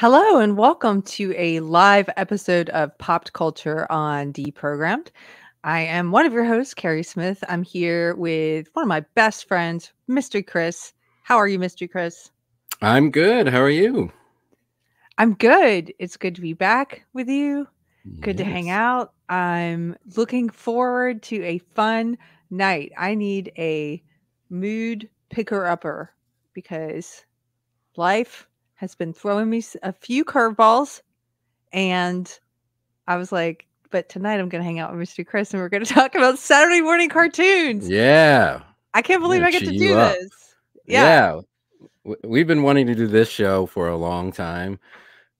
Hello and welcome to a live episode of Popped Culture on Deprogrammed. I am one of your hosts, Keri Smith. I'm here with one of my best friends, Mystery Chris. How are you, Mystery Chris? I'm good. How are you? I'm good. It's good to be back with you. Good to hang out. I'm looking forward to a fun night. I need a mood picker upper because life has been throwing me a few curveballs. And I was like, but tonight I'm going to hang out with Mr. Chris and we're going to talk about Saturday morning cartoons. Yeah. I can't believe I get to do up. this. Yeah. Yeah. We've been wanting to do this show for a long time.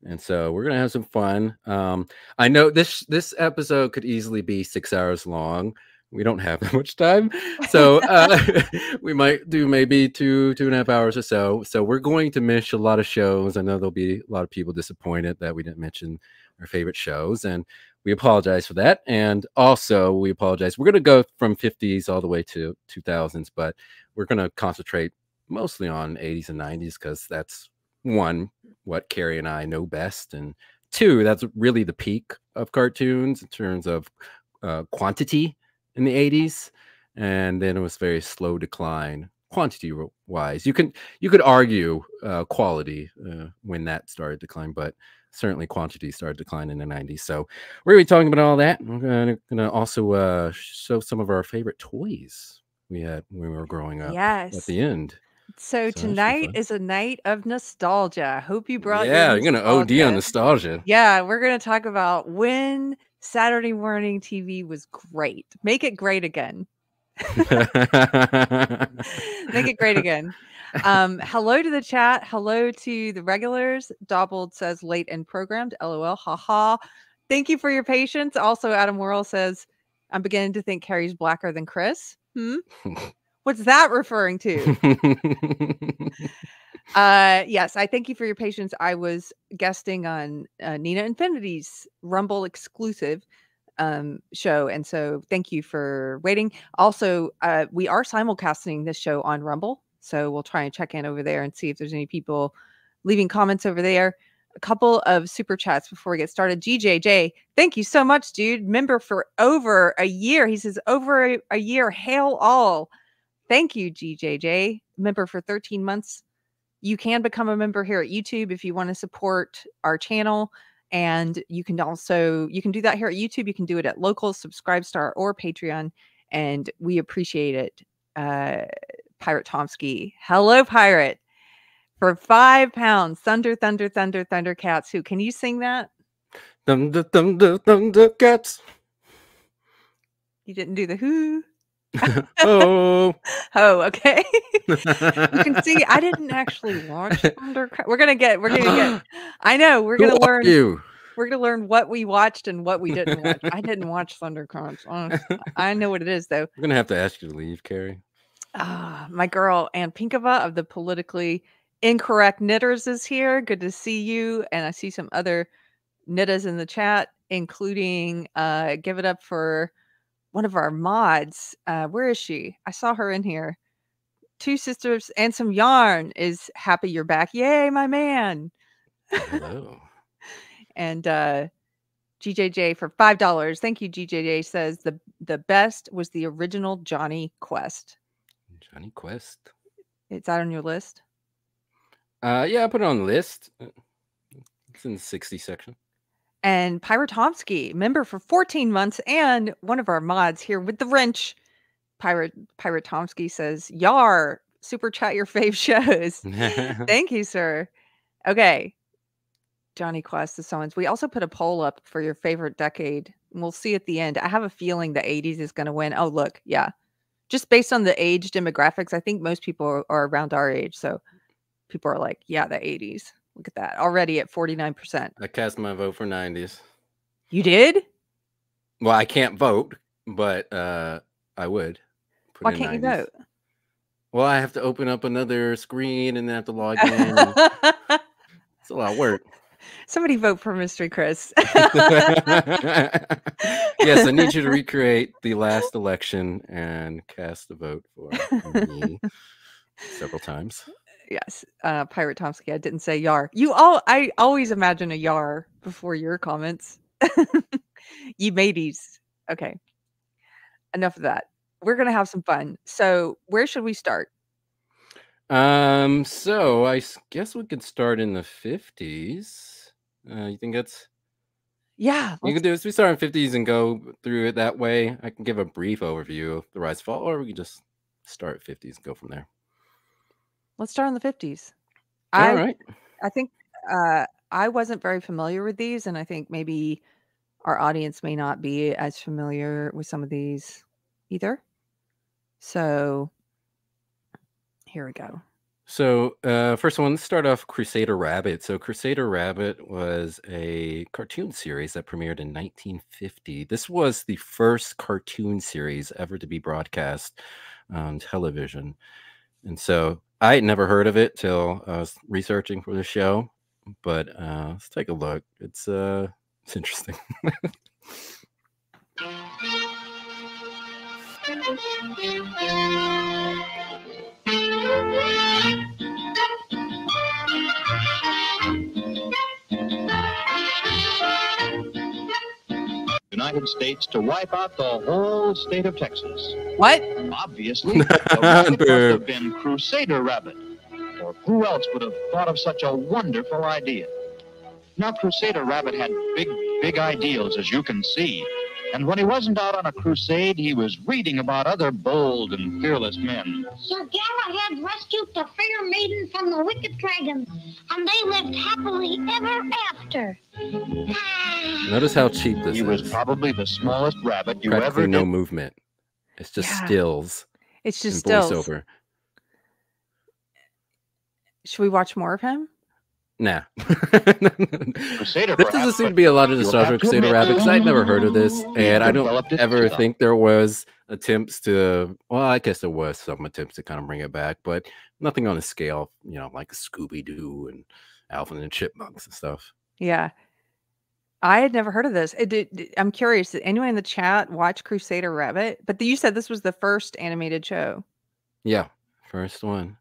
And so we're gonna have some fun. Um, I know this this episode could easily be six hours long. We don't have that much time, so uh, we might do maybe two two and a half hours or so. So we're going to miss a lot of shows. I know there'll be a lot of people disappointed that we didn't mention our favorite shows, and we apologize for that. And also, we apologize. We're going to go from 50s all the way to 2000s, but we're going to concentrate mostly on 80s and 90s because that's one what Keri and I know best, and two that's really the peak of cartoons in terms of uh, quantity in the 80s, and then it was very slow decline quantity wise You can you could argue uh, quality uh, when that started decline, but certainly quantity started decline in the 90s. So we're gonna be talking about all that. We're gonna, gonna also uh, show some of our favorite toys we had when we were growing up yes at the end. So So that should be tonight is a night of nostalgia. I hope you brought Yeah, you're gonna OD on nostalgia. nostalgia. Yeah, we're going to talk about when Saturday morning TV was great. Make it great again. Make it great again. Um, hello to the chat. Hello to the regulars. Dobbled says late and programmed. LOL. Ha ha. Thank you for your patience. Also, Adam Worrell says, I'm beginning to think Keri's blacker than Chris. Hmm. What's that referring to? Uh, yes, I thank you for your patience. I was guesting on uh, Nina Infinity's Rumble exclusive um, show, and so thank you for waiting. Also, uh, we are simulcasting this show on Rumble, so we'll try and check in over there and see if there's any people leaving comments over there. A couple of super chats before we get started. GJJ, thank you so much, dude. Member for over a year. He says over a, a year. Hail all. Thank you, GJJ. Member for 13 months you can become a member here at YouTube if you want to support our channel. And you can also you can do that here at YouTube. You can do it at local, Subscribestar, or Patreon. And we appreciate it. Uh Pirate Tomsky. Hello, Pirate. For five pounds, Thunder, Thunder, Thunder, Thundercats. Who can you sing that? Dum dum dum dum dum dum cats. You didn't do the who. oh. Oh, okay. you can see I didn't actually watch Thundercat. We're gonna get we're gonna get I know we're gonna learn you? we're gonna learn what we watched and what we didn't watch. I didn't watch Thundercats. honest- I know what it is though. We're gonna have to ask you to leave, Keri. Ah, my girl Ann Pinkava of the politically incorrect knitters is here. Good to see you. And I see some other knitters in the chat, including uh give it up for one of our mods. Uh where is she? I saw her in here. Two sisters and some yarn is happy you're back. Yay, my man. Hello. and uh GJJ for five dollars. Thank you, GJJ says the the best was the original Jonny Quest. Jonny Quest. It's out on your list? Uh yeah, I put it on the list. Uh, It's in the 60 section. And Pyrotomsky, member for 14 months, and one of our mods here with the wrench. Pirate Pyrotomsky says, Yar, super chat your fave shows. Thank you, sir. Okay. Jonny Quest, the Summons. We also put a poll up for your favorite decade. and We'll see at the end. I have a feeling the 80s is going to win. Oh, look. Yeah. Just based on the age demographics, I think most people are around our age. So people are like, yeah, the 80s. Look at that. Already at 49%. I cast my vote for 90s. You did? Well, I can't vote, but uh I would. Why can't you vote? Well, I have to open up another screen and then have to log in. it's a lot of work. Somebody vote for Mystery Chris. yes, I need you to recreate the last election and cast a vote for me several times. Yes, uh, Pirate Tomsky. I didn't say Yar. You all. I always imagine a Yar before your comments. you mateys. Okay. Enough of that. We're gonna have some fun. So, where should we start? Um, so I guess we could start in the 50s. Uh, you think that's Yeah, you could do is we start in 50s and go through it that way. I can give a brief overview of the rise fall, or we could just start 50s and go from there. Let's start in the fifties. All I right. I think uh, I wasn't very familiar with these, and I think maybe our audience may not be as familiar with some of these either. So here we go. So, uh, first one, let's start off Crusader Rabbit. So, Crusader Rabbit was a cartoon series that premiered in 1950. This was the first cartoon series ever to be broadcast on television. And so, I had never heard of it till I was researching for the show. But uh, let's take a look. It's uh, it's interesting. United States to wipe out the whole state of Texas. What? Obviously, the rabbit must have been Crusader Rabbit. Or who else would have thought of such a wonderful idea? Now, Crusader Rabbit had big, big ideals, as you can see. And when he wasn't out on a crusade, he was reading about other bold and fearless men. Sir Galahad rescued the fair maiden from the wicked dragon, and they lived happily ever after. Ah, Notice how cheap this is. He was probably the smallest rabbit you Practically ever no did. movement. It's just Yeah. stills It's and just stills. voiceover. Should we watch more of him? Nah. Crusader Rabbit. This doesn't seem to be a lot of you'll nostalgia have Crusader admit, Rabbit because I'd never heard of this, and I don't ever himself. think there was attempts to. Well, I guess there was some attempts to kind of bring it back, but nothing on a scale, you know, like Scooby Doo and Alvin and the Chipmunks and stuff. Yeah. I had never heard of this. It, did- did- I'm curious. Did anyone in the chat watch Crusader Rabbit? But you said this was the first animated show. Yeah, first one.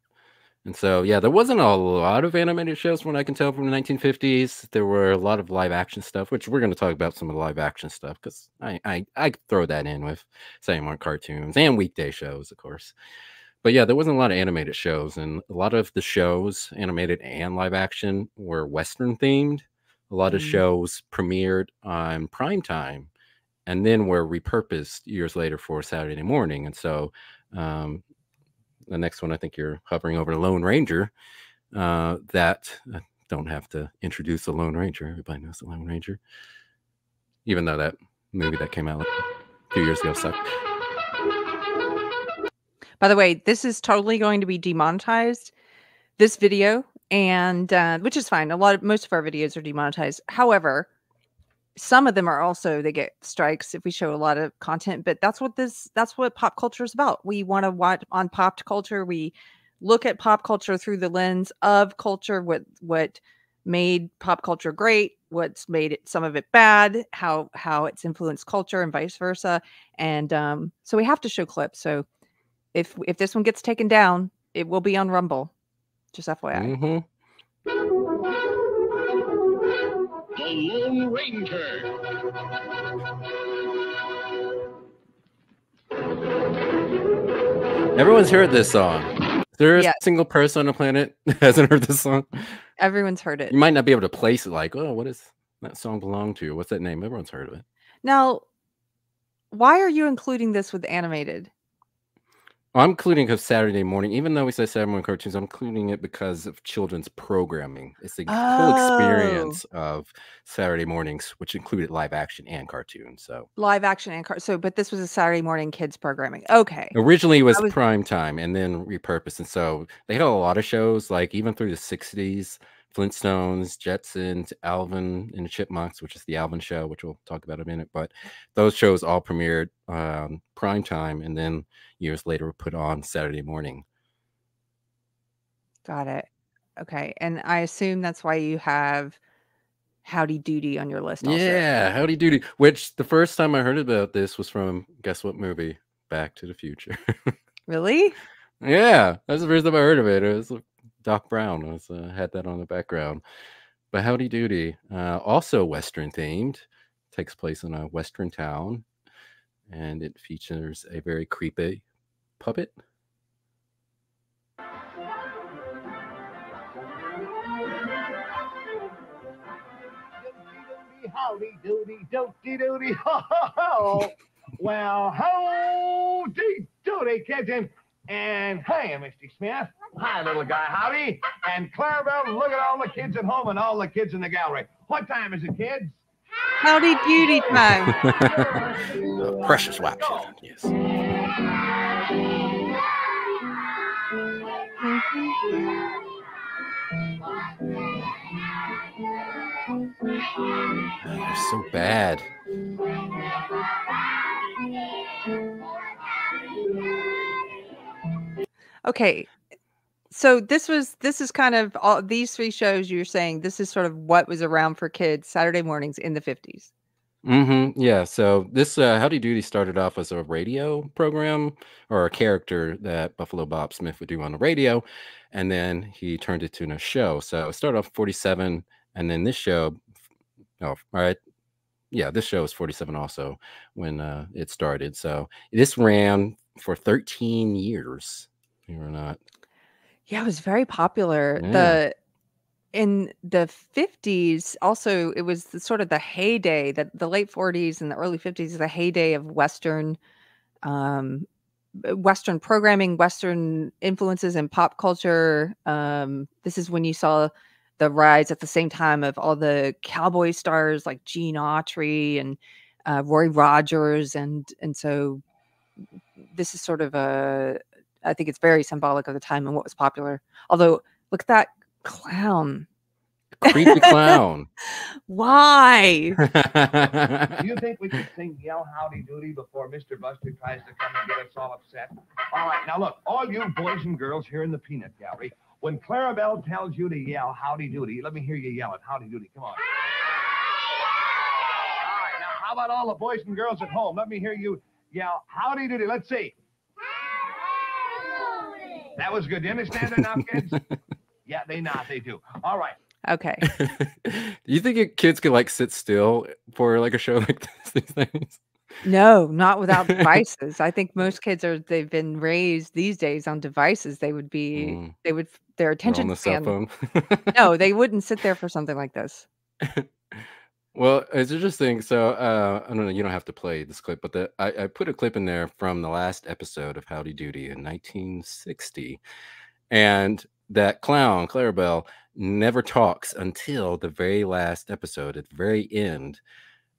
And so, yeah, there wasn't a lot of animated shows what I can tell from the 1950s. There were a lot of live action stuff, which we're going to talk about some of the live action stuff because I, I I throw that in with same on cartoons and weekday shows, of course. But yeah, there wasn't a lot of animated shows, and a lot of the shows, animated and live action, were Western themed. A lot of Mm. shows premiered on prime time and then were repurposed years later for Saturday morning. And so, um, the next one, I think you're hovering over the Lone Ranger. Uh, that I don't have to introduce the Lone Ranger. Everybody knows the Lone Ranger, even though that movie that came out a few years ago sucked. By the way, this is totally going to be demonetized. This video, and uh, which is fine. A lot of most of our videos are demonetized. However, some of them are also they get strikes if we show a lot of content. But that's what this that's what pop culture is about. We want to watch on pop culture. We look at pop culture through the lens of culture. What what made pop culture great? What's made it some of it bad? How how it's influenced culture and vice versa. And um, so we have to show clips. So if if this one gets taken down, it will be on Rumble. Just FYI. hmm The Lone Ranger. Everyone's heard this song. Is there a single person on the planet that hasn't heard this song? Everyone's heard it. You might not be able to place it like, oh, what does that song belong to? What's that name? Everyone's heard of it. Now, why are you including this with animated? I'm including because Saturday morning, even though we say Saturday morning cartoons, I'm including it because of children's programming. It's the whole Oh. experience of Saturday mornings, which included live action and cartoons. So Live action and car- so, but this was a Saturday morning kids programming. Okay, originally it was, was- prime time and then repurposed. And so they had a lot of shows, like even through the 60s, Flintstones, Jetsons, Alvin and the Chipmunks, which is the Alvin show, which we'll talk about in a minute. But those shows all premiered um, prime time and then years later were put on Saturday morning. got it. Okay, and I assume that's why you have Howdy Doody on your list. Also. Yeah, Howdy Doody. Which the first time I heard about this was from guess what movie? Back to the Future. Really? yeah, that's the first time I heard of it. It was Doc Brown was uh, had that on the background. But Howdy Doody, uh, also Western themed, takes place in a Western town, and it features a very creepy puppet. Howdy doody doody doody ho ho ho. Well, howdy doody, kids, and hey, Mr. Smith. Hi, little guy. Howdy. And Clarabelle, look at all the kids at home and all the kids in the gallery. What time is it, kids? Howdy Doody time. Uh, precious white children, yes. Oh, They're so bad. Okay. So this was this is kind of all these three shows you're saying this is sort of what was around for kids Saturday mornings in the 50s. Mm-hmm. Yeah. So this uh, Howdy Doody started off as a radio program or a character that Buffalo Bob Smith would do on the radio, and then he turned it to a show. So it started off 47, and then this show, oh, all right, yeah, this show was 47 also when uh, it started. So this ran for 13 years. You or not? Yeah, it was very popular. Yeah. The in the 50s also it was the, sort of the heyday that the late 40s and the early 50s is the heyday of western um uh, western programming western influences in pop culture um this is when you saw the rise at the same time of all the cowboy stars like Gene Autry and uh, Roy Rogers and and so this is sort of a I think it's very symbolic of the time and what was popular. Although look at that clown. Creepy clown. Why? Do you think we could sing Yell Howdy Doody before Mr. Bluster tries to come and get us all upset? All right, now look, all you boys and girls here in the peanut gallery, when Clarabelle tells you to yell Howdy Doody, let me hear you yell it. Howdy Doody, come on. All right, now how about all the boys and girls at home? Let me hear you yell Howdy Doody. Let's see. That was good. Do you understand that now, kids? yeah, they not. They do. All right. okay. Do you think your kids could like sit still for like a show like this these days? No, not without devices. I think most kids are they've been raised these days on devices. They would be Mm. they would their Or on attention the cell span. phone? No, they wouldn't sit there for something like this. Well, it's interesting. So uh, I don't know. You don't have to play this clip, but the, I, I put a clip in there from the last episode of Howdy Doody in 1960, and that clown Clarabelle never talks until the very last episode, at the very end,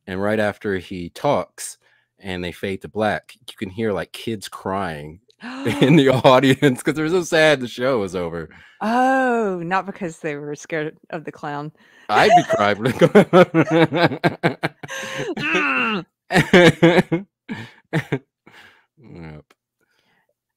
and right after he talks, and they fade to black, you can hear like kids crying in the audience because they're so sad the show is over. oh, not because they were scared of the clown. I'd be crying. Mm. Yep.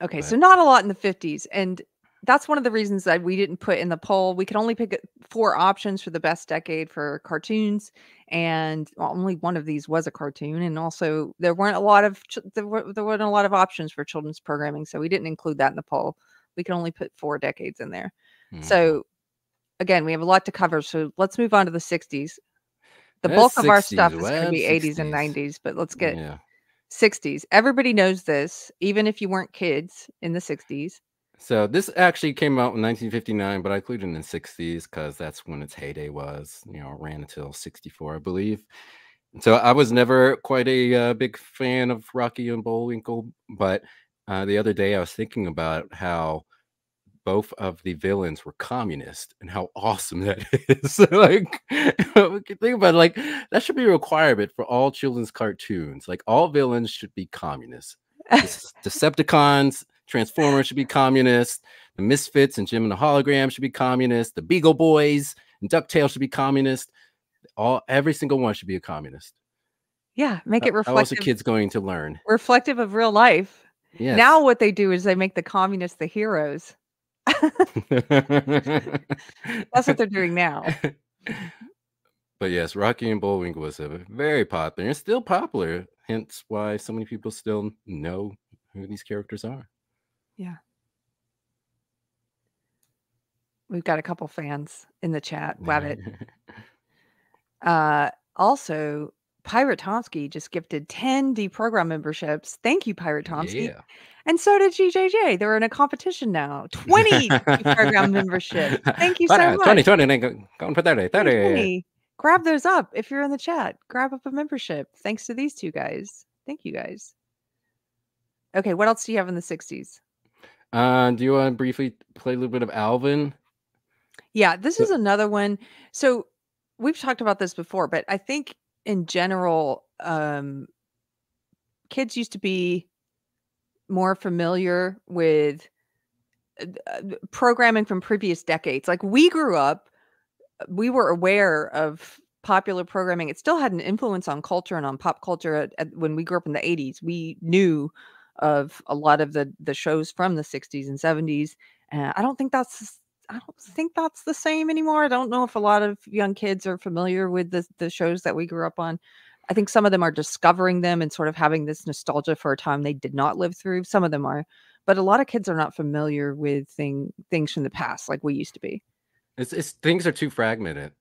Okay, But- so not a lot in the 50s. And that's one of the reasons that we didn't put in the poll. We could only pick four options for the best decade for cartoons. And well, only one of these was a cartoon. And also, there weren't a lot of there, were, there weren't a lot of options for children's programming. So we didn't include that in the poll. We could only put four decades in there. Mhm. So again, we have a lot to cover. So let's move on to the 60s. The Uh, bulk of our stuff is going to be 80s and 90s, but let's get yeah. 60s. Everybody knows this, even if you weren't kids in the 60s. So this actually came out in 1959, but I included it in the 60s because that's when its heyday was. You know, it ran until 64, I believe. So I was never quite a uh, big fan of Rocky and Bullwinkle, but uh, the other day I was thinking about how both of the villains were communist and how awesome that is. like, think about it, like that should be a requirement for all children's cartoons. Like all villains should be communists. Dece- Decepticons, Transformers should be communist. The Misfits and Jem and the Hologram should be communist. The Beagle Boys and DuckTales should be communist. All every single one should be a communist. Yeah, make it reflective. How else are kids going to learn? reflective of real life. Yes. Now what they do is they make the communists the heroes. That's what they're doing now. but yes, Rocky and Bullwinkle was a very popular and still popular. Hence why so many people still know who these characters are. We've got a couple fans in the chat. Wabbit. Uh, also, Pirate Tomsky just gifted 10 deprogram memberships. Thank you, Pirate Tomsky. yeah. And so did GJJ. They're in a competition now. 20 deprogram memberships. Thank you so Para, much. 20, 20, then go- going for 30, Hey, 30. 20. Grab those up if you're in the chat. Grab up a membership. Thanks to these two guys. Thank you guys. Okay, what else do you have in the 60s? Uh, do you want to briefly play a little bit of Alvin? Yeah, this is another one. So we've talked about this before, but I think in general, um, kids used to be more familiar with uh, uh, programming from previous decades. Like we grew up, we were aware of popular programming. It still had an influence on culture and on pop culture. At, at- when we grew up in the 80s, we knew of a lot of the the shows from the 60s and 70s. And I don't think that's I don't think that's the same anymore. I don't know if a lot of young kids are familiar with the the shows that we grew up on. I think some of them are discovering them and sort of having this nostalgia for a time they did not live through. Some of them are, but a lot of kids are not familiar with thing things from the past like we used to be. It's, it's things are too fragmented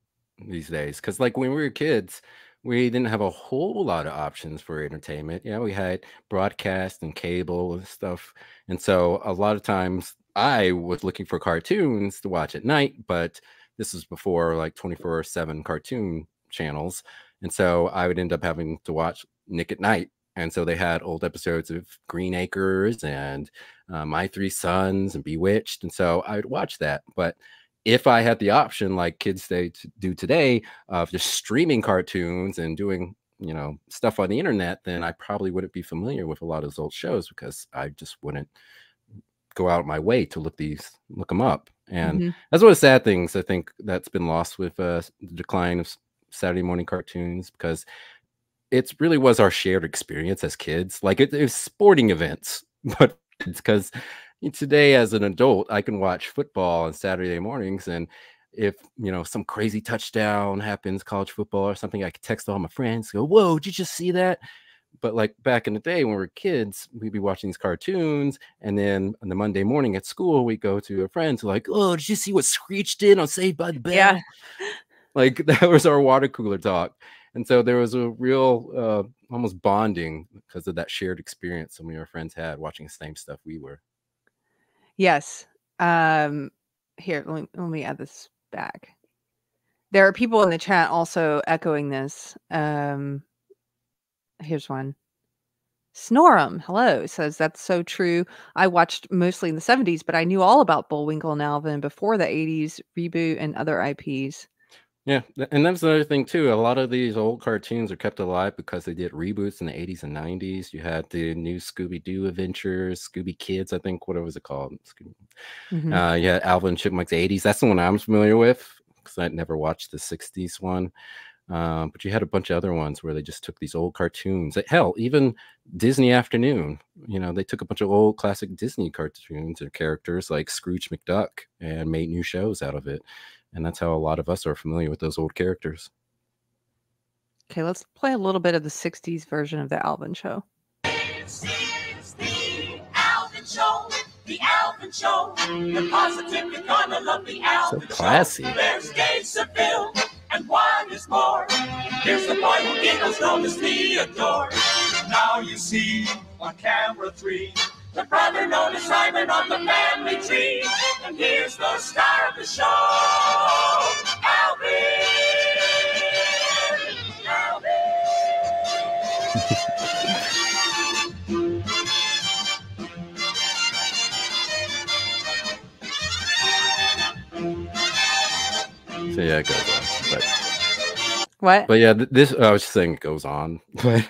these days because like when we were kids we didn't have a whole lot of options for entertainment. Yeah we had broadcast and cable and stuff and so a lot of times i was looking for cartoons to watch at night but this was before like 24 7 cartoon channels and so i would end up having to watch nick at night and so they had old episodes of green acres and uh, my three sons and bewitched and so i would watch that but if I had the option, like kids they do today, of just streaming cartoons and doing you know stuff on the internet, then I probably wouldn't be familiar with a lot of those old shows because I just wouldn't go out of my way to look these look them up. And Mhm. that's one of the sad things I think that's been lost with uh, the decline of Saturday morning cartoons because it really was our shared experience as kids. Like it, it was sporting events, but it's because today as an adult i can watch football on saturday mornings and if you know some crazy touchdown happens college football or something i can text all my friends go whoa did you just see that? But like back in the day when we were kids we'd be watching these cartoons and then on the monday morning at school we'd go to a friend who like oh did you see what screech did on saved by the bell? Yeah. like that was our water cooler talk. And so there was a real uh, almost bonding because of that shared experience some of our friends had watching the same stuff we were Yes. Um here, let me let me add this back. There are people in the chat also echoing this. Um here's one. Snorum, hello, says that's so true. I watched mostly in the 70s, but I knew all about Bullwinkle and Alvin before the 80s reboot and other IPs. Yeah, and that's another thing too. A lot of these old cartoons are kept alive because they did reboots in the 80s and 90s. You had the new Scooby Doo Adventures, Scooby Kids, I think. What was it called? Mhm. Uh, yeah, Alvin and Chipmunks 80s. That's the one I'm familiar with because I never watched the 60s one. Um, but you had a bunch of other ones where they just took these old cartoons. Hell, even Disney Afternoon. You know, they took a bunch of old classic Disney cartoons or characters like Scrooge McDuck and made new shows out of it. And that's how a lot of us are familiar with those old characters. Okay, let's play a little bit of the 60s version of the Alvin show. This is the Alvin Show. The Alvin Show. You're positively gonna love the Alvin Show. classy. There's Dave Seville, and one is more. Here's the boy who giggles, known as Theodore. Now you see on camera three. The brother known as Simon on the family tree. And here's the star of the show. Alvin. So yeah, it goes on. But What? but yeah, th- this I was just saying it goes on. But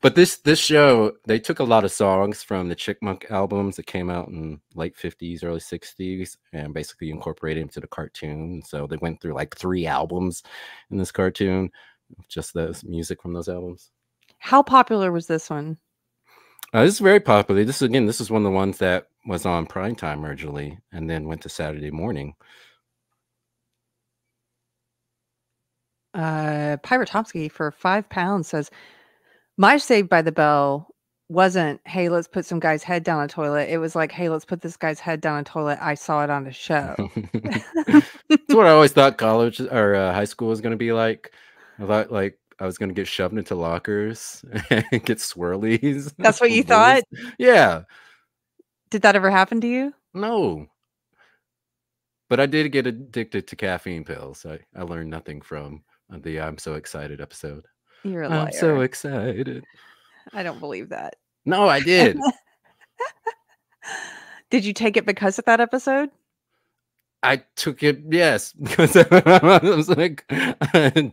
but this this show they took a lot of songs from the Chipmunk albums that came out in late fifties, early sixties, and basically incorporated into the cartoon. So they went through like three albums in this cartoon, just those music from those albums. How popular was this one? Uh, this is very popular. This is again, this is one of the ones that was on primetime originally, and then went to Saturday morning. Uh, Pyrotomsky for five pounds says, "My Saved by the Bell wasn't, hey, let's put some guy's head down a toilet. It was like, hey, let's put this guy's head down a toilet. I saw it on a show. That's what I always thought college or uh, high school was going to be like. I thought like I was going to get shoved into lockers and get swirlies. That's what you thought? Yeah. Did that ever happen to you? No. But I did get addicted to caffeine pills. I, I learned nothing from the I'm so excited episode. You're a liar. I'm so excited. I don't believe that. No, I did. Did you take it because of that episode? I took it, yes, because I was like,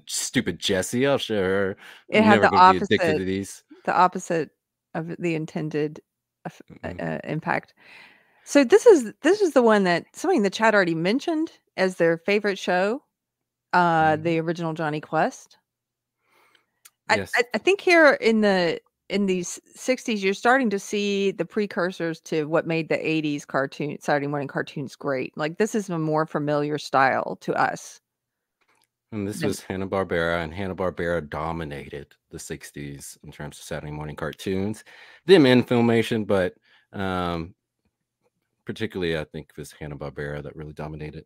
stupid Jesse. I'll show her. It I'm had the gonna be addicted to opposite- these. The opposite of the intended eff- Mhm. uh, impact. So this is this is the one that somebody in the chat already mentioned as their favorite show, uh, Mhm. the original Jonny Quest. I, Yes. I, I think here in the in these 60s you're starting to see the precursors to what made the 80s cartoon Saturday morning cartoons great. Like this is a more familiar style to us. And this was Hanna Barbera, and Hanna Barbera dominated the '60s in terms of Saturday morning cartoons. Them in filmation, but um, particularly, I think it was Hanna Barbera that really dominated.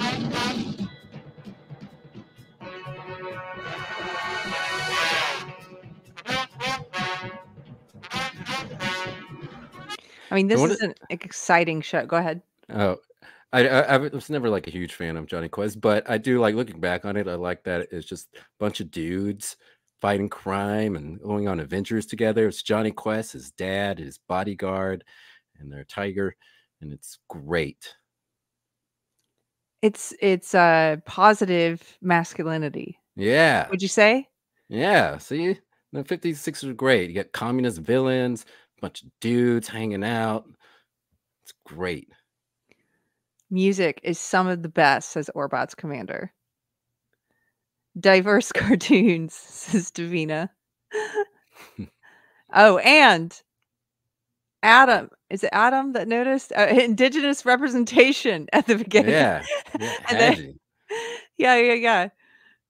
I mean, this is it- an exciting show. Go ahead. Oh, I, I I was never like a huge fan of Jonny Quest, but I do like looking back on it. I like that it's just a bunch of dudes fighting crime and going on adventures together. It's Jonny Quest, his dad, his bodyguard, and their tiger, and it's great. It's it's uh positive masculinity. Yeah, Would you say? yeah. See, the 50s, 60s are great. You got communist villains, bunch of dudes hanging out. It's great. Music is some of the best, says Orbot's commander. Diverse cartoons, says Davina. oh, and Adam. Is it Adam that noticed uh, indigenous representation at the beginning? Yeah, yeah. Then- yeah, yeah, yeah.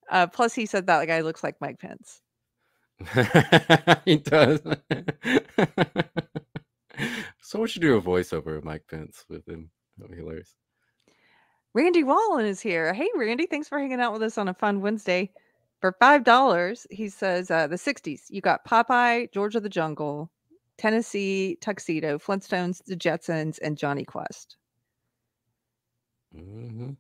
Uh, plus, he said that guy looks like Mike Pence. he does. so we should do a voiceover of Mike Pence with him. That'd be hilarious. Randy Wallen is here. Hey, Randy, thanks for hanging out with us on a fun Wednesday. For five dollars, he says uh, the '60s. You got Popeye, George of the Jungle, Tennessee Tuxedo, Flintstones, The Jetsons, and Jonny Quest. Mhm.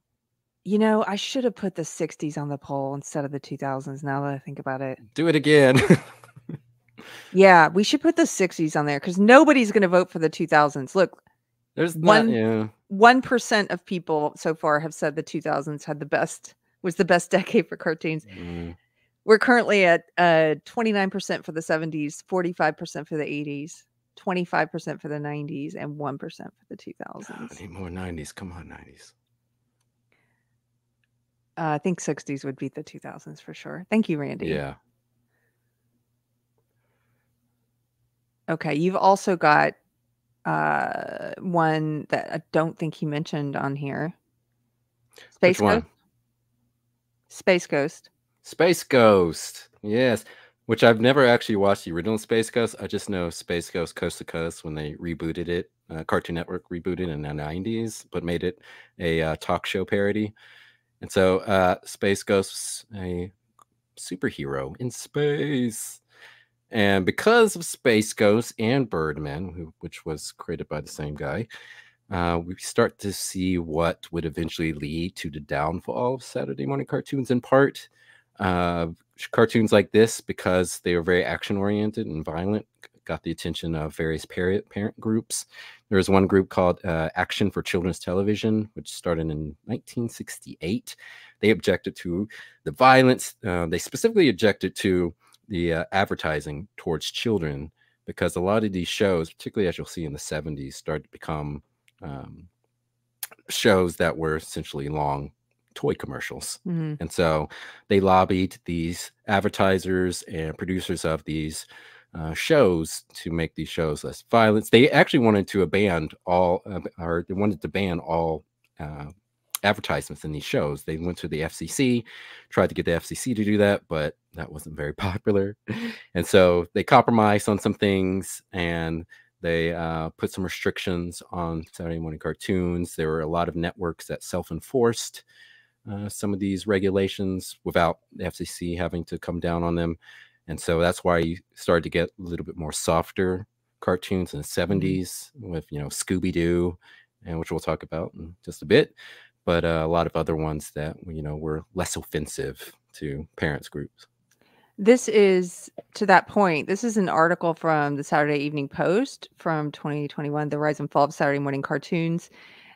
You know, I should have put the '60s on the poll instead of the 2000s. Now that I think about it, Do it again. yeah, we should put the '60s on there because nobody's going to vote for the 2000s. Look, There's One- not, yeah. one percent of people so far have said the 2000s had the best was the best decade for cartoons. Mm. We're currently at uh 29% for the 70s, 45% for the 80s, 25% for the 90s, and 1% for the 2000s. I 2000s. need more 90s. Come on, 90s. Uh, I think 60s would beat the 2000s for sure. Thank you, Randy. Yeah. Okay, you've also got uh one that I don't think he mentioned on here. Space Which one? Ghost. Space Ghost. Space Ghost. Yes. Which I've never actually watched the original Space Ghost. I just know Space Ghost Coast to Coast when they rebooted it. Uh, Cartoon Network rebooted in the 90s, but made it a uh, talk show parody. And so uh, Space Ghost's a superhero in space. And because of Space Ghost and Birdman, who, which was created by the same guy, uh, we start to see what would eventually lead to the downfall of Saturday morning cartoons in part. Uh, cartoons like this, because they were very action oriented and violent, got the attention of various parent, parent groups. There was one group called uh, Action for Children's Television, which started in 1968. They objected to the violence. Uh, they specifically objected to the uh, advertising towards children because a lot of these shows, particularly as you'll see in the 70s, started to become um, shows that were essentially long toy commercials. Mhm. And so they lobbied these advertisers and producers of these uh, shows to make these shows less violent. They actually wanted to ban all, uh, or they wanted to ban all uh, advertisements in these shows. They went to the FCC, tried to get the FCC to do that, but that wasn't very popular. And so they compromised on some things and they uh, put some restrictions on Saturday morning cartoons. There were a lot of networks that self enforced uh, some of these regulations without the FCC having to come down on them. And so that's why you started to get a little bit more softer cartoons in the 70s with, you know, Scooby Doo, and which we'll talk about in just a bit. But uh, a lot of other ones that, you know, were less offensive to parents groups. This is to that point. This is an article from the Saturday Evening Post from 2021, The Rise and Fall of Saturday Morning Cartoons.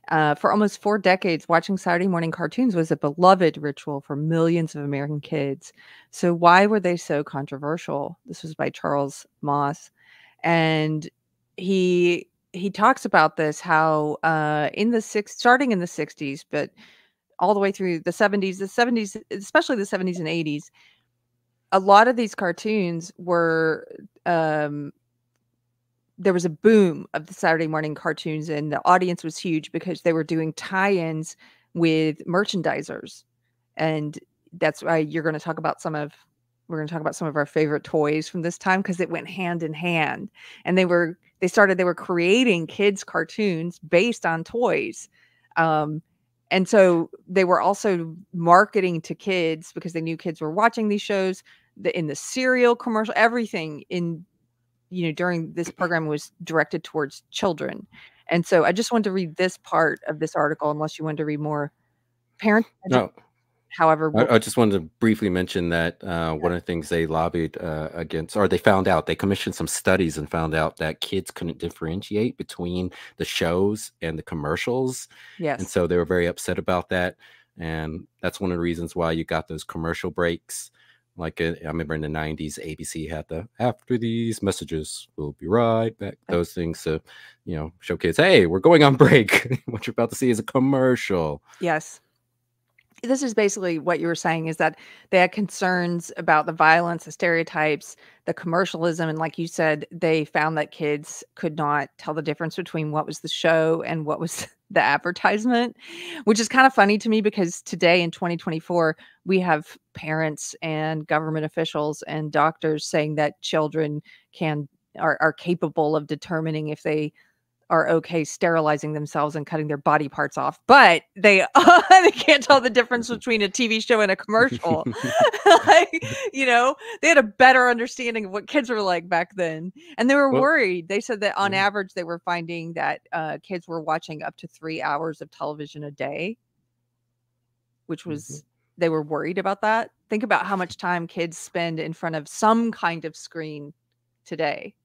Uh, for almost four decades, watching Saturday morning cartoons was a beloved ritual for millions of American kids. So, why were they so controversial? This was by Charles Moss, and he he talks about this how uh, in the six starting in the 60s, but all the way through the 70s, the 70s, especially the 70s and 80s, a lot of these cartoons were um there was a boom of the Saturday morning cartoons and the audience was huge because they were doing tie-ins with merchandisers. And that's why you're going to talk about some of we're going to talk about some of our favorite toys from this time because it went hand in hand. And they were they started they were creating kids cartoons based on toys. Um and so they were also marketing to kids because they knew kids were watching these shows the in the cereal commercial everything in you know during this program was directed towards children and so i just wanted to read this part of this article unless you wanted to read more parent No, however we'll- I, I just wanted to briefly mention that uh, one of the things they lobbied uh, against, or they found out, they commissioned some studies and found out that kids couldn't differentiate between the shows and the commercials. yes And so they were very upset about that. And that's one of the reasons why you got those commercial breaks. Like uh, I remember in the 90s, ABC had the after these messages, we'll be right back. Those things to, you know, show kids, hey, we're going on break. what you're about to see is a commercial. Yes. This is basically what you were saying is that they had concerns about the violence, the stereotypes, the commercialism. And like you said, they found that kids could not tell the difference between what was the show and what was the advertisement, which is kind of funny to me because today in 2024, we have parents and government officials and doctors saying that children can are, are capable of determining if they are okay sterilizing themselves and cutting their body parts off, but they they can't tell the difference between a TV show and a commercial. like, you know, they had a better understanding of what kids were like back then, and they were Well- worried. They said that on Mhm. average, they were finding that uh, kids were watching up to three hours of television a day, which was they were worried about that. Think about how much time kids spend in front of some kind of screen today.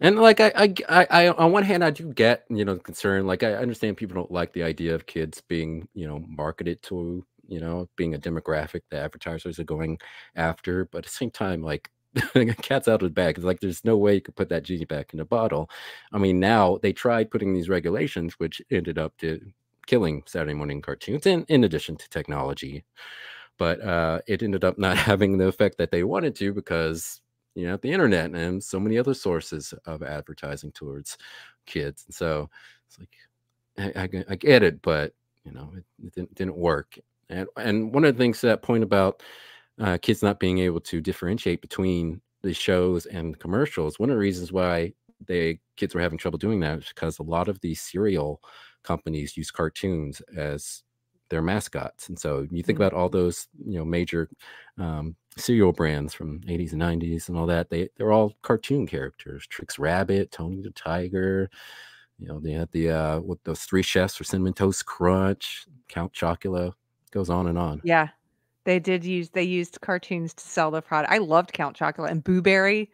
And like I, I, I, on one hand, I do get you know the concern. Like I understand people don't like the idea of kids being you know marketed to you know being a demographic that advertisers are going after. But at the same time, like cat's out of the bag. It's like there's no way you could put that genie back in the bottle. I mean, now they tried putting these regulations, which ended up to killing Saturday morning cartoons. In in addition to technology, but uh, it ended up not having the effect that they wanted to because you know the internet and so many other sources of advertising towards kids and so it's like i, I, get- I get it but you know it, it didn't, didn't work and and one of the things to that point about uh, kids not being able to differentiate between the shows and commercials one of the reasons why they kids were having trouble doing that is because a lot of these cereal companies use cartoons as their mascots and so you think Mm. about all those you know major um, cereal brands from 80s and 90s and all that they they're all cartoon characters trix rabbit tony the tiger you know they had the uh with those three chefs for cinnamon toast crunch count chocula goes on and on Yeah. They did use they used cartoons to sell the product. I loved Count Chocula and Boo Berry.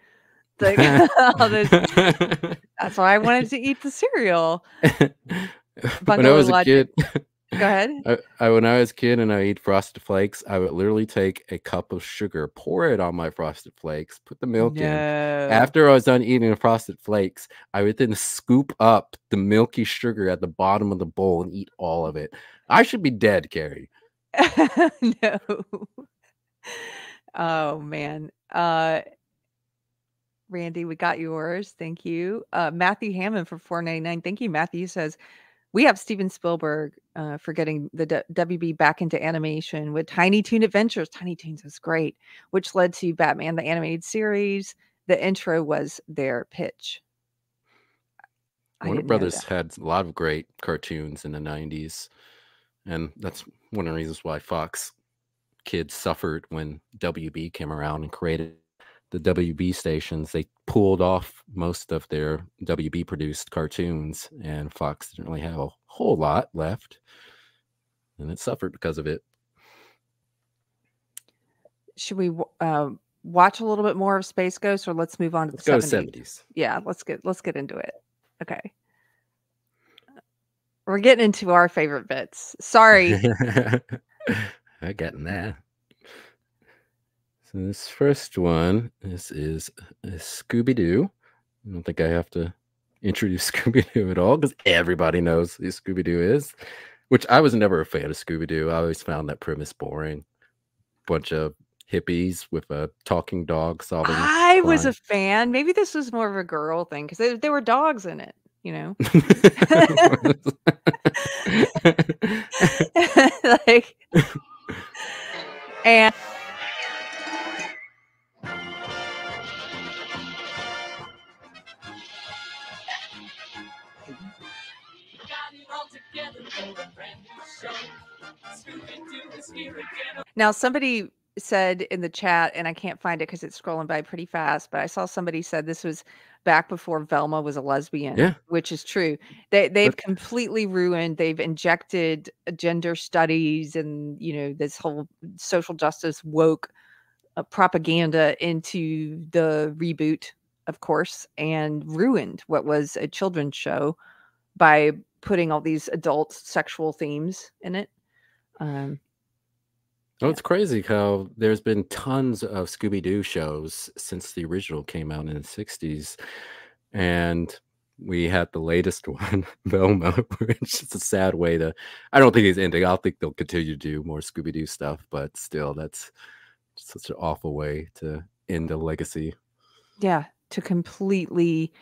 Like, that's why I wanted to eat the cereal. when I was a kid, Go ahead. I, I when I was a kid and I eat frosted flakes, I would literally take a cup of sugar, pour it on my frosted flakes, put the milk in. After I was done eating the frosted flakes, I would then scoop up the milky sugar at the bottom of the bowl and eat all of it. I should be dead, Keri. no. Oh man. Uh Randy, we got yours. Thank you. Uh Matthew Hammond for 499. Thank you. Matthew says we have Steven Spielberg uh, for getting the D- WB back into animation with Tiny Toon Adventures. Tiny Toons was great, which led to Batman the animated series. The intro was their pitch. Warner Brothers had a lot of great cartoons in the 90s. And that's one of the reasons why Fox kids suffered when WB came around and created the WB stations. They pulled off most of their WB produced cartoons, and Fox didn't really have a whole lot left. And it suffered because of it. Should we uh, watch a little bit more of Space Ghost, or let's move on to Let's the go 70s? 70s. yeah let's get let's get into it okay we're getting into our favorite bits sorry I got in that. So this first one this is Scooby Doo. I don't think I have to introduce Scooby Doo at all because everybody knows who Scooby Doo is. Which I was never a fan of Scooby Doo. I always found that premise boring. Bunch of hippies with a talking dog solving. i was a fan maybe this was more of a girl thing because there, there were dogs in it you know like and Now, somebody said in the chat, and I can't find it because it's scrolling by pretty fast, but I saw somebody said this was back before Velma was a lesbian, Yeah. which is true. They they've completely ruined. They've injected gender studies and you know this whole social justice woke uh, propaganda into the reboot, of course, and ruined what was a children's show by putting all these adult sexual themes in it. Um, Oh, it's crazy how there's been tons of Scooby Doo shows since the original came out in the 60s. And we had the latest one, Velma, which is a sad way to. I don't think it's ending. I think they'll continue to do more Scooby Doo stuff, but still, that's such an awful way to end a legacy. Yeah, to completely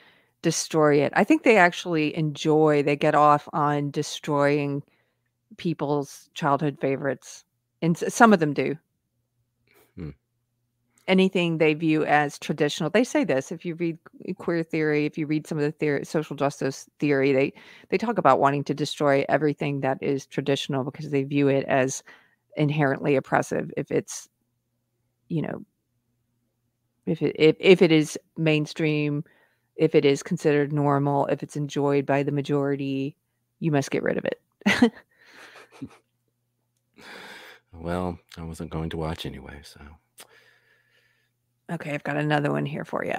destroy it. I think they actually enjoy, they get off on destroying people's childhood favorites. And some of them do. Hmm. Anything they view as traditional. They say this if you read queer theory, if you read some of the theory, social justice theory, they they talk about wanting to destroy everything that is traditional because they view it as inherently oppressive if it's you know if it if, if it is mainstream if it is considered normal if it's enjoyed by the majority you must get rid of it Well, I wasn't going to watch anyway, so okay i've got another one here for you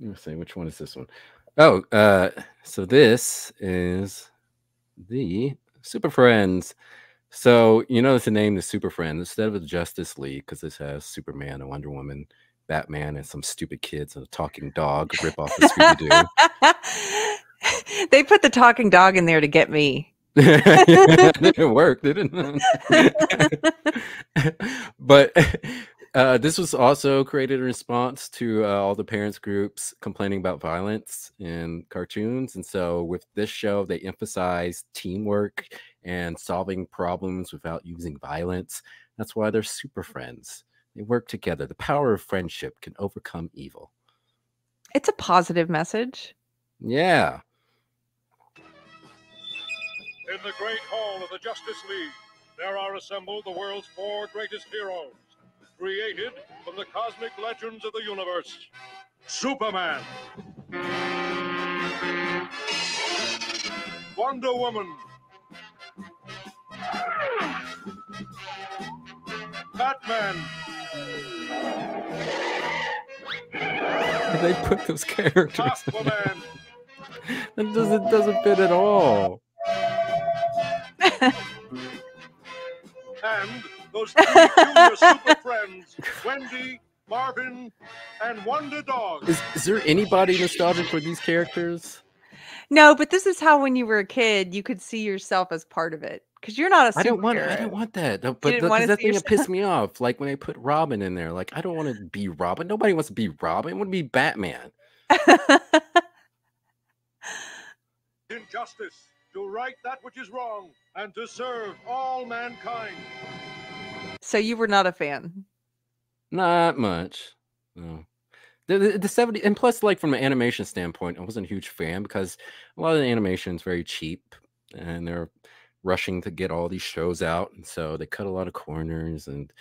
let's see which one is this one. Oh, uh, so this is the Super Friends. So you know notice the name, the Super Friends, instead of the Justice League, because this has Superman, a Wonder Woman, Batman, and some stupid kids and a talking dog rip off of Scooby Doo. they put the talking dog in there to get me it worked, didn't it? but uh, this was also created in response to uh, all the parents groups complaining about violence in cartoons. And so, with this show, they emphasize teamwork and solving problems without using violence. That's why they're super friends. They work together. The power of friendship can overcome evil. it's a positive message Yeah. In the great hall of the Justice League, there are assembled the world's four greatest heroes, created from the cosmic legends of the universe. Superman. Wonder Woman. Batman. They put those characters. It doesn't doesn't fit at all. And those three junior super friends, Wendy, Marvin, and Wonder Dog. Is, is there anybody nostalgic for these characters? No, but this is how when you were a kid, you could see yourself as part of it because you're not a I don't want. I don't want that. No, But didn't the, 'cause wanna that see thing that pissed me off. Like when they put Robin in there. Like I don't want to be Robin. Nobody wants to be Robin. I want to be Batman. In justice, to right that which is wrong, and to serve all mankind. so you were not a fan. Not much. No. The, the, the 70 and plus like from an animation standpoint, I wasn't a huge fan because a lot of the animation is very cheap and they're rushing to get all these shows out. And so they cut a lot of corners and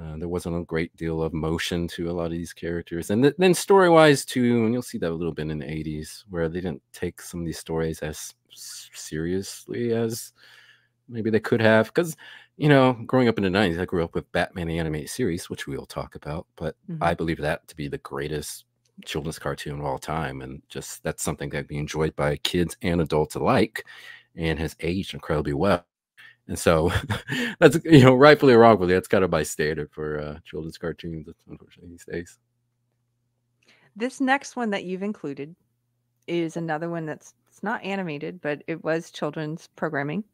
uh, there wasn't a great deal of motion to a lot of these characters. And th- then story wise, too, and you'll see that a little bit in the 80s where they didn't take some of these stories as seriously as maybe they could have. Because you know, growing up in the 90s, I grew up with Batman the Animated Series, which we'll talk about, but I believe that to be the greatest children's cartoon of all time. And just that's something that be enjoyed by kids and adults alike and has aged incredibly well. And so that's, you know, rightfully or wrongfully, that's kind of my standard for uh, children's cartoons, unfortunately, these days. This next one that you've included is another one that's it's not animated, but it was children's programming.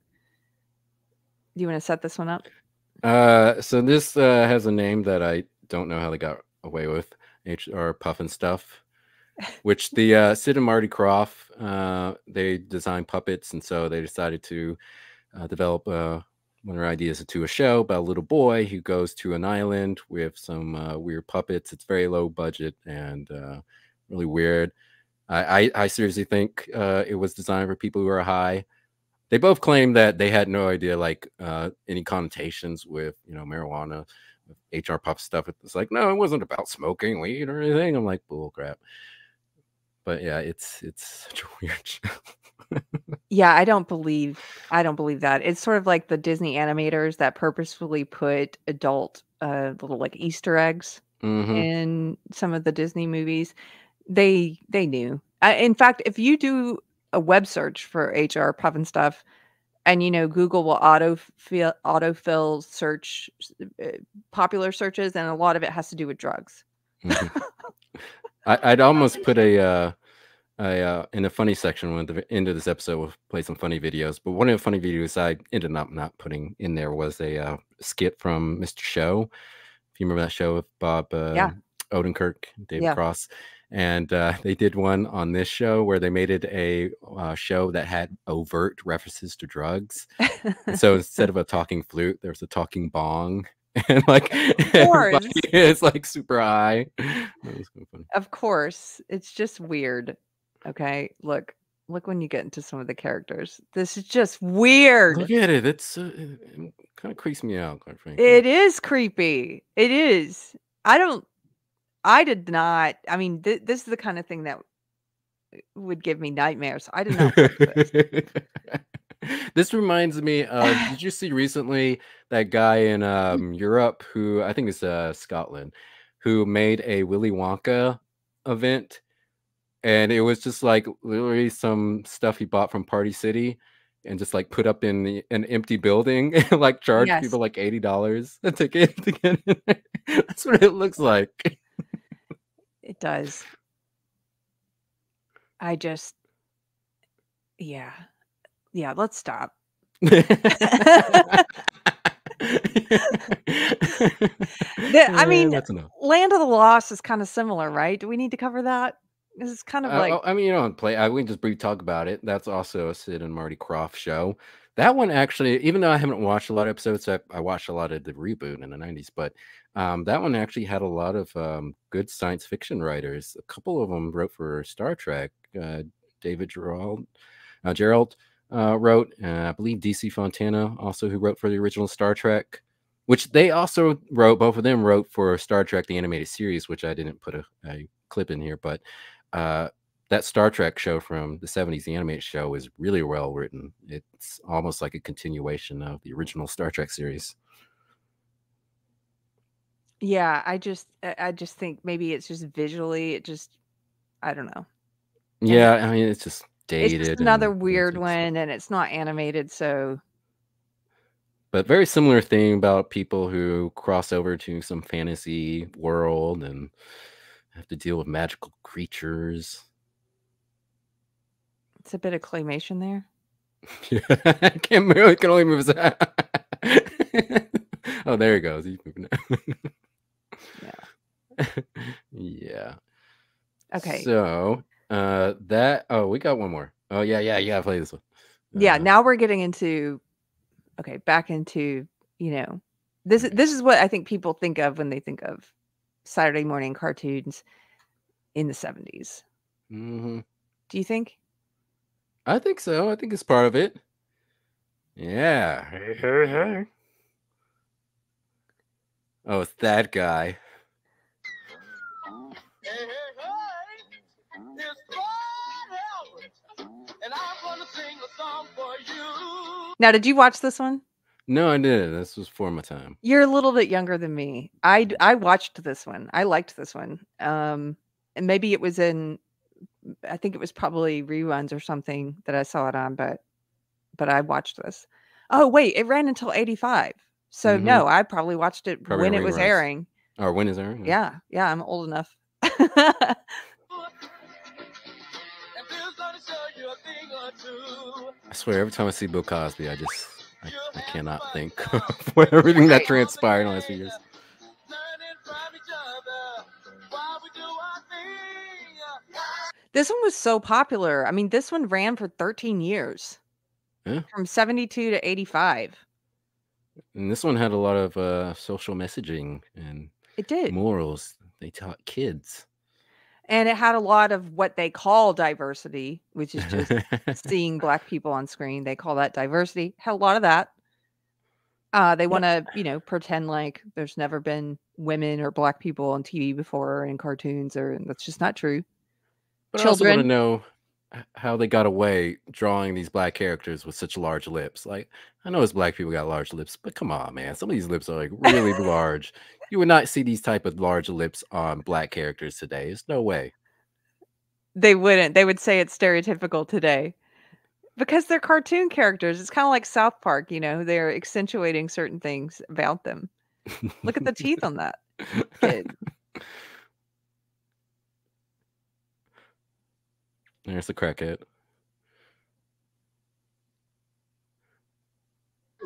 Do you want to set this one up? Uh, so this uh, has a name that I don't know how they got away with. HR Pufnstuf, which the uh, Sid and Marty Krofft uh, they designed puppets, and so they decided to uh, develop uh, one of their ideas to a show about a little boy who goes to an island with some uh, weird puppets. It's very low budget and uh, really weird. I, I, I seriously think uh, it was designed for people who are high they both claim that they had no idea like uh any connotations with you know marijuana hr Pufnstuf it's like no it wasn't about smoking weed or anything i'm like bull crap but yeah it's it's such a weird show Yeah, I don't believe I don't believe that. It's sort of like the Disney animators that purposefully put adult uh little like Easter eggs Mhm. in some of the Disney movies. They they knew. I, in fact, if you do a web search for HR Pufnstuf, and you know Google will auto fill autofill search uh, popular searches, and a lot of it has to do with drugs. Mhm. I, i'd almost put a uh I, uh, in the funny section when the end of this episode we'll play some funny videos but one of the funny videos i ended up not putting in there was a uh, skit from mr show if you remember that show with bob uh, Yeah. odenkirk david Yeah. cross and uh, they did one on this show where they made it a uh, show that had overt references to drugs so instead of a talking flute there's a talking bong and like it's like super high that was kind of funny Of course, it's just weird. Okay, look, look when you get into some of the characters. This is just weird. Look at it. It's uh, it kind of creeps me out, quite frankly. It is creepy. It is. I don't. I did not. I mean, th- this is the kind of thing that would give me nightmares. I did not. this. this reminds me of did you see recently that guy in um Europe who I think is uh Scotland who made a Willy Wonka event and it was just like literally some stuff he bought from Party City and just like put up in the, an empty building and like charge Yes. people like eighty dollars a ticket to get in. That's what it looks like. It does. I just. Yeah. Yeah. Let's stop. I mean. Land of the Lost is kind of similar, right? Do we need to cover that? This is kind of Uh, like. oh, I mean, you know, play. I we can just briefly talk about it. That's also a Sid and Marty Krofft show. That one actually, even though I haven't watched a lot of episodes, I, I watched a lot of the reboot in the '90s. But um, that one actually had a lot of um, good science fiction writers. A couple of them wrote for Star Trek. Uh, David Gerrold, uh, Gerrold uh, wrote. I believe DC Fontana also, who wrote for the original Star Trek. Which they also wrote. Both of them wrote for Star Trek: The Animated Series, which I didn't put a, a clip in here, but uh, that Star Trek show from the 70s, the animated show, is really well written. It's almost like a continuation of the original Star Trek series. Yeah, I just I I just think maybe it's just visually it just I don't know. Yeah, I mean, it's just It's dated. just another and weird it's- one and it's not animated, so but very similar thing about people who cross over to some fantasy world and have to deal with magical creatures. It's a bit of claymation there. Yeah, I can't move. I can only move his head. oh, there he goes. He's moving now. yeah. Okay. So uh that oh we got one more. Oh yeah, yeah, yeah, play this one. yeah, Uh, now we're getting into okay, back into, you know, this is this is what I think people think of when they think of Saturday morning cartoons in the 70s. mhm. Do you think? I think so. I think it's part of it. Yeah. Hey, hey, hey. Oh, it's that guy. Now, did you watch this one? No, I didn't. This was for my time. You're a little bit younger than me. I I watched this one. I liked this one. Um and maybe it was in I think it was probably reruns or something that I saw it on, but but I watched this. Oh, wait, it ran until 85. So Mhm. no, I probably watched it Probably when it was airing. Or when is there? Yeah, yeah, I'm old enough. I swear, every time I see Bill Cosby, I just I, I cannot think of everything that transpired in the last few years. Learning from each other while we do our thing. this one was so popular. I mean, this one ran for 13 years. Yeah. From 72 to 85. And this one had a lot of uh, social messaging and It did. morals they taught kids. And it had a lot of what they call diversity, which is just seeing black people on screen. They call that diversity. Had a lot of that. Uh, they want to, you know, pretend like there's never been women or black people on TV before or in cartoons, or and that's just not true. But I also want to know how they got away drawing these black characters with such large lips. Like, I know it's black people got large lips, but come on, man. Some of these lips are like really large. You would not see these type of large lips on black characters today. There's no way. They wouldn't. They would say it's stereotypical today because they're cartoon characters. It's kind of like South Park, you know, they're accentuating certain things about them. Look at the teeth on that kid. There's the crackhead.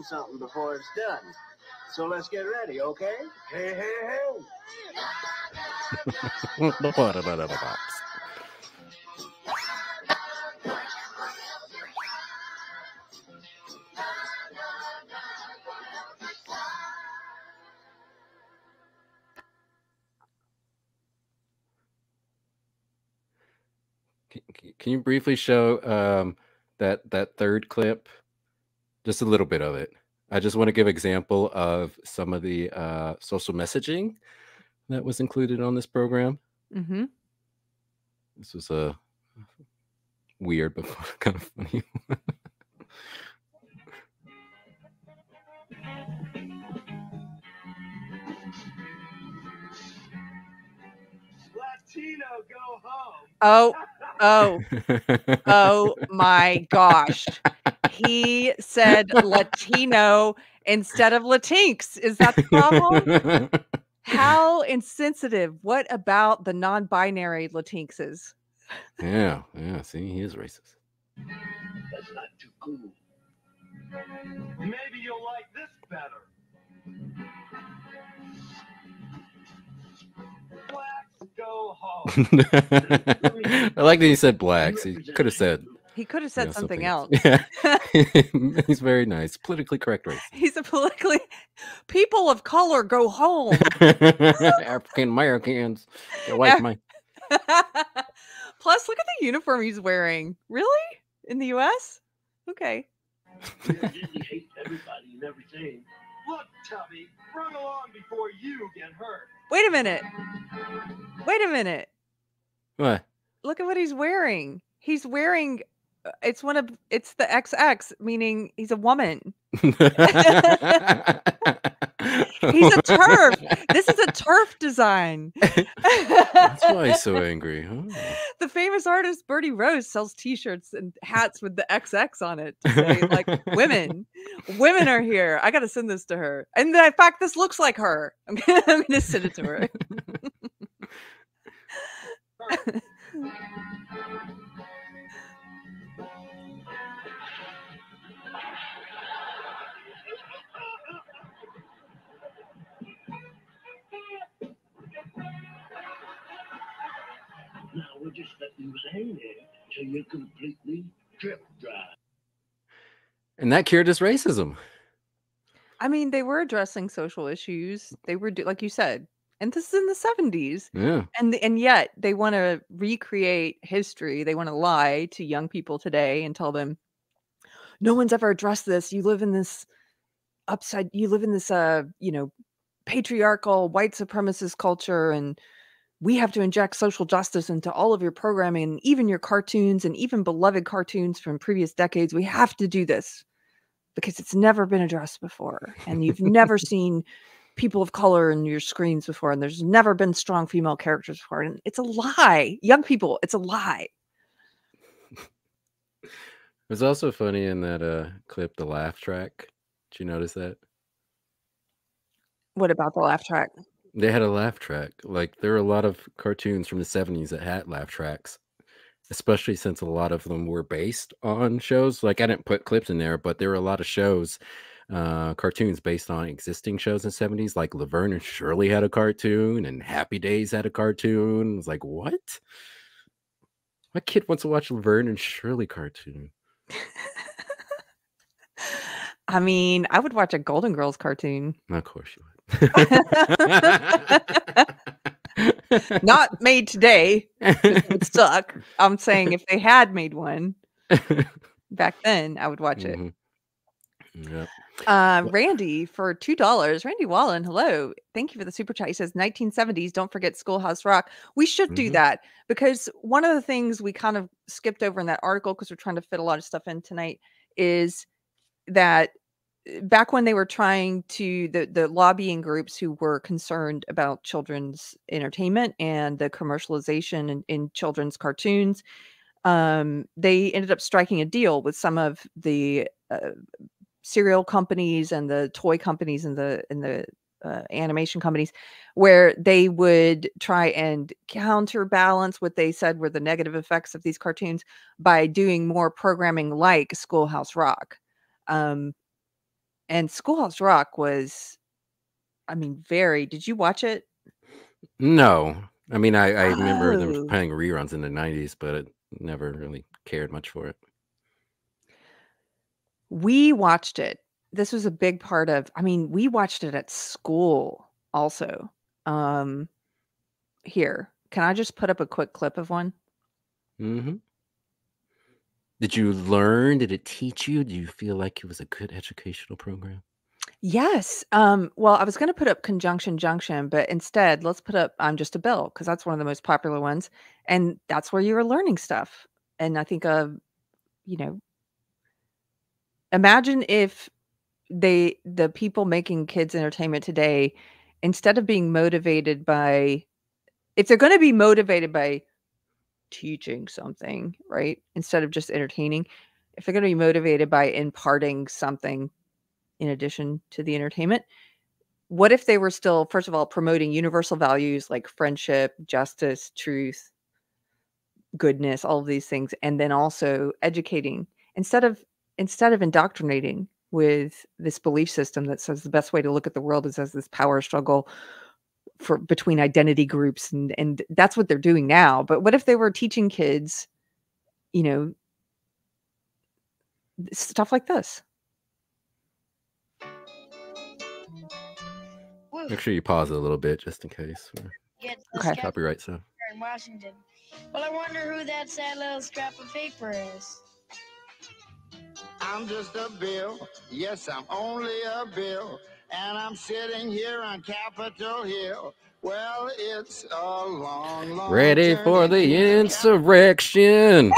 something before it's done. So let's get ready, okay? Hey, hey, hey. Can, can- can you briefly show um, that that third clip? Just a little bit of it. I just want to give example of some of the uh, social messaging that was included on this program. hmm This was a weird but kind of funny. Latino, go home. Oh, oh, oh my gosh. He said Latino instead of Latinx. Is that the problem? How insensitive. What about the non binary Latinxes? yeah, yeah. See, he is racist. That's not too cool. Maybe you'll like this better. Go home. I like that he said blacks. He could have said He could have you said know, something, else. else. Yeah, he's very nice, politically correct race. He's a politically people of color go home. African Americans, get away from me. Plus, look at the uniform he's wearing. Really? In the US? Okay. Disney hates everybody and everything. Look, Tubby, run along before you get hurt. Wait a minute. Wait a minute. What? Look at what he's wearing. He's wearing uh, it's one of it's the XX, meaning he's a woman. He's a turf. This is a turf design. That's why he's so angry. Huh? the famous artist Bertie Rose sells T-shirts and hats with the XX on it to say like women, women are here. I got to send this to her. And in fact, this looks like her. I'm gonna, I'm gonna send it to her. We'll just let you hang there till you're completely drip dry. And that cured his racism. I mean, they were addressing social issues. They were, do- like you said, and this is in the 70s. Yeah. And and yet they want to recreate history. They want to lie to young people today and tell them, no one's ever addressed this. You live in this upside. You live in this, uh, you know, patriarchal white supremacist culture, and we have to inject social justice into all of your programming, and even your cartoons, and even beloved cartoons from previous decades. We have to do this because it's never been addressed before, and you've never seen people of color in your screens before, and there's never been strong female characters before, and it's a lie. Young people, it's a lie. It was also funny in that uh clip, the laugh track. Did you notice that? What about the laugh track? They had a laugh track. Like there are a lot of cartoons from the 70s that had laugh tracks, especially since a lot of them were based on shows. Like I didn't put clips in there, but there were a lot of shows, uh, cartoons based on existing shows in the 70s. Like Laverne and Shirley had a cartoon, and Happy Days had a cartoon. I was like, what? My kid wants to watch Laverne and Shirley cartoon. I mean, I would watch a Golden Girls cartoon. Of course you would. Not made today. It would suck. I'm saying if they had made one back then, I would watch it. Mhm. Yep. Uh, Randy for two dollars. Randy Wallen, hello. Thank you for the super chat. He says 1970s. Don't forget Schoolhouse Rock. We should do Mhm. that because one of the things we kind of skipped over in that article because we're trying to fit a lot of stuff in tonight is that back when they were trying to the the lobbying groups who were concerned about children's entertainment and the commercialization in, in children's cartoons um they ended up striking a deal with some of the uh, cereal companies and the toy companies and the and the uh, animation companies where they would try and counterbalance what they said were the negative effects of these cartoons by doing more programming like Schoolhouse Rock. Um, and Schoolhouse Rock was, I mean, very. Did you watch it? No, I mean I, I remember Oh. them playing reruns in the '90s, but I never really cared much for it. We watched it. This was a big part of. I mean, we watched it at school also. Um, here, can I just put up a quick clip of one? hmm Did you learn? Did it teach you? Do you feel like it was a good educational program? Yes. Um, well, I was going to put up Conjunction Junction, but instead, let's put up I'm Just a Bill because that's one of the most popular ones. And that's where you were learning stuff. And I think, uh, you know, imagine if they, the people making kids entertainment today, instead of being motivated by, if they're going to be motivated by teaching something, right? Instead of just entertaining, if they're going to be motivated by imparting something in addition to the entertainment. What if they were still, first of all, promoting universal values like friendship, justice, truth, goodness, all of these things, and then also educating instead of instead of indoctrinating with this belief system that says the best way to look at the world is as this power struggle for between identity groups and and that's what they're doing now. But what if they were teaching kids, you know, stuff like this? Make sure you pause it a little bit just in case. for Get Okay. Copyright so in Washington. Well, I wonder who that sad little scrap of paper is. I'm just a bill. Yes, I'm only a bill. And I'm sitting here on Capitol Hill. Well, it's a long, long Ready for the insurrection.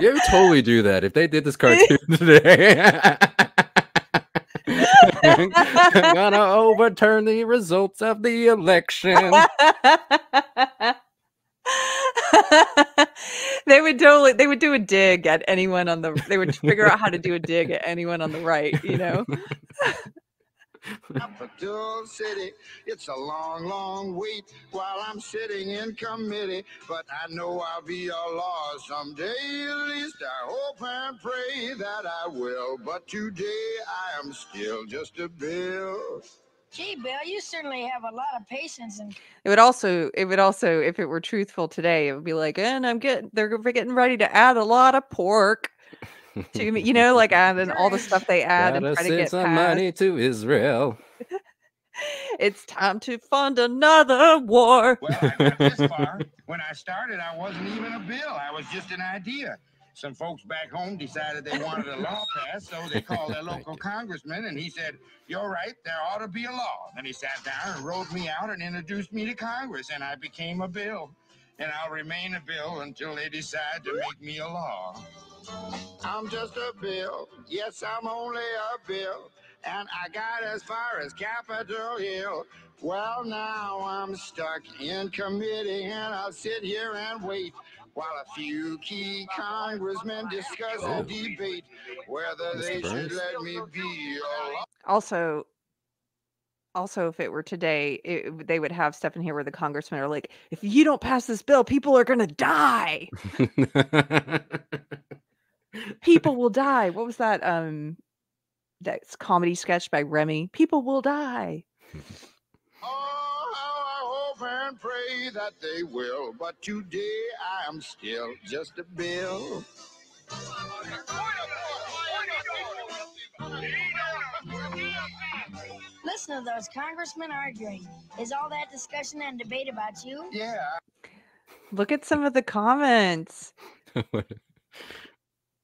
You would totally do that if they did this cartoon today. Gonna overturn the results of the election. they would totally they would do a dig at anyone on the they would figure out how to do a dig at anyone on the right, you know. Capital City. It's a long, long wait while I'm sitting in committee, but I know I'll be a law someday. At least I hope and pray that I will. But today I am still just a bill. Gee, Bill, you certainly have a lot of patience and It would also it would also if it were truthful today, it would be like, and I'm getting they're getting ready to add a lot of pork to me, you know, like adding all the stuff they add and Gotta try to send get some passed. money to Israel. It's time to fund another war. Well, I got this far. When I started, I wasn't even a bill. I was just an idea. Some folks back home decided they wanted a law passed, so they called their local congressman, and he said, You're right, there ought to be a law. Then he sat down and wrote me out and introduced me to Congress, and I became a bill. And I'll remain a bill until they decide to make me a law. I'm just a bill. Yes, I'm only a bill. And I got as far as Capitol Hill. Well, now I'm stuck in committee, and I'll sit here and wait while a few key congressmen discuss Oh. and debate whether Mr. they should let me be a. Also, also, if it were today, it, they would have stuff in here where the congressmen are like, "If you don't pass this bill, people are gonna die. People will die." What was that? Um, that comedy sketch by Remy. People will die. Oh, how I and pray that they will. But today I am still just a bill. listen to those congressmen arguing. Is all that discussion and debate about you? Yeah. Look at some of the comments.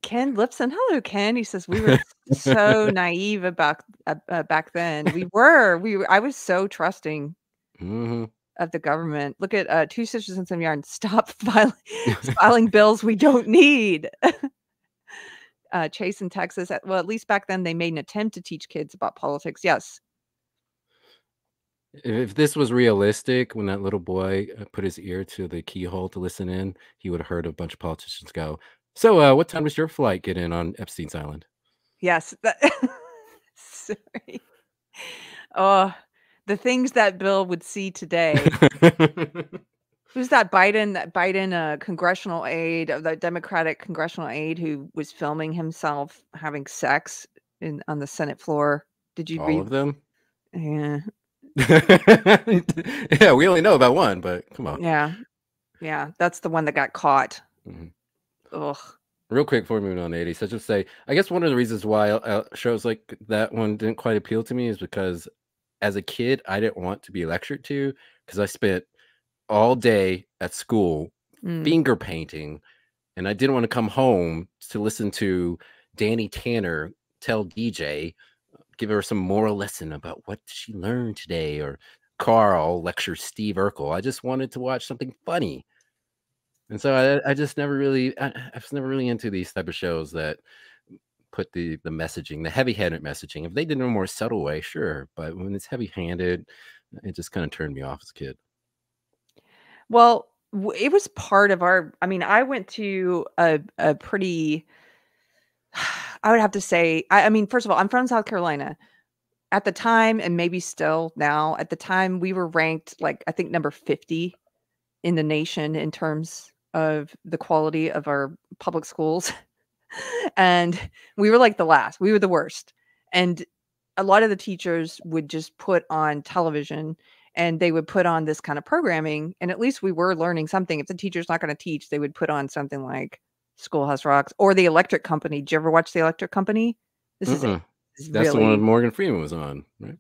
Ken Lipson, hello Ken. He says we were so naive about uh, uh, back then. We were. We were. I was so trusting Mhm. Of the government. Look at uh, two sisters and some yarn. Stop filing filing bills we don't need. uh, Chase in Texas. at- Well, at least back then they made an attempt to teach kids about politics. Yes. If this was realistic, when that little boy uh, put his ear to the keyhole to listen in, he would have heard a bunch of politicians go, "So, uh, what time does your flight get in on Epstein's Island?" Yes. That, sorry. Oh, the things that Bill would see today. Who's that Biden? That Biden, uh, congressional aide, uh, the Democratic congressional aide who was filming himself having sex in on the Senate floor. Did you All read? of them. Yeah, yeah, we only know about one, but come on. yeah, yeah. That's the one that got caught. Mhm. Ugh. Real quick before we move on to 80, so just say, I guess one of the reasons why uh, shows like that one didn't quite appeal to me is because as a kid, I didn't want to be lectured to because I spent all day at school Mm. finger painting and I didn't want to come home to listen to Danny Tanner tell DJ, give her some moral lesson about what she learned today, or Carl lecture Steve Urkel. I just wanted to watch something funny. And so I, I just never really, I, I was never really into these type of shows that put the the messaging, the heavy-handed messaging. If they did it in a more subtle way, sure, but when it's heavy-handed, it just kind of turned me off as a kid. Well, it was part of our. I mean, I went to a a pretty. I would have to say. I, I mean, first of all, I'm from South Carolina. At the time, and maybe still now, at the time, we were ranked like I think number 50 in the nation in terms of the quality of our public schools. and we were like the last. We were the worst. And a lot of the teachers would just put on television and they would put on this kind of programming and at least we were learning something if the teacher's not going to teach they would put on something like schoolhouse rocks or the electric company did you ever watch the electric company this is, Mm-mm. is That's the one Morgan Freeman was on, right?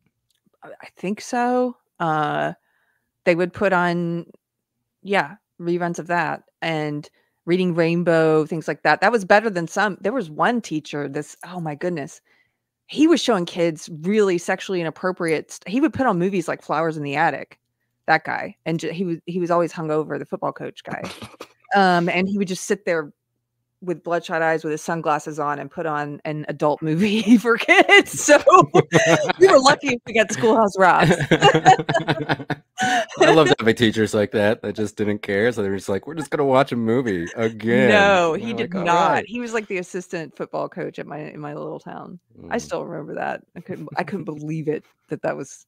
I I think so. Uh, they would put on, yeah, reruns of that and reading Rainbow, things like that. That was better than some. There was one teacher, this, oh my goodness, he was showing kids really sexually inappropriate. He would put on movies like Flowers in the Attic. That guy, and he was he was always hung over the football coach guy, um, and he would just sit there with bloodshot eyes with his sunglasses on and put on an adult movie for kids. So we were lucky if we got Schoolhouse Rock. I love having teachers like that that just didn't care. So they were just like, we're just gonna watch a movie again. No, he did like, not. right." He was like the assistant football coach at my in my little town. I Mm. still remember that. I couldn't I couldn't believe it that that was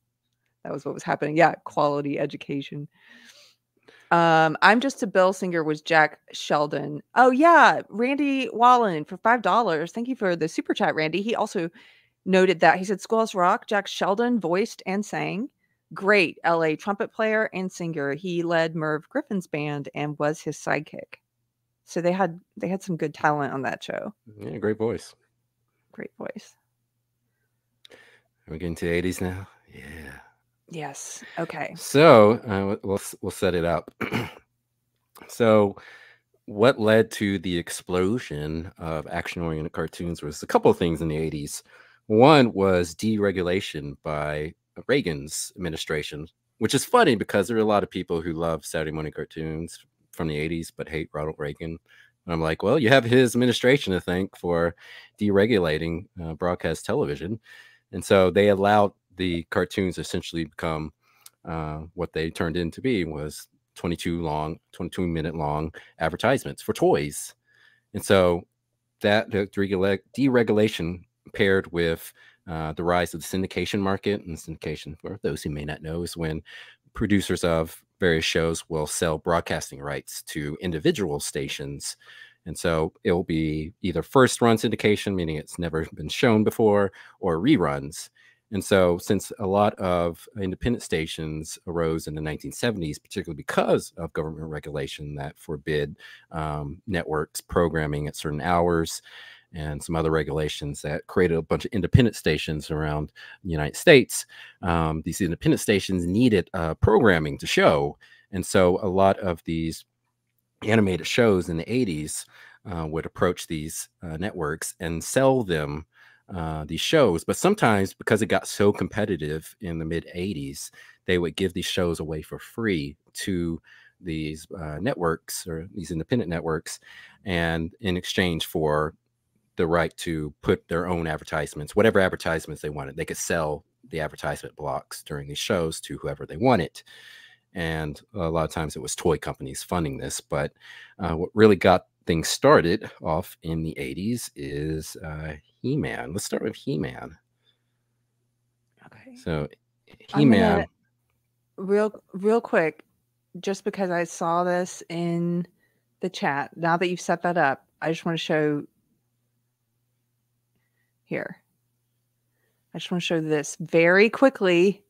that was what was happening. Yeah, quality education. Um, I'm just a Bill singer was Jack Sheldon. Oh yeah, Randy Wallen for five dollars. Thank you for the super chat, Randy. He also noted that he said Schoolhouse Rock. Jack Sheldon voiced and sang. Great LA trumpet player and singer. He led Merv Griffin's band and was his sidekick. So they had they had some good talent on that show. Yeah, great voice. Great voice. We're we getting to the 80s now? Yeah. Yes. Okay. So uh, we'll we'll set it up. so, what led to the explosion of action-oriented cartoons was a couple of things in the '80s. One was deregulation by Reagan's administration, which is funny because there are a lot of people who love Saturday morning cartoons from the '80s but hate Ronald Reagan. And I'm like, well, you have his administration to thank for deregulating uh, broadcast television, and so they allowed the cartoons essentially become uh, what they turned into be was 22 long 22 minute long advertisements for toys. And so that deregulation paired with uh, the rise of the syndication market and syndication for those who may not know is when producers of various shows will sell broadcasting rights to individual stations. And so it'll be either first run syndication meaning it's never been shown before or reruns and so, since a lot of independent stations arose in the 1970s, particularly because of government regulation that forbid um, networks programming at certain hours and some other regulations that created a bunch of independent stations around the United States, um, these independent stations needed uh, programming to show. And so, a lot of these animated shows in the 80s uh, would approach these uh, networks and sell them uh, these shows. But sometimes, because it got so competitive in the mid 80s, they would give these shows away for free to these uh, networks or these independent networks, and in exchange for the right to put their own advertisements, whatever advertisements they wanted, they could sell the advertisement blocks during these shows to whoever they wanted. And a lot of times it was toy companies funding this. But uh, what really got things started off in the 80s is uh, He Man. Let's start with He Man. Okay. So, He Man. real real quick just because i saw this in the chat now that you've set that up i just want to show here i just want to show this very quickly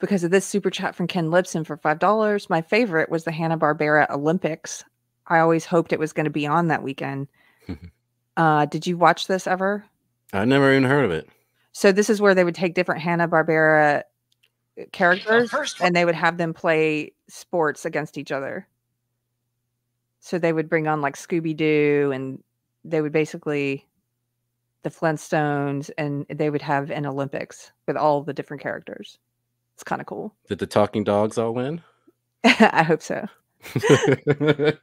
because of this super chat from ken lipson for five dollars my favorite was the hanna-barbera olympics i always hoped it was going to be on that weekend uh did you watch this ever I never even heard of it. so this is where they would take different Hanna Barbera characters first and they would have them play sports against each other. So they would bring on like Scooby Doo and they would basically the Flintstones and they would have an Olympics with all the different characters. It's kind of cool. Did the talking dogs all win? I hope so.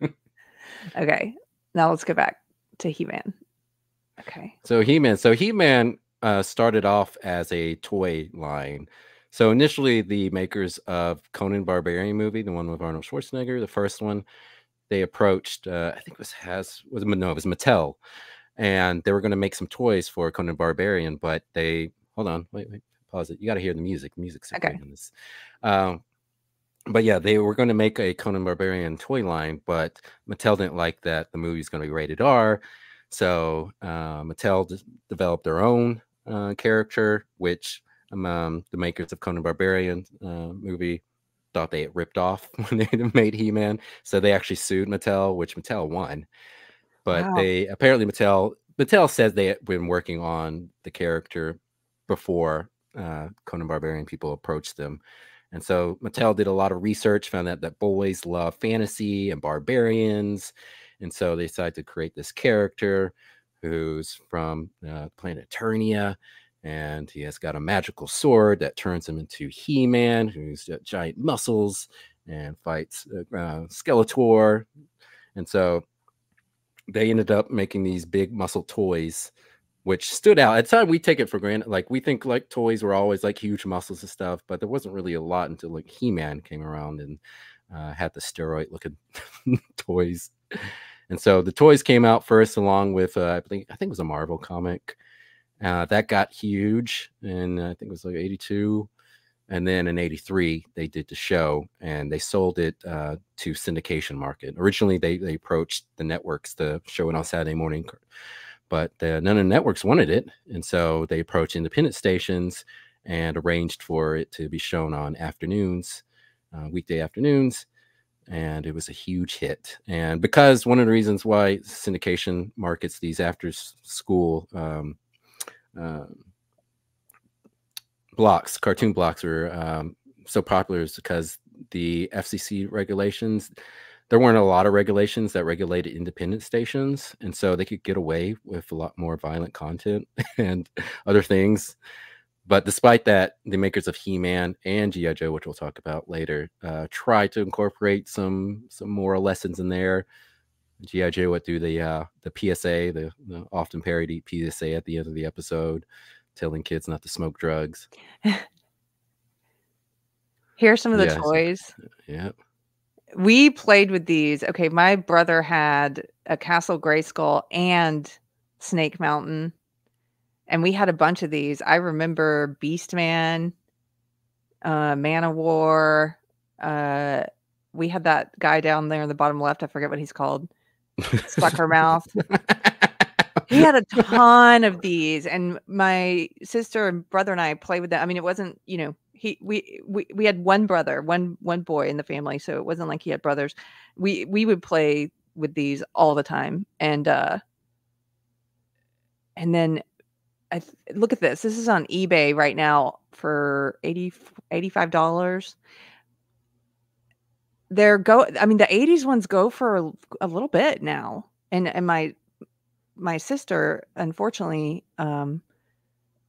Okay. Now let's go back to He Man. Okay. So He Man. So He Man uh, started off as a toy line. So initially, the makers of Conan Barbarian movie, the one with Arnold Schwarzenegger, the first one, they approached. Uh, I think it was Has was no, it was Mattel, and they were going to make some toys for Conan Barbarian, but they hold on, wait, wait, pause it. You got to hear the music. The music's Okay. in this. Um, but yeah, they were going to make a Conan Barbarian toy line, but Mattel didn't like that the movie's going to be rated R. So uh, Mattel just developed their own uh, character, which um, um, the makers of Conan Barbarian uh, movie thought they had ripped off when they made He-Man. So they actually sued Mattel, which Mattel won. But Wow. they apparently Mattel Mattel says they had been working on the character before uh, Conan Barbarian people approached them. And so Mattel did a lot of research, found out that boys love fantasy and barbarians. And so they decided to create this character who's from uh, planet Eternia. And he has got a magical sword that turns him into He Man, who's got giant muscles and fights uh, uh, Skeletor. And so they ended up making these big muscle toys, which stood out. At the time, we take it for granted. Like we think like toys were always like huge muscles and stuff, but there wasn't really a lot until like He Man came around and uh, had the steroid looking toys. And so the toys came out first, along with uh, I think I think it was a Marvel comic. Uh, that got huge, and I think it was like '82. And then in '83, they did the show, and they sold it uh, to syndication market. Originally, they they approached the networks to show it on Saturday morning, but the, none of the networks wanted it, and so they approached independent stations and arranged for it to be shown on afternoons, uh, weekday afternoons and it was a huge hit. And because one of the reasons why syndication markets these after school um, um blocks, cartoon blocks, were um, so popular is because the FCC regulations. There weren't a lot of regulations that regulated independent stations, and so they could get away with a lot more violent content and other things. But despite that, the makers of He-Man and GI Joe, which we'll talk about later, uh, try to incorporate some some moral lessons in there. GI Joe would do the uh, the PSA, the, the often parodied PSA at the end of the episode, telling kids not to smoke drugs. Here are some of the toys. Yeah. We played with these. Okay, my brother had a Castle Grayskull and Snake Mountain, and we had a bunch of these. I remember Beastman, uh, Man of War. Uh, we had that guy down there in the bottom left. I forget what he's called. Sucker Mouth. he had a ton of these and my sister and brother and i played with them i mean it wasn't you know he we, we we had one brother one one boy in the family so it wasn't like he had brothers we we would play with these all the time and uh and then I look at this this is on ebay right now for 80 85 they're go i mean the 80s ones go for a, a little bit now and and my my sister unfortunately um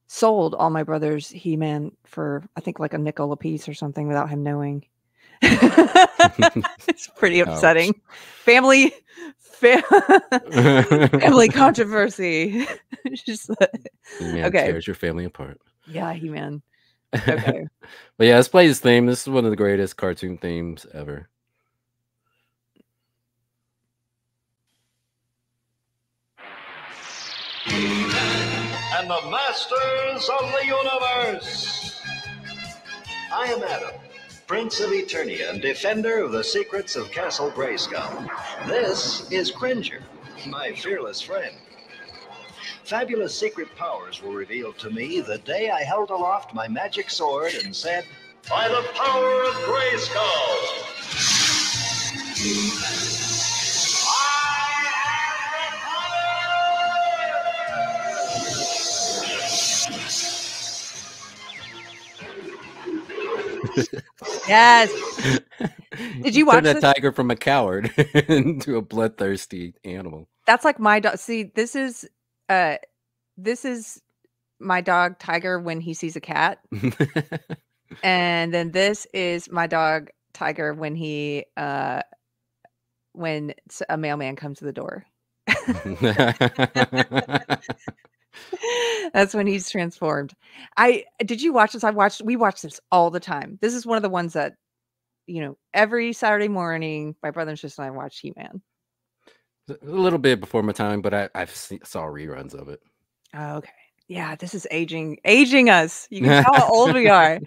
sold all my brother's he-man for i think like a nickel a piece or something without him knowing. It's pretty Ouch. upsetting. Family fa- family controversy Just like- He-Man okay tears your family apart. yeah he-man okay But yeah, let's play this theme. This is one of the greatest cartoon themes ever. and the masters of the universe. I am Adam, Prince of Eternia and defender of the secrets of Castle Grayskull. This is Cringer, my fearless friend. Fabulous secret powers were revealed to me the day I held aloft my magic sword and said, By the power of Grayskull! yes did you watch Turn a this? tiger from a coward into a bloodthirsty animal? that's like my dog see this is uh this is my dog tiger when he sees a cat and then this is my dog tiger when he uh when a mailman comes to the door that's when he's transformed i did you watch this i watched we watch this all the time this is one of the ones that you know every saturday morning my brother and sister and i watch he-man a little bit before my time, but I I've seen, saw reruns of it. Oh, okay. Yeah, this is aging aging us. You can tell how old we are.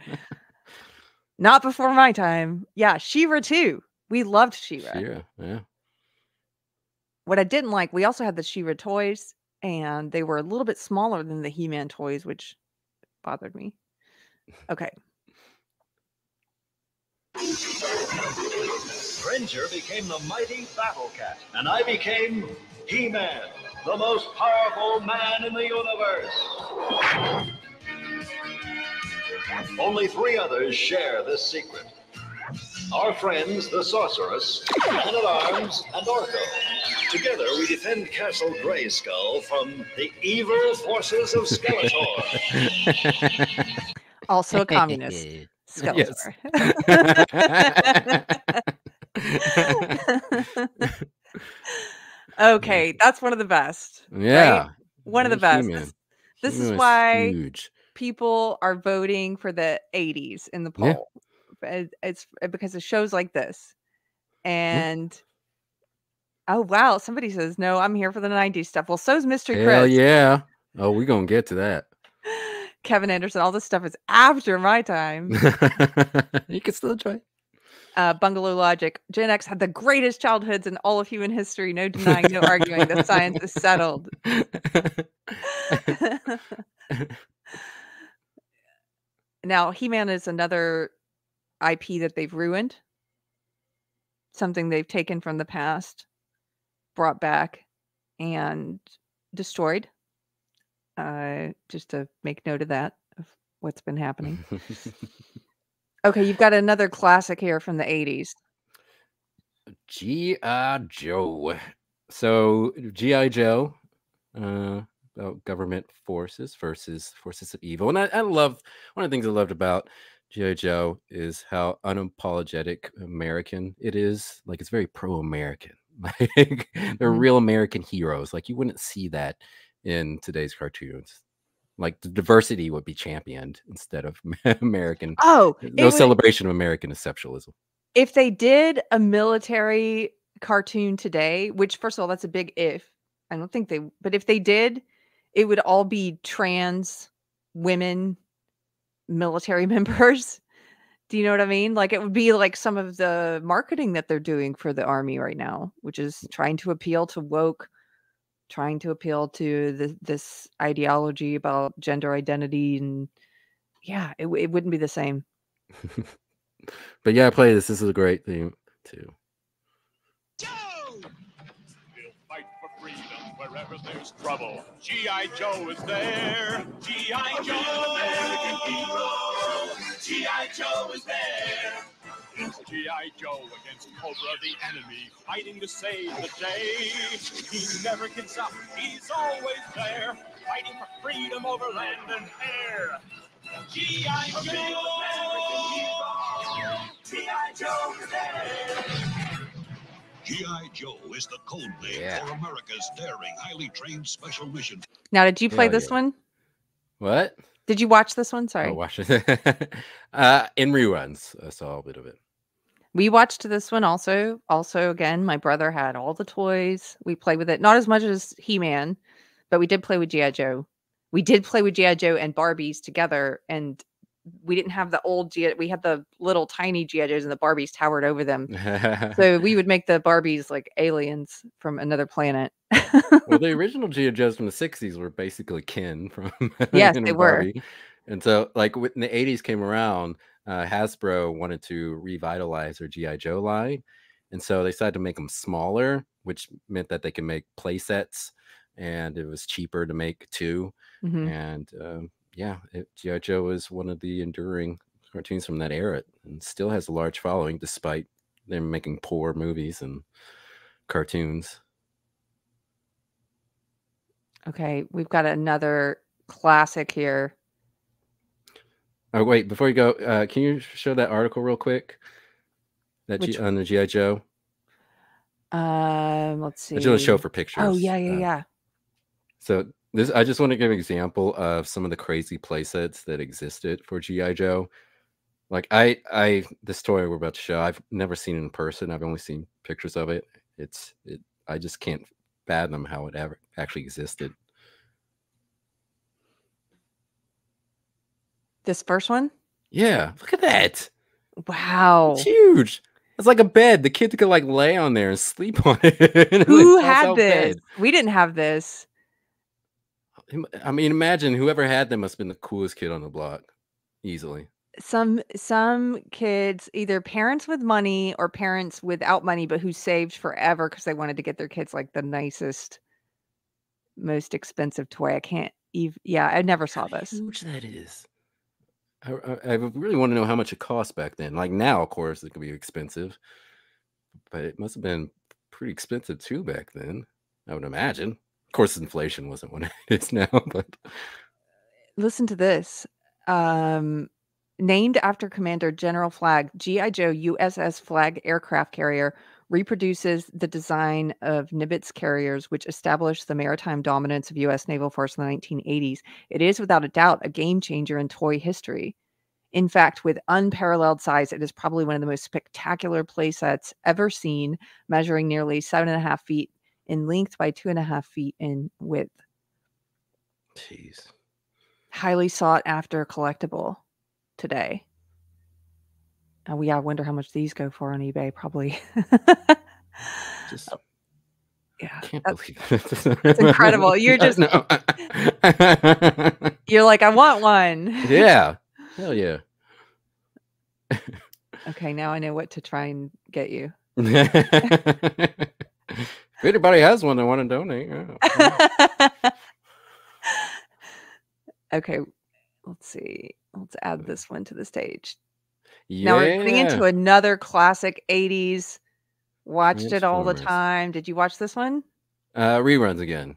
Not before my time. Yeah, She-Ra too. We loved She-Ra. Yeah, yeah. What I didn't like, we also had the She-Ra toys, and they were a little bit smaller than the He-Man toys, which bothered me. Okay. Cringer became the mighty Battle Cat, and I became He-Man, the most powerful man in the universe. Only three others share this secret. Our friends, the Sorceress, Man-at-Arms, and Orko. Together, we defend Castle Grayskull from the evil forces of Skeletor. Also a communist. Yes. Skeletor. Okay, that's one of the best. Yeah. right? One of the best. This, this is why huge. people are voting for the 80s in the poll. It- It's uh, because of shows like this. And oh wow, somebody says no, I'm here for the 90s stuff. Well, so's Mystery Hell Chris. yeah. Oh, we're gonna get to that. Kevin Anderson, all this stuff is after my time. you can still try. Uh, Bungalow Logic. Gen X had the greatest childhoods in all of human history. No denying, no arguing. The science is settled. now, He Man is another IP that they've ruined. Something they've taken from the past, brought back, and destroyed. Uh, just to make note of that, of what's been happening. Okay, you've got another classic here from the 80s. G.I. Joe. So G.I. Joe, uh, about government forces versus forces of evil. And I, I love one of the things I loved about G.I. Joe is how unapologetic American it is. Like it's very pro-American. Like they're Mhm. real American heroes. Like you wouldn't see that in today's cartoons. Like the diversity would be championed instead of American. Oh, no would- celebration of American exceptionalism. if they did a military cartoon today, which first of all, that's a big if. I don't think they, but if they did, it would all be trans women military members. Do you know what I mean? Like it would be like some of the marketing that they're doing for the army right now, which is mm. trying to appeal to woke, trying to appeal to the, this ideology about gender identity and yeah, it, it wouldn't be the same. But yeah, play this. This is a great theme too. Wherever there's trouble. G.I. Joe is there. G.I. Joe, American hero. G.I. Joe is there. G.I. Joe against Cobra, the enemy, fighting to save the day. He never gives up, he's always there, fighting for freedom over land and air. G.I. Joe, G.I. Joe is there. G.I. Joe is the code name Yeah. for America's daring, highly trained special mission. Now, did you play Hell this yeah. one? What? Did you watch this one? Sorry. I watched it. uh, in reruns, I saw a bit of it. We watched this one also. Also, again, my brother had all the toys. We played with it, not as much as He Man, but we did play with G.I. Joe. We did play with G.I. Joe and Barbies together, and we didn't have the old G. We had the little tiny G.I. Joes, and the Barbies towered over them. so we would make the Barbies like aliens from another planet. well, the original G.I. Joes from the '60s were basically Ken from Yes, they and were. And so, like when the '80s came around, uh, Hasbro wanted to revitalize their GI Joe line, and so they decided to make them smaller, which meant that they could make play sets, and it was cheaper to make two. Mhm. And um, yeah, it, GI Joe is one of the enduring cartoons from that era, and still has a large following despite them making poor movies and cartoons. Okay, we've got another classic here. Oh wait, before you go, uh, can you show that article real quick? That G- on the GI Joe. Um, let's see. I just want to show for pictures. Oh yeah, yeah, uh, yeah. So this, I just want to give an example of some of the crazy playsets that existed for GI Joe. Like I, I this toy we're about to show, I've never seen it in person. I've only seen pictures of it. It's, it, I just can't fathom how it ever actually existed. This first one. Yeah, look at that. Wow. It's huge. It's like a bed. The kid could like lay on there and sleep on it, Who had this? bed. We didn't have this. I mean, imagine whoever had them must have been the coolest kid on the block, easily. Some some kids, either parents with money or parents without money, but who saved forever because they wanted to get their kids like the nicest, most expensive toy. I can't even. Yeah, I never saw this. huge that is. I, I, I really want to know how much it cost back then. Like now, of course, it could be expensive, but it must have been pretty expensive too back then. I would imagine. Course, inflation wasn't what it is now, but Listen to this. Um, named after Commander General Flagg, GI Joe USS Flagg aircraft carrier reproduces the design of Nimitz carriers, which established the maritime dominance of U.S. naval force in the 1980s. It is without a doubt a game changer in toy history. In fact, with unparalleled size, it is probably one of the most spectacular playsets ever seen, measuring nearly seven and a half feet in length by two and a half feet in width. Jeez. Highly sought after collectible today. Uh, yeah, I wonder how much these go for on eBay. Probably. Just yeah, can't that's- believe it. it's incredible. You're just- No. You're like, I want one. yeah. Hell yeah. Okay, now I know what to try and get you. If anybody has one they want to donate, yeah. okay, let's see. Let's add this one to the stage. Now we're getting into another classic 80s. Watched it all the time. Did you watch this one? Uh, reruns again.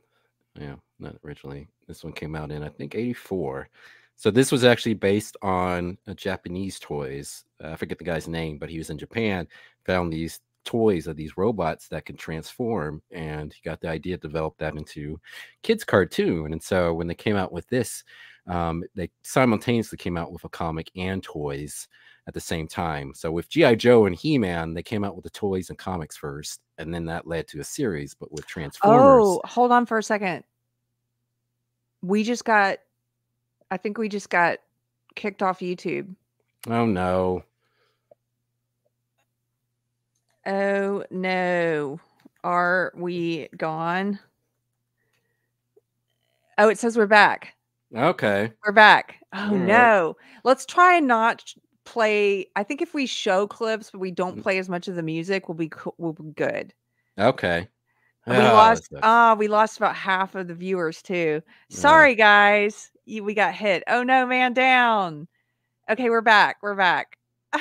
Yeah, not originally. This one came out in I think '84. So this was actually based on uh, Japanese toys. Uh, I forget the guy's name, but he was in Japan, found these toys of these robots that can transform, and he got the idea to develop that into kids cartoon. And so when they came out with this, um, they simultaneously came out with a comic and toys at the same time. So with GI Joe and He Man, they came out with the toys and comics first, and then that led to a series. But with Transformers, Oh, hold on for a second. We just got I think we just got kicked off YouTube. oh no, Oh no. Are we gone? Oh, it says we're back. okay, We're back. Oh All right. no. Let's try and not play. I think if we show clips but we don't play as much of the music, we'll be co- we'll be good. okay. We Ah, lost ah, we lost about half of the viewers too. Sorry guys. You, we got hit. Oh no, man down. Okay, we're back. We're back.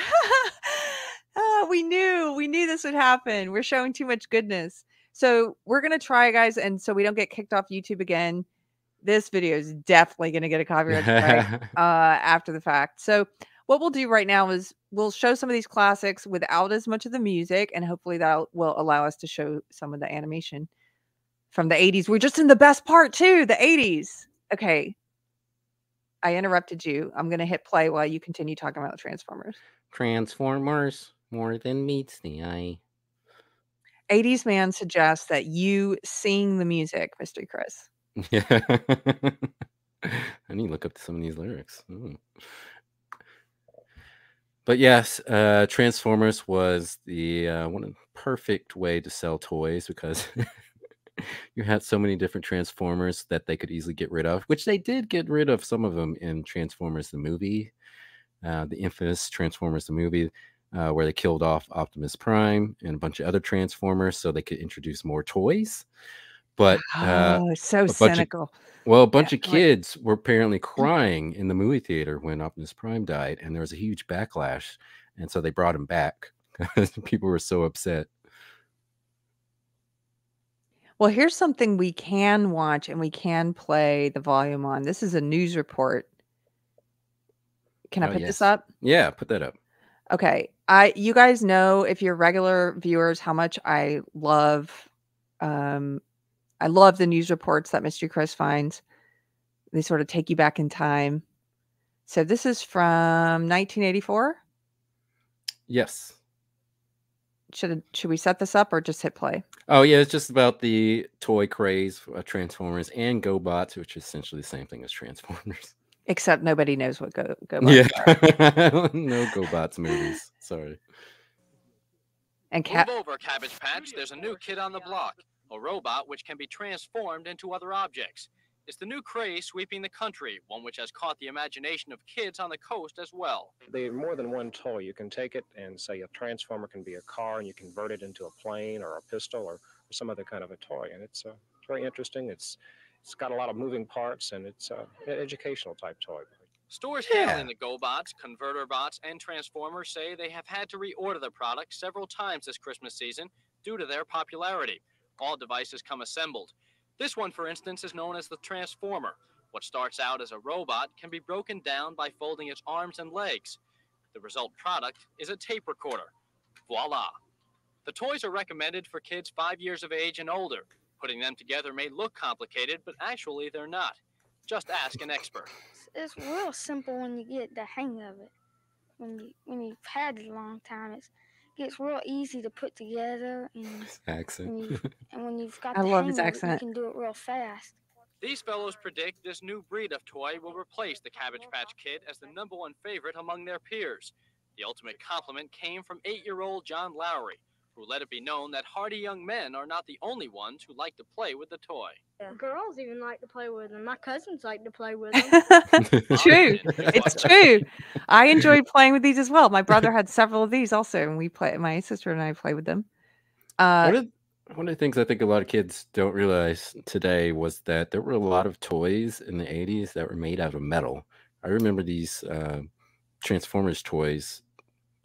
We knew. We knew this would happen. We're showing too much goodness. So, we're going to try guys and so we don't get kicked off YouTube again. This video is definitely going to get a copyright strike uh, after the fact. So, what we'll do right now is we'll show some of these classics without as much of the music, and hopefully that will allow us to show some of the animation from the 80s. We're just in the best part too, the 80s. Okay. I interrupted you. I'm going to hit play while you continue talking about the Transformers. Transformers more than meets the eye. 80s man suggests that you sing the music, Mr. Chris. Yeah. I need to look up some of these lyrics. Ooh. But yes, uh, Transformers was the uh, one perfect way to sell toys because you had so many different Transformers that they could easily get rid of, which they did get rid of some of them in Transformers the movie, uh, the infamous Transformers the movie, uh, where they killed off Optimus Prime and a bunch of other Transformers so they could introduce more toys. But uh, oh, so bunch of- cynical. well, a bunch of like- kids were apparently crying in the movie theater when Optimus Prime died, and there was a huge backlash, and so they brought him back because people were so upset. Well, here's something we can watch and we can play the volume on. This is a news report. Can I Oh, put this up? Yeah, put that up. Okay. I you guys know if you're regular viewers how much I love um I love the news reports that Mystery Chris finds. They sort of take you back in time. So this is from 1984. Yes. Should should we set this up or just hit play? Oh yeah, it's just about the toy craze of Transformers and GoBots, which is essentially the same thing as Transformers. Except nobody knows what go go yeah, are. no GoBots movies. Sorry. And cat Move over, Cabbage Patch. There's a new kid on the block. A robot which can be transformed into other objects. It's the new craze sweeping the country, one which has caught the imagination of kids on the coast as well. They're more than one toy. You can take it and say a transformer can be a car, and you convert it into a plane or a pistol or, or some other kind of a toy. And it's uh, very interesting. It's it's got a lot of moving parts, and it's uh, an educational type toy. Stores Yeah. handling the GoBots, Converter Bots, and Transformers say they have had to reorder the product several times this Christmas season due to their popularity. All devices come assembled. This one, for instance, is known as the Transformer. What starts out as a robot can be broken down by folding its arms and legs. The result product is a tape recorder. Voila! The toys are recommended for kids five years of age and older. Putting them together may look complicated, but actually they're not. Just ask an expert. It's real simple when you get the hang of it. When you when you've had it a long time, it's gets real easy to put together, and Accent. when you, and when you've got I the love hang his of it, accent. you can do it real fast. These fellows predict this new breed of toy will replace the Cabbage Patch Kid as the number one favorite among their peers. The ultimate compliment came from eight year old John Lowry, who let it be known that hardy young men are not the only ones who like to play with the toy. Girls even like to play with them. My cousins like to play with them. true. It's true. I enjoyed playing with these as well. My brother had several of these also, and we play. My sister and I play with them. Uh, one, of, one of the things I think a lot of kids don't realize today was that there were a lot of toys in the 80s that were made out of metal. I remember these uh, Transformers toys,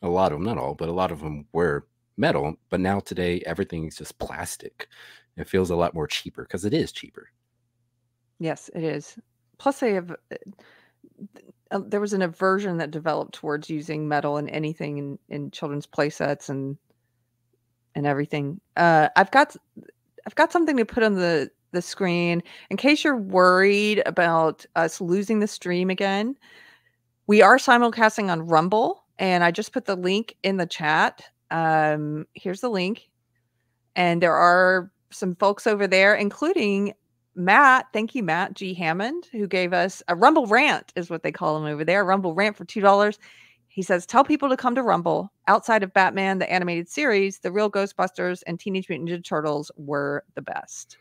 a lot of them, not all, but a lot of them were metal. But now today, everything is just plastic. It feels a lot more cheaper because it is cheaper. Yes, it is. Plus, they have. uh, uh, there was an aversion that developed towards using metal in anything in, in children's play sets and and everything. Uh, I've got I've got something to put on the the screen in case you're worried about us losing the stream again. We are simulcasting on Rumble, and I just put the link in the chat. Um, here's the link, and there are some folks over there, including Matt. Thank you, Matt G. Hammond, who gave us a Rumble rant, is what they call him over there. Rumble rant for two dollars. He says, "Tell people to come to Rumble. Outside of Batman, the animated series, the real Ghostbusters and Teenage Mutant Ninja Turtles were the best."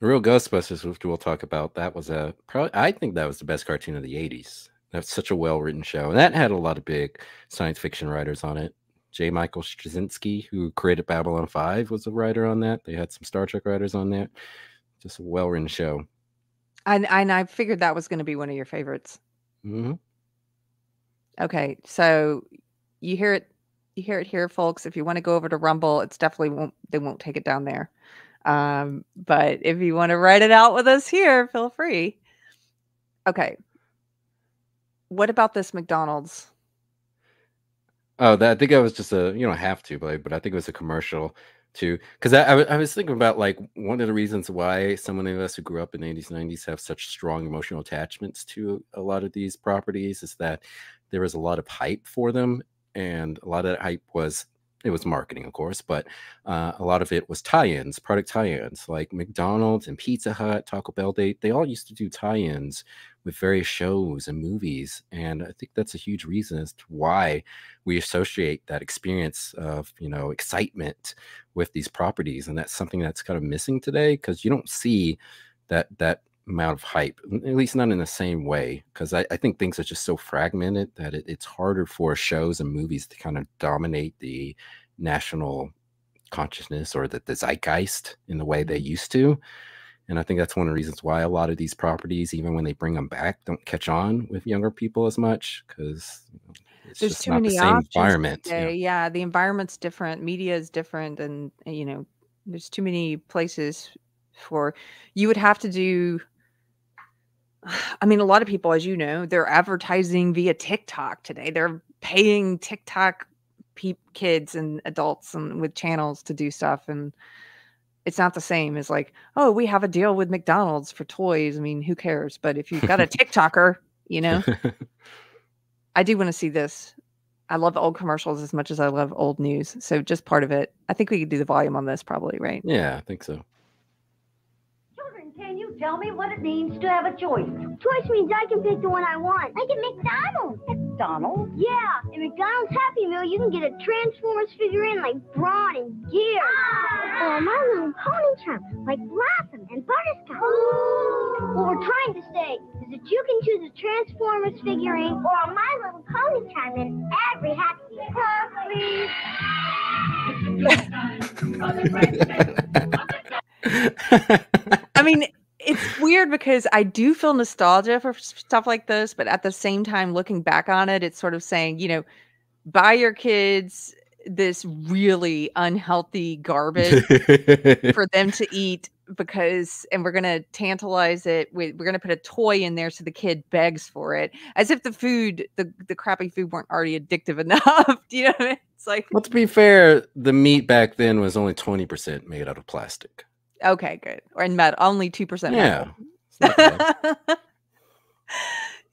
The real Ghostbusters, which we'll talk about, that was a probably I think that was the best cartoon of the 80s. That's such a well written show. And that had a lot of big science fiction writers on it. J. Michael Straczynski, who created Babylon 5, was a writer on that. They had some Star Trek writers on that. Just a well written show. And and I figured that was going to be one of your favorites. hmm Okay, so you hear it you hear it here folks if you want to go over to rumble it's definitely won't they won't take it down there um but if you want to write it out with us here feel free okay what about this mcdonald's Oh, that I think I was just a you don't have to, but but I think it was a commercial too. Because I, I I was thinking about like one of the reasons why so many of us who grew up in the 80s, 90s have such strong emotional attachments to a lot of these properties is that there was a lot of hype for them, and a lot of that hype was it was marketing, of course, but uh, a lot of it was tie-ins, product tie-ins, like McDonald's and Pizza Hut, Taco Bell. They they all used to do tie-ins with various shows and movies, and I think that's a huge reason as to why we associate that experience of you know excitement with these properties, and that's something that's kind of missing today because you don't see that that amount of hype, at least not in the same way. Because I, I think things are just so fragmented that it, it's harder for shows and movies to kind of dominate the national consciousness or the, the zeitgeist in the way they mm-hmm. used to. And I think that's one of the reasons why a lot of these properties, even when they bring them back, don't catch on with younger people as much because it's there's just too not many the same options environment. you know. yeah the environment's different media is different and uh, you know there's too many places for you would have to do I mean, a lot of people, as you know, they're advertising via TikTok today. They're paying TikTok peep kids and adults and with channels to do stuff, and it's not the same as like, oh, we have a deal with McDonald's for toys. I mean, who cares? But if you've got a TikToker, you know, I do want to see this. I love old commercials as much as I love old news. So just part of it. I think we could do the volume on this probably, right? Yeah, I think so. Children, can you tell me what it means to have a choice? Choice means I can pick the one I want. Like at McDonald's. McDonald's? Yeah. In McDonald's Happy Meal, you can get a Transformers figurine like Brawn and Gear. Ah! Or My Little Pony charm like Blossom and Butterscotch. What we're trying to say is that you can choose a Transformers figurine or a My Little Pony charm in every Happy Meal. I mean, it's weird because I do feel nostalgia for stuff like this, but at the same time, looking back on it, it's sort of saying, you know, buy your kids this really unhealthy garbage for them to eat because and we're gonna tantalize it with we're gonna put a toy in there so the kid begs for it as if the food the the crappy food weren't already addictive enough do you know what I mean? it's like Well, to be fair, the meat back then was only 20% made out of plastic. Okay good or in metal only 2% Yeah. metal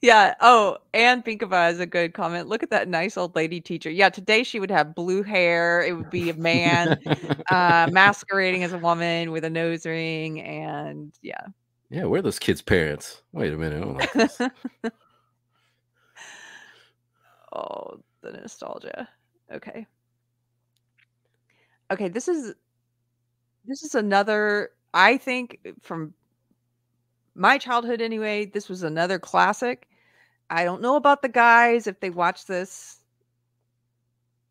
yeah oh and Pinkava has a good comment look at that nice old lady teacher yeah today she would have blue hair it would be a man uh masquerading as a woman with a nose ring and yeah Yeah, where are those kids' parents? Wait a minute. I don't like this. oh, the nostalgia. Okay. Okay, this is this is another I think from my childhood anyway, this was another classic. I don't know about the guys if they watch this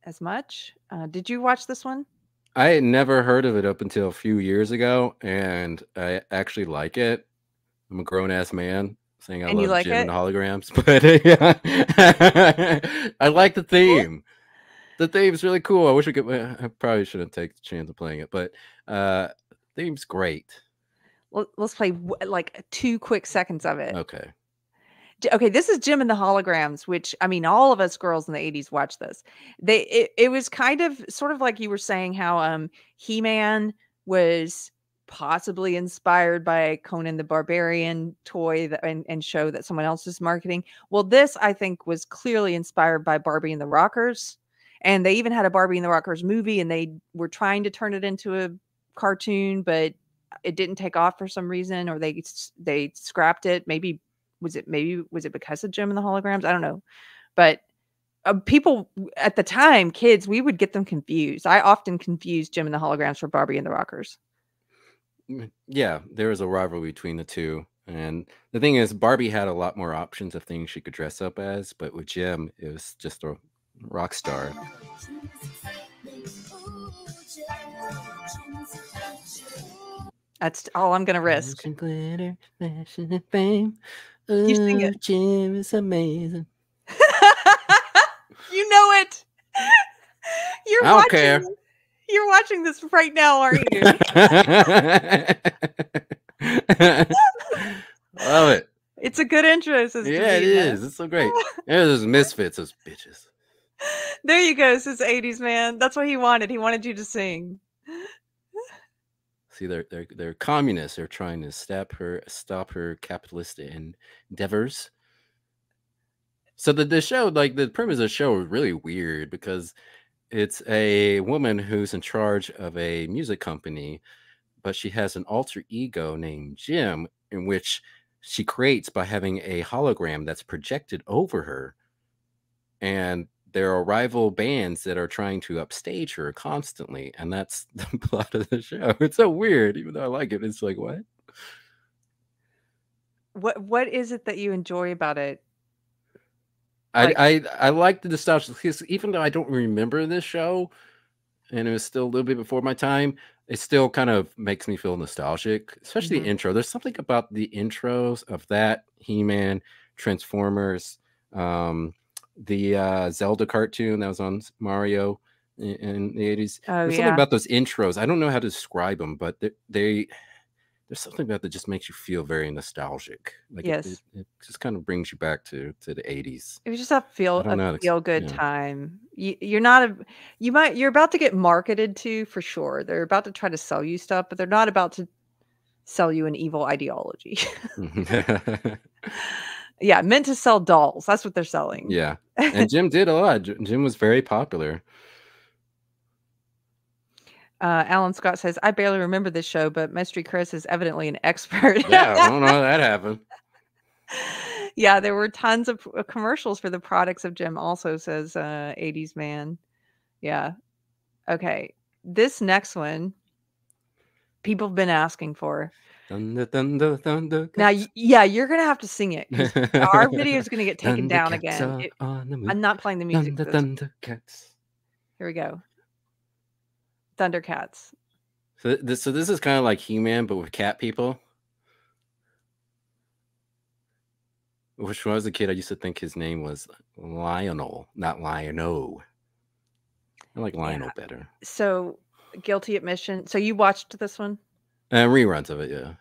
as much. Uh, did you watch this one? I had never heard of it up until a few years ago, and I actually like it. I'm a grown ass man saying I And love like Jem and it? holograms, but yeah, I like the theme. The theme's really cool. I wish we could. I probably shouldn't take the chance of playing it, but uh, theme's great. Well, let's play like two quick seconds of it. Okay. Okay, this is Jem and the Holograms, which I mean, all of us girls in the '80s watched this. They it, it was kind of sort of like you were saying how um He-Man was possibly inspired by Conan the Barbarian toy that, and, and show that someone else is marketing. Well, this I think was clearly inspired by Barbie and the Rockers, and they even had a Barbie and the Rockers movie, and they were trying to turn it into a cartoon, but it didn't take off for some reason, or they they scrapped it. Maybe was it maybe was it because of Jem and the Holograms? I don't know, but uh, people at the time, kids, we would get them confused. I often confused Jem and the Holograms for Barbie and the Rockers. Mm, Yeah, there was a rivalry between the two. And the thing is, Barbie had a lot more options of things she could dress up as, but with Jem, it was just a rock star. That's all I'm gonna risk. glitter, fashion, and fame. You sing it. Jem is amazing. You know it. You're I don't watching. care. You're watching this right now, aren't you? Love it. it's a good intro. Yeah, it Davina. is. It's so great. Yeah, those misfits, those bitches. There you go, says 80s man. That's what he wanted. He wanted you to sing. See, they're they're they're communists. They're trying to stop her stop her capitalist endeavors. So the the show, like the premise of the show, is really weird because it's a woman who's in charge of a music company, but she has an alter ego named Jem, in which she creates by having a hologram that's projected over her, and there are rival bands that are trying to upstage her constantly, and that's the plot of the show. It's so weird, even though I like it. It's like what? What what is it that you enjoy about it? I Like- I I like the nostalgia because even though I don't remember this show, and it was still a little bit before my time, it still kind of makes me feel nostalgic, especially Mhm. the intro. There's something about the intros of that He-Man, Transformers, um, the uh, Zelda cartoon that was on Mario in, in the 80s. Oh, There's yeah. something about those intros. I don't know how to describe them, but they, they there's something about that just makes you feel very nostalgic. Like it- Yes. it, it just kind of brings you back to to the 80s. It was just a feel I don't know a feel good yeah. time. You, you're not a you might you're about to get marketed to for sure. They're about to try to sell you stuff, but they're not about to sell you an evil ideology. yeah, meant to sell dolls. That's what they're selling. yeah. And Jem did a lot. Jem was very popular. Uh, Alan Scott says, "I barely remember this show, but Mystery Chris is evidently an expert." Yeah, I don't know how that happened. yeah, there were tons of uh, commercials for the products of Jem. Also says uh, '80s man. Yeah. Okay. This next one, people have been asking for. Thunder, thunder, thunder. Now, y- yeah, you're gonna have to sing it. Our video is gonna get taken down again. It- on the move. I'm not playing the music. Thunder, for this. Thundercats. Here we go. Thundercats. So this, so this is kind of like He-Man, but with cat people. Which when I was a kid, I used to think his name was Lionel, not Lion-O. I like Lionel better. So, guilty admission. So you watched this one? And reruns of it, yeah.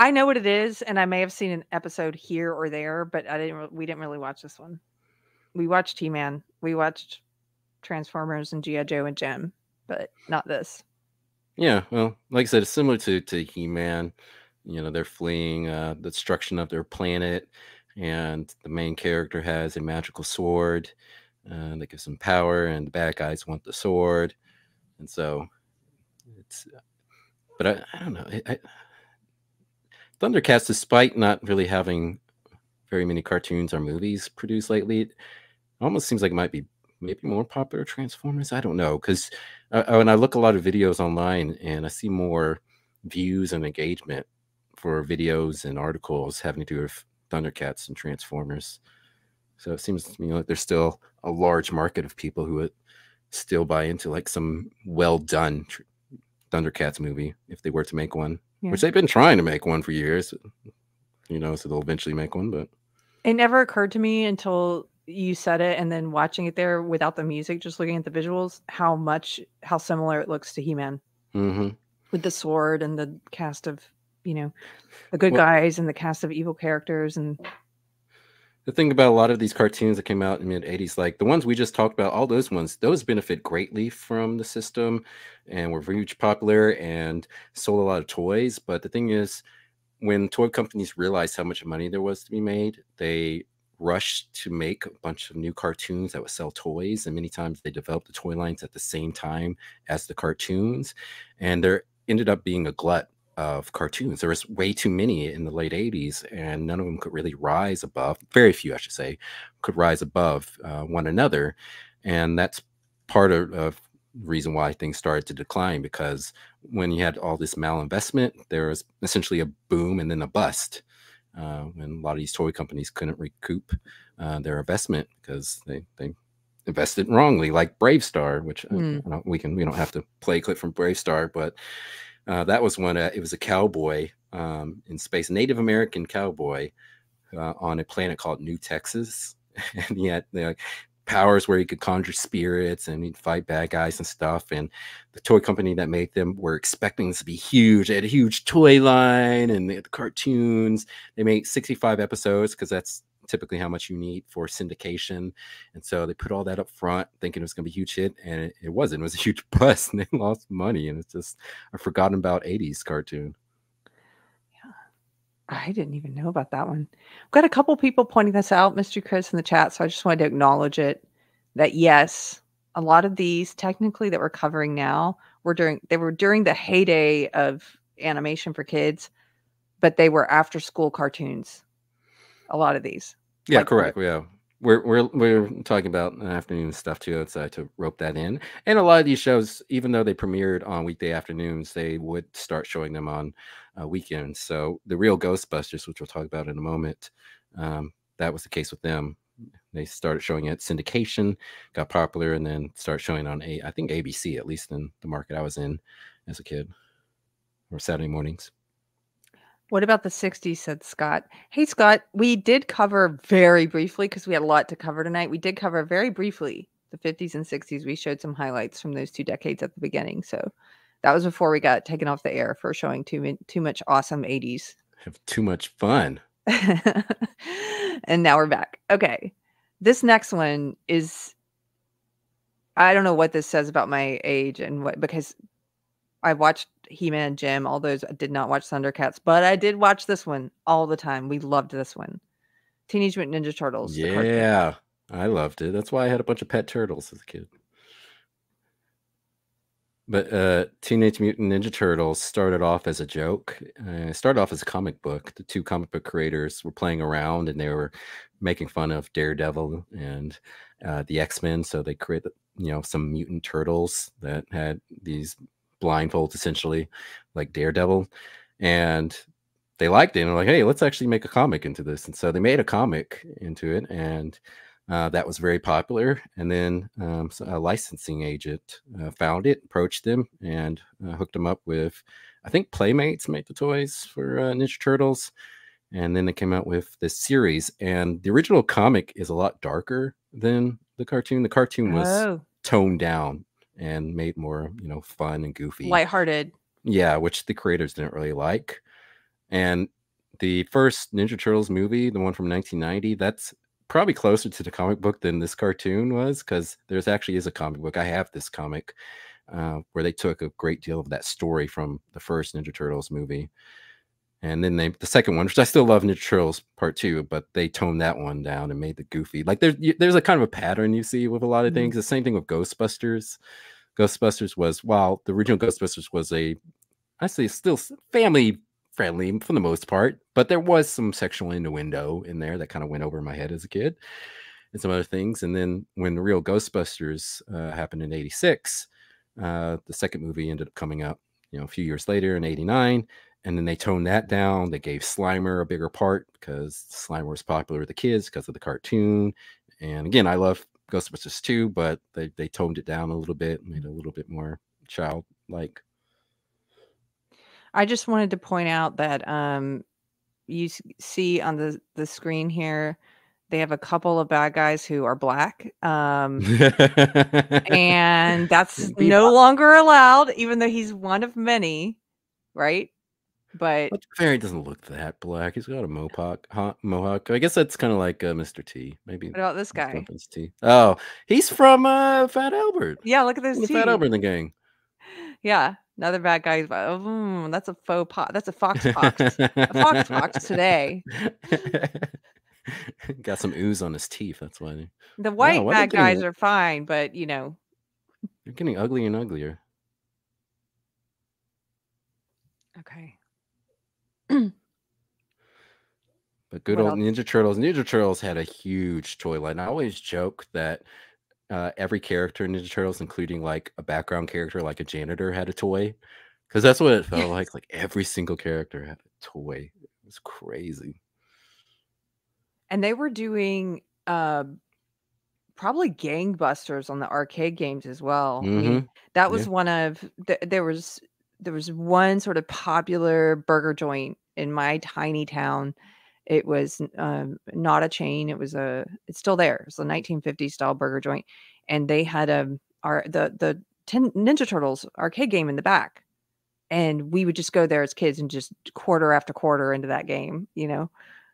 I know what it is, and I may have seen an episode here or there, but I didn't. We didn't really watch this one. We watched T Man. We watched Transformers and GI Joe and Jem, but not this. Yeah, well, like I said, it's similar to to He Man. You know, they're fleeing uh, the destruction of their planet, and the main character has a magical sword uh, that gives him power, and the bad guys want the sword, and so it's. But I, I don't know. I, I, Thundercats, despite not really having very many cartoons or movies produced lately, it almost seems like it might be maybe more popular Transformers. I don't know because uh, when I look a lot of videos online and I see more views and engagement for videos and articles having to do with Thundercats and Transformers. So it seems to me like there's still a large market of people who would still buy into like some well done tr- Thundercats movie if they were to make one, Yeah. which they've been trying to make one for years. You know, so they'll eventually make one, but It never occurred to me until you said it, and then watching it there without the music, just looking at the visuals, how much how similar it looks to He Man Mhm. with the sword and the cast of you know the good Well- guys and the cast of evil characters and the thing about a lot of these cartoons that came out in the mid 80s like the ones we just talked about all those ones those benefit greatly from the system and were huge popular and sold a lot of toys. But the thing is when toy companies realized how much money there was to be made they rushed to make a bunch of new cartoons that would sell toys. And many times they developed the toy lines at the same time as the cartoons. And there ended up being a glut of cartoons. There was way too many in the late 80s, and none of them could really rise above, very few, I should say, could rise above uh, one another. And that's part of, of the reason why things started to decline because when you had all this malinvestment, there was essentially a boom and then a bust. Uh, when a lot of these toy companies couldn't recoup uh, their investment because they, they invested wrongly, like BraveStarr, which. I we can we don't have to play a clip from BraveStarr, but uh, that was one. Uh, it was a cowboy um, in space, Native American cowboy uh, on a planet called New Texas, and he had powers where he could conjure spirits and he'd fight bad guys and stuff. And the toy company that made them were expecting this to be huge. They had a huge toy line and they had the cartoons. They made 65 episodes because that's typically how much you need for syndication. And so they put all that up front, thinking it was going to be a huge hit, and it, it wasn't. It was a huge bust, and they lost money. And it's just a forgotten about 80s cartoon. Yeah. I didn't even know about that one. We've got a couple people pointing this out, Mr. Chris, in the chat. So I just wanted to acknowledge it that yes, a lot of these technically that we're covering now were during they were during the heyday of animation for kids, but they were after school cartoons. A lot of these. Yeah, Like, correct. Yeah. We're, we're we're talking about afternoon stuff too. So I had to rope that in. And a lot of these shows, even though they premiered on weekday afternoons, they would start showing them on uh, weekends. So the real Ghostbusters, which we'll talk about in a moment, um, that was the case with them. They started showing it syndication, got popular, and then started showing on a I think ABC, at least in the market I was in as a kid, or Saturday mornings. What about the 60s? said Scott. Hey, Scott, we did cover very briefly because we had a lot to cover tonight. We did cover very briefly the 50s and 60s. We showed some highlights from those two decades at the beginning. So that was before we got taken off the air for showing too, too much awesome 80s. Have too much fun. and now we're back. Okay. This next one is I don't know what this says about my age and what because I watched He-Man Jem, all those I did not watch Thundercats, but I did watch this one all the time. We loved this one. Teenage Mutant Ninja Turtles. Yeah, I loved it. That's why I had a bunch of pet turtles as a kid. But uh, Teenage Mutant Ninja Turtles started off as a joke. Uh, it started off as a comic book. The two comic book creators were playing around and they were making fun of Daredevil and uh, the X Men. So they created, you know, some mutant turtles that had these blindfolds essentially, like Daredevil. And they liked it and were like, hey, let's actually make a comic into this. And so they made a comic into it. And uh, that was very popular. And then um, so a licensing agent uh, found it, approached them, and uh, hooked them up with, I think Playmates made the toys for uh, Ninja Turtles. And then they came out with this series. And the original comic is a lot darker than the cartoon. The cartoon was Oh. toned down and made more, you know, fun and goofy. Lighthearted Yeah, which the creators didn't really like. And the first Ninja Turtles movie, the one from 1990, that's probably closer to the comic book than this cartoon was because there's actually is a comic book. I have this comic uh, where they took a great deal of that story from the first Ninja Turtles movie. And then they the second one, which I still love Ninja Turtles Part Two, but they toned that one down and made the goofy. Like there's there's a kind of a pattern you see with a lot of things. The same thing with Ghostbusters. Ghostbusters was while the original Ghostbusters was a I say still family friendly for the most part, but there was some sexual innuendo in there that kind of went over my head as a kid and some other things. And then when the real Ghostbusters uh, happened in '86, uh, the second movie ended up coming up, you know, a few years later in '89, and then they toned that down. They gave Slimer a bigger part because Slimer was popular with the kids because of the cartoon. And again, I love Ghostbusters too, but they they toned it down a little bit, made it a little bit more childlike. I just wanted to point out that um, you see on the the screen here, they have a couple of bad guys who are black, um, and that's no longer allowed, even though he's one of many, right? But But Fairy doesn't look that black. He's got a mohawk. Huh, mohawk. I guess that's kind of like uh, Mr. T. Maybe. what about this guy? T. Oh, he's from uh, Fat Albert. Yeah, look at this. Fat Albert in the gang. Yeah, another bad guy. but, Oh, that's a faux pot. That's a fox fox. a fox fox today. got some ooze on his teeth. That's why. The white they bad guys getting- are fine, but you know, They're getting uglier and uglier. okay. But good What old else? Ninja Turtles. Ninja Turtles had a huge toy line. I always joke that uh, every character in Ninja Turtles, including like a background character, like a janitor, had a toy. Because that's what it felt Yes. like. Like every single character had a toy. It was crazy. And they were doing uh, probably gangbusters on the arcade games as well. I mean, Mhm. that was Yeah. one of th- there was there was one sort of popular burger joint in my tiny town. It was um, not a chain. It was a. It's still there. It's a 1950s style burger joint, and they had a our the the Tin Ninja Turtles arcade game in the back, and we would just go there as kids and just quarter after quarter into that game. You know.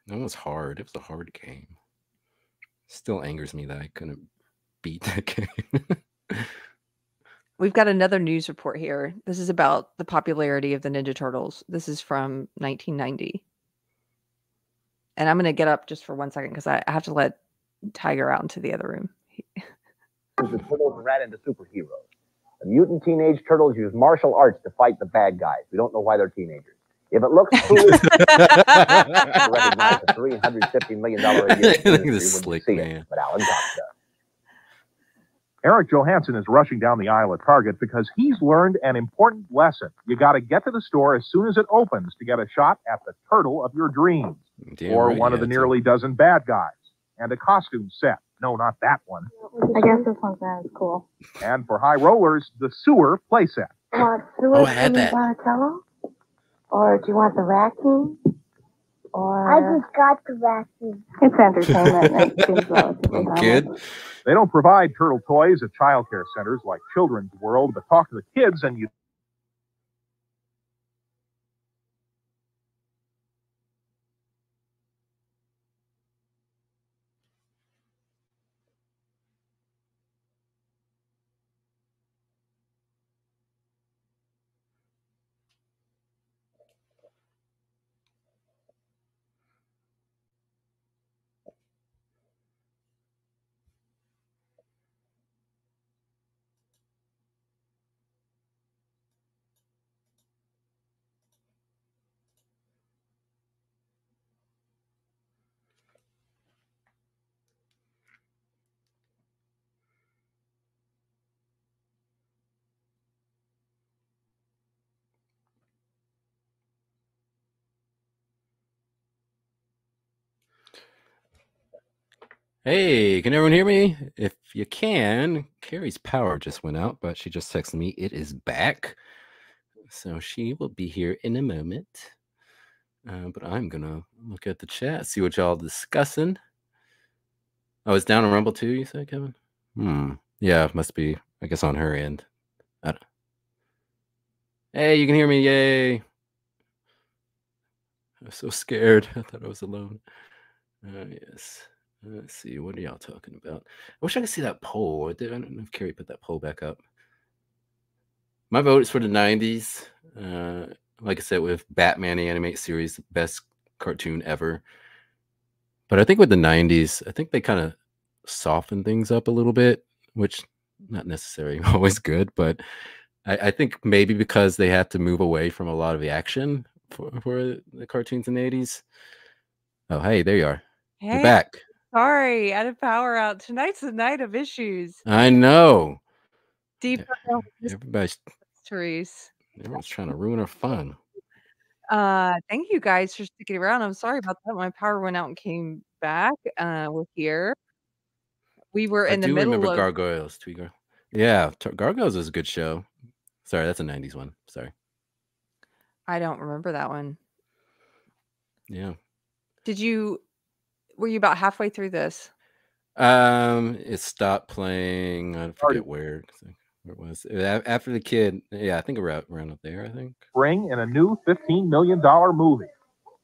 That was hard. It was a hard game. Still angers me that I couldn't beat that game. We've got another news report here. This is about the popularity of the Ninja Turtles. This is from 1990. And I'm going to get up just for one second because I I have to let Tiger out into the other room. the turtles and ran into superheroes. The mutant teenage turtles use martial arts to fight the bad guys. We don't know why they're teenagers. If it looks foolish, to recognize a $350 million a year Look at this industry slick man. it. But Alan Cox does. Eric Johansson is rushing down the aisle at Target because he's learned an important lesson. You got to get to the store as soon as it opens to get a shot at the turtle of your dreams, Damn or right one you of the had to. nearly dozen bad guys, and a costume set. No, not that one. I guess this one sounds cool. And for high rollers, the sewer playset. Want sewer Oh, I had that. Donatello? Or do you want the vacuum? Or I just got the vacuum. it's entertainment and it seems relatively I'm harmless. kid. They don't provide turtle toys at child care centers like Children's World, but talk to the kids and you Hey, can everyone hear me? If you can, Keri's power just went out, but she just texted me it is back. So she will be here in a moment. Uh, but I'm gonna look at the chat, see what y'all discussing. Oh, it's down on Rumble too, you said, Kevin? Hmm. Yeah, must be, I guess, on her end. Hey, you can hear me. Yay. I was so scared. I thought I was alone. Uh, yes. Let's see. What are y'all talking about? I wish I could see that poll. I did- I don't know if Keri put that poll back up. My vote is for the 90s. Uh, like I said, with Batman the Animated Series, best cartoon ever. But I think with the 90s, I think they kind of softened things up a little bit, which not necessarily always good, but I, I think maybe because they had to move away from a lot of the action for, for the cartoons in the 80s. Oh, hey, there you are. Hey, You're back. Sorry, out of power out. Tonight's the night of issues. I know. Deeper Everybody's Therese. everyone's trying to ruin our fun. Uh, thank you guys for sticking around. I'm sorry about that. My power went out and came back. Uh, we're here. We were I in the middle remember of. Gargoyles. Tweeter. Yeah, Gargoyles is a good show. Sorry, that's a 90s one. Sorry. I don't remember that one. Yeah. Did you? Were you about halfway through this? Um, it stopped playing. I forget where. Where it was after the kid? Yeah, I think around around up there. I think. Spring in a new $15 million movie.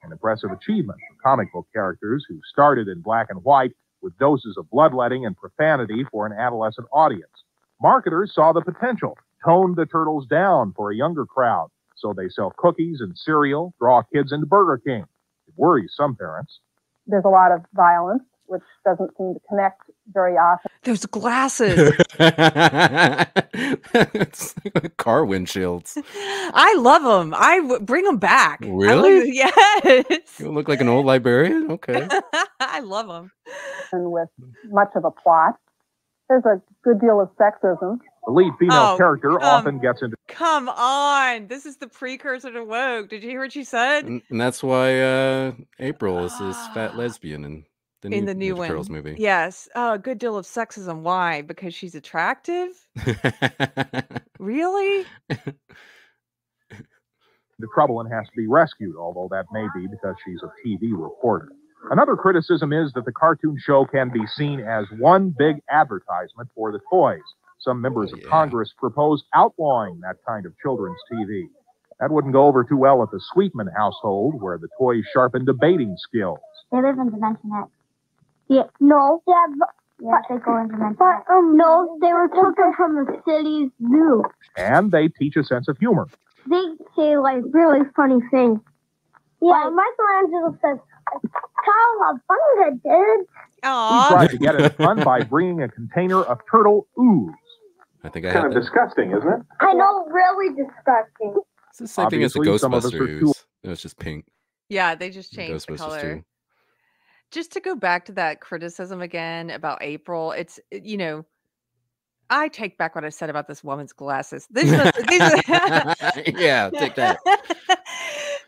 An impressive achievement for comic book characters who started in black and white with doses of bloodletting and profanity for an adolescent audience. Marketers saw the potential, toned the turtles down for a younger crowd, so they sell cookies and cereal, draw kids into Burger King. It worries some parents. There's a lot of violence, which doesn't seem to connect very often. Those glasses. like car windshields. I love them. I w- bring them back. I love- Really? yes. You look like an old librarian. Okay. I love them. and with much of a plot. There's a good deal of sexism. The lead female Oh, character um, often gets into Come on. This is the precursor to woke. Did you hear what she said? And, and that's why uh April is this fat lesbian in the new, in the new Ninja one. Turtles movie. Yes. Oh, a good deal of sexism. Why? Because she's attractive? really? the trouble and has to be rescued, although that may be because she's a TV reporter. Another criticism is that the cartoon show can be seen as one big advertisement for the toys. Some members of Congress proposed outlawing that kind of children's TV. That wouldn't go over too well at the Sweetman household, where the toys sharpen debating skills. They live in Dimension X. Yeah, no. Yeah, but, yes, they go in Dimension X. but, um, no, they were taken from the city's zoo. And they teach a sense of humor. They say, like, really funny things. Yeah, Michelangelo says, Cowabunga, dude. We tried to get it fun by bringing a container of turtle ooze. I think I Kind had of that. disgusting, isn't it? I know, really disgusting. It's the same thing as the Obviously, some of us Ghostbuster are too- It was just pink. Yeah, they just changed the Ghostbusters color. too. Just to go back to that criticism again about April, it's you know, I take back what I said about this woman's glasses. These are, these are yeah, take that.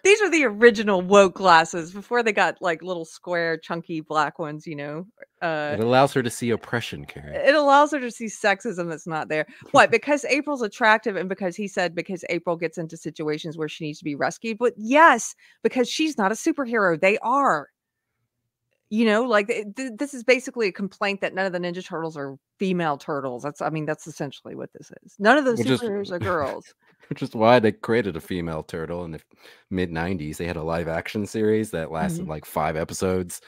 these are the original woke glasses before they got like little square, chunky black ones. You know, uh, It allows her to see oppression, Keri. it allows her to see sexism that's not there. What? Because April's attractive and because he said because April gets into situations where she needs to be rescued. But yes, because she's not a superhero. They are. You know, like th- th- this is basically a complaint that none of the Ninja Turtles are female turtles. That's, I mean, that's essentially what this is. None of the Which is- are girls. Which is why they created a female turtle in the mid 90s. They had a live action series that lasted Mhm. like five episodes.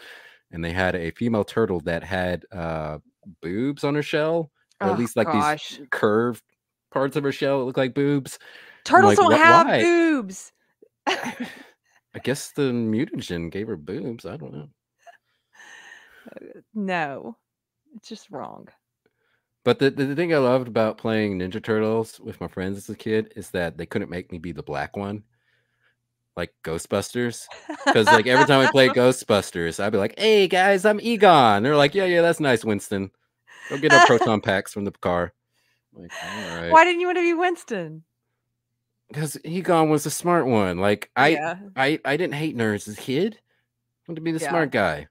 And they had a female turtle that had uh, boobs on her shell, or Oh, at least like gosh. these curved parts of her shell that look like boobs. Turtles like, don't have why?" boobs. I guess the mutagen gave her boobs. I don't know. No, it's just uh wrong. But the, the thing I loved about playing Ninja Turtles with my friends as a kid is that they couldn't make me be the black one, like Ghostbusters. Because like every time I play Ghostbusters, I'd be like, "Hey guys, I'm Egon." They're like, "Yeah, yeah, that's nice, Winston. Go get our proton packs from the car." Like, all right. Why didn't you want to be Winston? Because Egon was the smart one. Like I, Yeah. I, I didn't hate nerds as a kid. I wanted to be the Yeah. smart guy.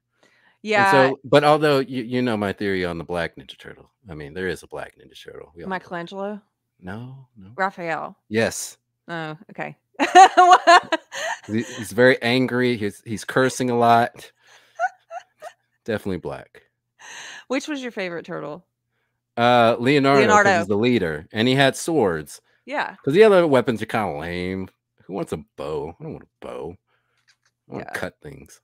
And Yeah, so, but although you, you know my theory on the black Ninja Turtle, I mean there is a black Ninja Turtle. We all know. Michelangelo, No, no. Raphael. Yes, Oh, okay. he's very angry. He's he's cursing a lot. Definitely black. Which was your favorite turtle? Uh, Leonardo, Leonardo. he's the leader, and he had swords. Yeah. Because the other weapons are kind of lame. Who wants a bow? I don't want a bow. I want to Yeah. cut things.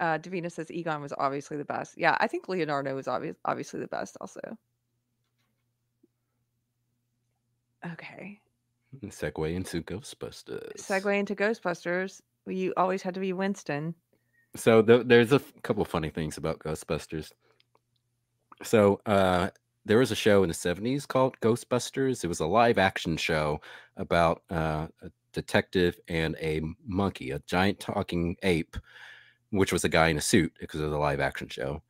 Uh, Davina says Egon was obviously the best. Yeah, I think Leonardo was obvious, obviously the best also. Okay. And segue into Ghostbusters. Segue into Ghostbusters. You always had to be Winston. So the, there's a f- couple of funny things about Ghostbusters. So uh, there was a show in the 70s called Ghostbusters. It was a live action show about uh, a detective and a monkey, a giant talking ape, which was a guy in a suit because it was a live action show.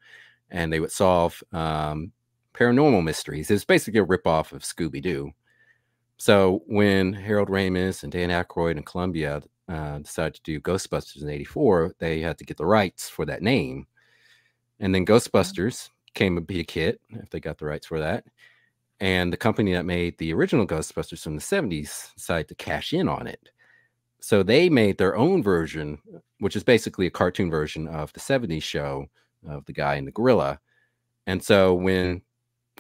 And they would solve um, paranormal mysteries. It was basically a ripoff of Scooby Doo. So when Harold Ramis and Dan Aykroyd and Columbia uh, decided to do Ghostbusters in '84, they had to get the rights for that name, and then Ghostbusters came to be a hit if they got the rights for that. And the company that made the original Ghostbusters from the '70s decided to cash in on it, so they made their own version, which is basically a cartoon version of the '70s show of the guy and the gorilla. And so when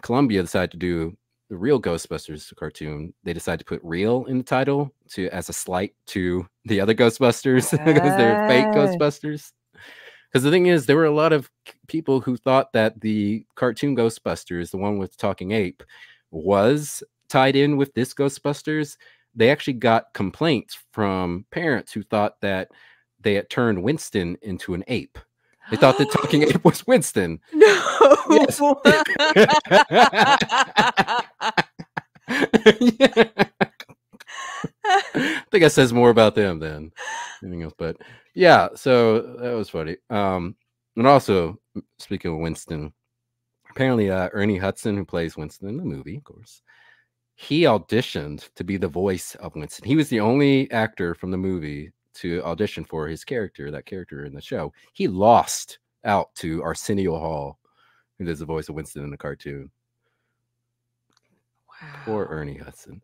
Columbia decided to do the real Ghostbusters cartoon, they decided to put "real" in the title to as a slight to the other Ghostbusters because they're fake Ghostbusters. Because the thing is, there were a lot of people who thought that the cartoon Ghostbusters, the one with the talking ape, was tied in with this Ghostbusters. They actually got complaints from parents who thought that they had turned Winston into an ape. They thought the talking ape was Winston. No. Yes. I think that says more about them than anything else. But yeah, so that was funny. Um, and also speaking of Winston, apparently uh, Ernie Hudson, who plays Winston in the movie, of course, he auditioned to be the voice of Winston. He was the only actor from the movie to audition for his character, that character in the show. He lost out to Arsenio Hall, who does the voice of Winston in the cartoon. Poor Ernie Hudson.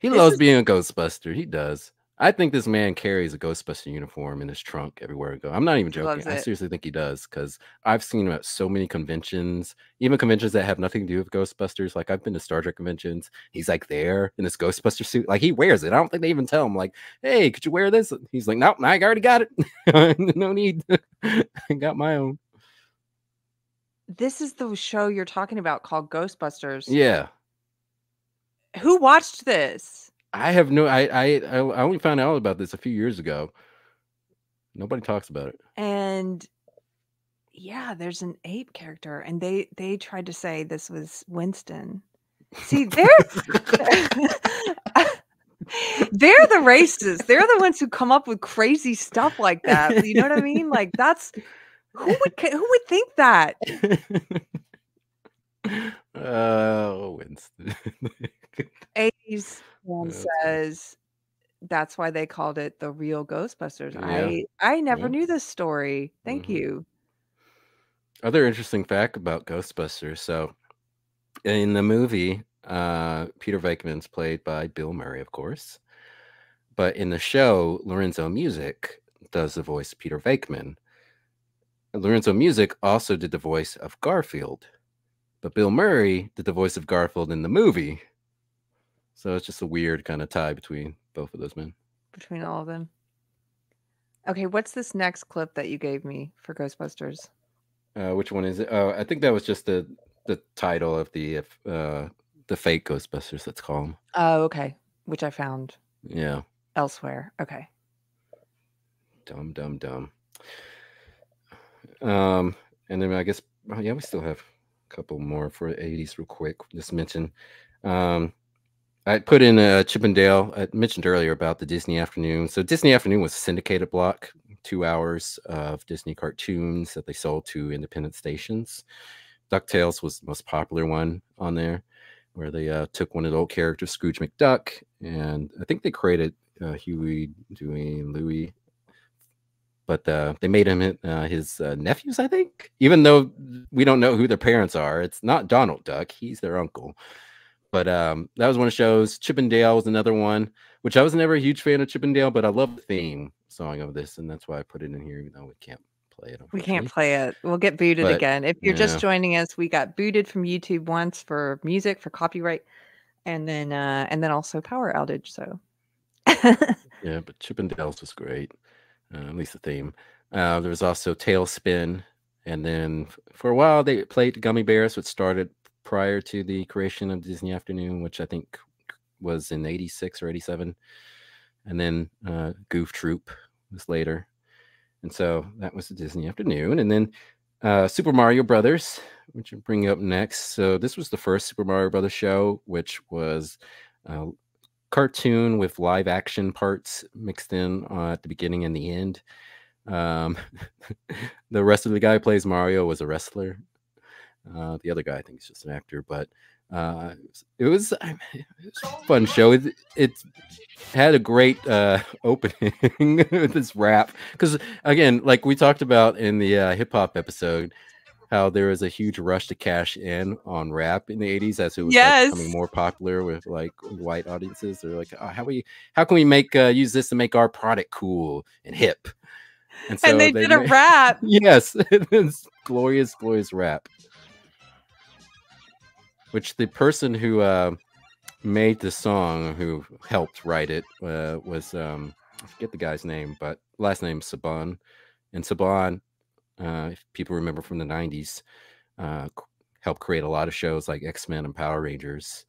He This loves is- being a Ghostbuster. He does. I think this man carries a Ghostbuster uniform in his trunk everywhere I go. I'm not even joking. I seriously think he does because I've seen him at so many conventions, even conventions that have nothing to do with Ghostbusters. Like I've been to Star Trek conventions. He's like there in this Ghostbuster suit. Like he wears it. I don't think they even tell him, like, hey, could you wear this? He's like, nope, I already got it. no need. I got my own. This is the show you're talking about called Ghostbusters. Yeah. Who watched this? I have no I I I only found out about this a few years ago. Nobody talks about it. And yeah, there's an ape character, and they they tried to say this was Winston. See, they're they're the racists. They're the ones who come up with crazy stuff like that. You know what I mean? Like that's who would who would think that? Oh, Winston. 80s one That's says that's why they called it the real Ghostbusters. Yeah. I I never Yeah. knew this story. Thank Mhm. you. Other interesting fact about Ghostbusters. So, in the movie, uh, Peter Venkman's played by Bill Murray, of course. But in the show, Lorenzo Music does the voice of Peter Venkman. Lorenzo Music also did the voice of Garfield. But Bill Murray did the voice of Garfield in the movie. So it's just a weird kind of tie between both of those men. between all of them. Okay, what's this next clip that you gave me for Ghostbusters? Uh, which one is it? Oh, I think that was just the the title of the uh the fake Ghostbusters. Let's call them. Oh, okay, which I found Yeah, elsewhere. Okay. dumb, dumb, dumb. Um, and then I guess oh, yeah, we still have a couple more for the '80s, real quick. Just mention. Um, I put in a Chip 'n Dale. I mentioned earlier about the Disney Afternoon. So Disney Afternoon was a syndicated block, two hours of Disney cartoons that they sold to independent stations. DuckTales was the most popular one on there, where they uh, took one of the old characters, Scrooge McDuck, and I think they created uh, Huey, Dewey, Louie. But uh, they made him uh, his uh, nephews, I think. Even though we don't know who their parents are, it's not Donald Duck; he's their uncle. But um, that was one of the shows. Chip 'n Dale was another one, which I was never a huge fan of Chip 'n Dale, but I love the theme song of this, and that's why I put it in here, even though we can't play it. We can't play it. We'll get booted But, again. If you're just joining us, we got booted from YouTube once for music for copyright. and then uh, and then also Power Outage. So Yeah, but Chippendales was great. Uh, at least the theme. Uh, there was also TaleSpin, and then for a while they played Gummi Bears, which started prior to the creation of Disney Afternoon, which I think was in '86 or '87, and then uh, Goof Troop was later, and so that was the Disney Afternoon, and then uh, Super Mario Brothers, which I'm bringing up next. So this was the first Super Mario Brothers show, which was a cartoon with live action parts mixed in uh, at the beginning and the end. Um, the rest of the guy who plays Mario was a wrestler. Uh, the other guy, I think, is just an actor, but uh, it was, I mean, it was a fun show. It, it had a great uh, opening with this rap because, again, like we talked about in the uh, hip hop episode, how there was a huge rush to cash in on rap in the 80s as it was like, becoming more popular with like white audiences. They're like, oh, how we how can we make uh, use this to make our product cool and hip? and they, did a rap. yes, glorious, glorious rap. Which the person who uh, made the song, who helped write it, uh, was um, I forget the guy's name, but last name Saban, and Saban, uh, if people remember from the '90s, uh, helped create a lot of shows like X Men and Power Rangers,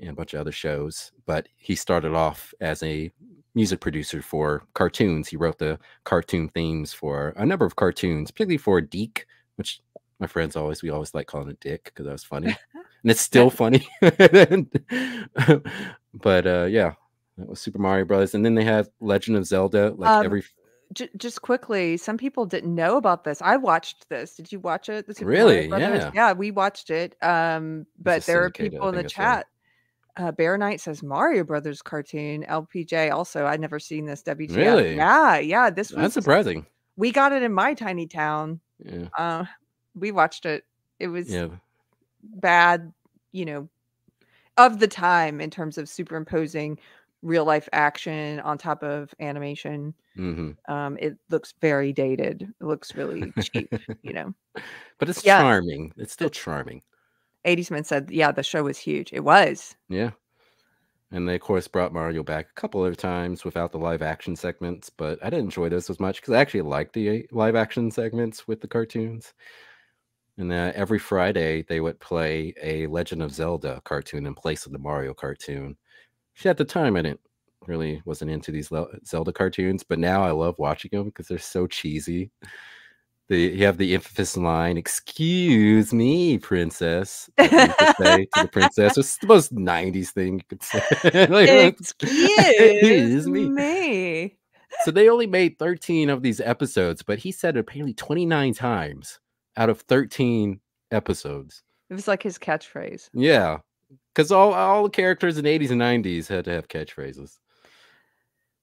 and a bunch of other shows. But he started off as a music producer for cartoons. He wrote the cartoon themes for a number of cartoons, particularly for DiC, which my friends always we always like calling it Dick because that was funny, and it's still funny. but uh, yeah, that was Super Mario Brothers, and then they had Legend of Zelda. Like Um, every J- just quickly, some people didn't know about this. I watched this. Did you watch it? The Super Really? Mario Brothers? Yeah. Yeah, we watched it. Um, but there are people in the chat. Uh, Bear Knight says Mario Brothers cartoon. LPJ also. I'd never seen this. WTF? Really? Yeah, yeah. This was that's surprising. we got it in my tiny town. Yeah, Uh, we watched it. It was yeah. bad, you know, of the time in terms of superimposing real life action on top of animation. hmm Um, it looks very dated. It looks really cheap, you know. But it's Yeah. charming. It's still charming. 80s Man said, yeah, the show was huge. It was. Yeah. And they, of course, brought Mario back a couple of times without the live action segments, but I didn't enjoy those as much because I actually like the uh, live action segments with the cartoons. And uh, every Friday, they would play a Legend of Zelda cartoon in place of the Mario cartoon. Actually, at the time, I didn't really wasn't into these Zelda cartoons, but now I love watching them because they're so cheesy. The, you have the infamous line, "Excuse me, princess." that say to the princess. It's the most '90s thing you could say. Like, Excuse me. so they only made 13 of these episodes, but he said it apparently 29 times out of 13 episodes. It was like his catchphrase. Yeah, because all all the characters in the 80s and 90s had to have catchphrases.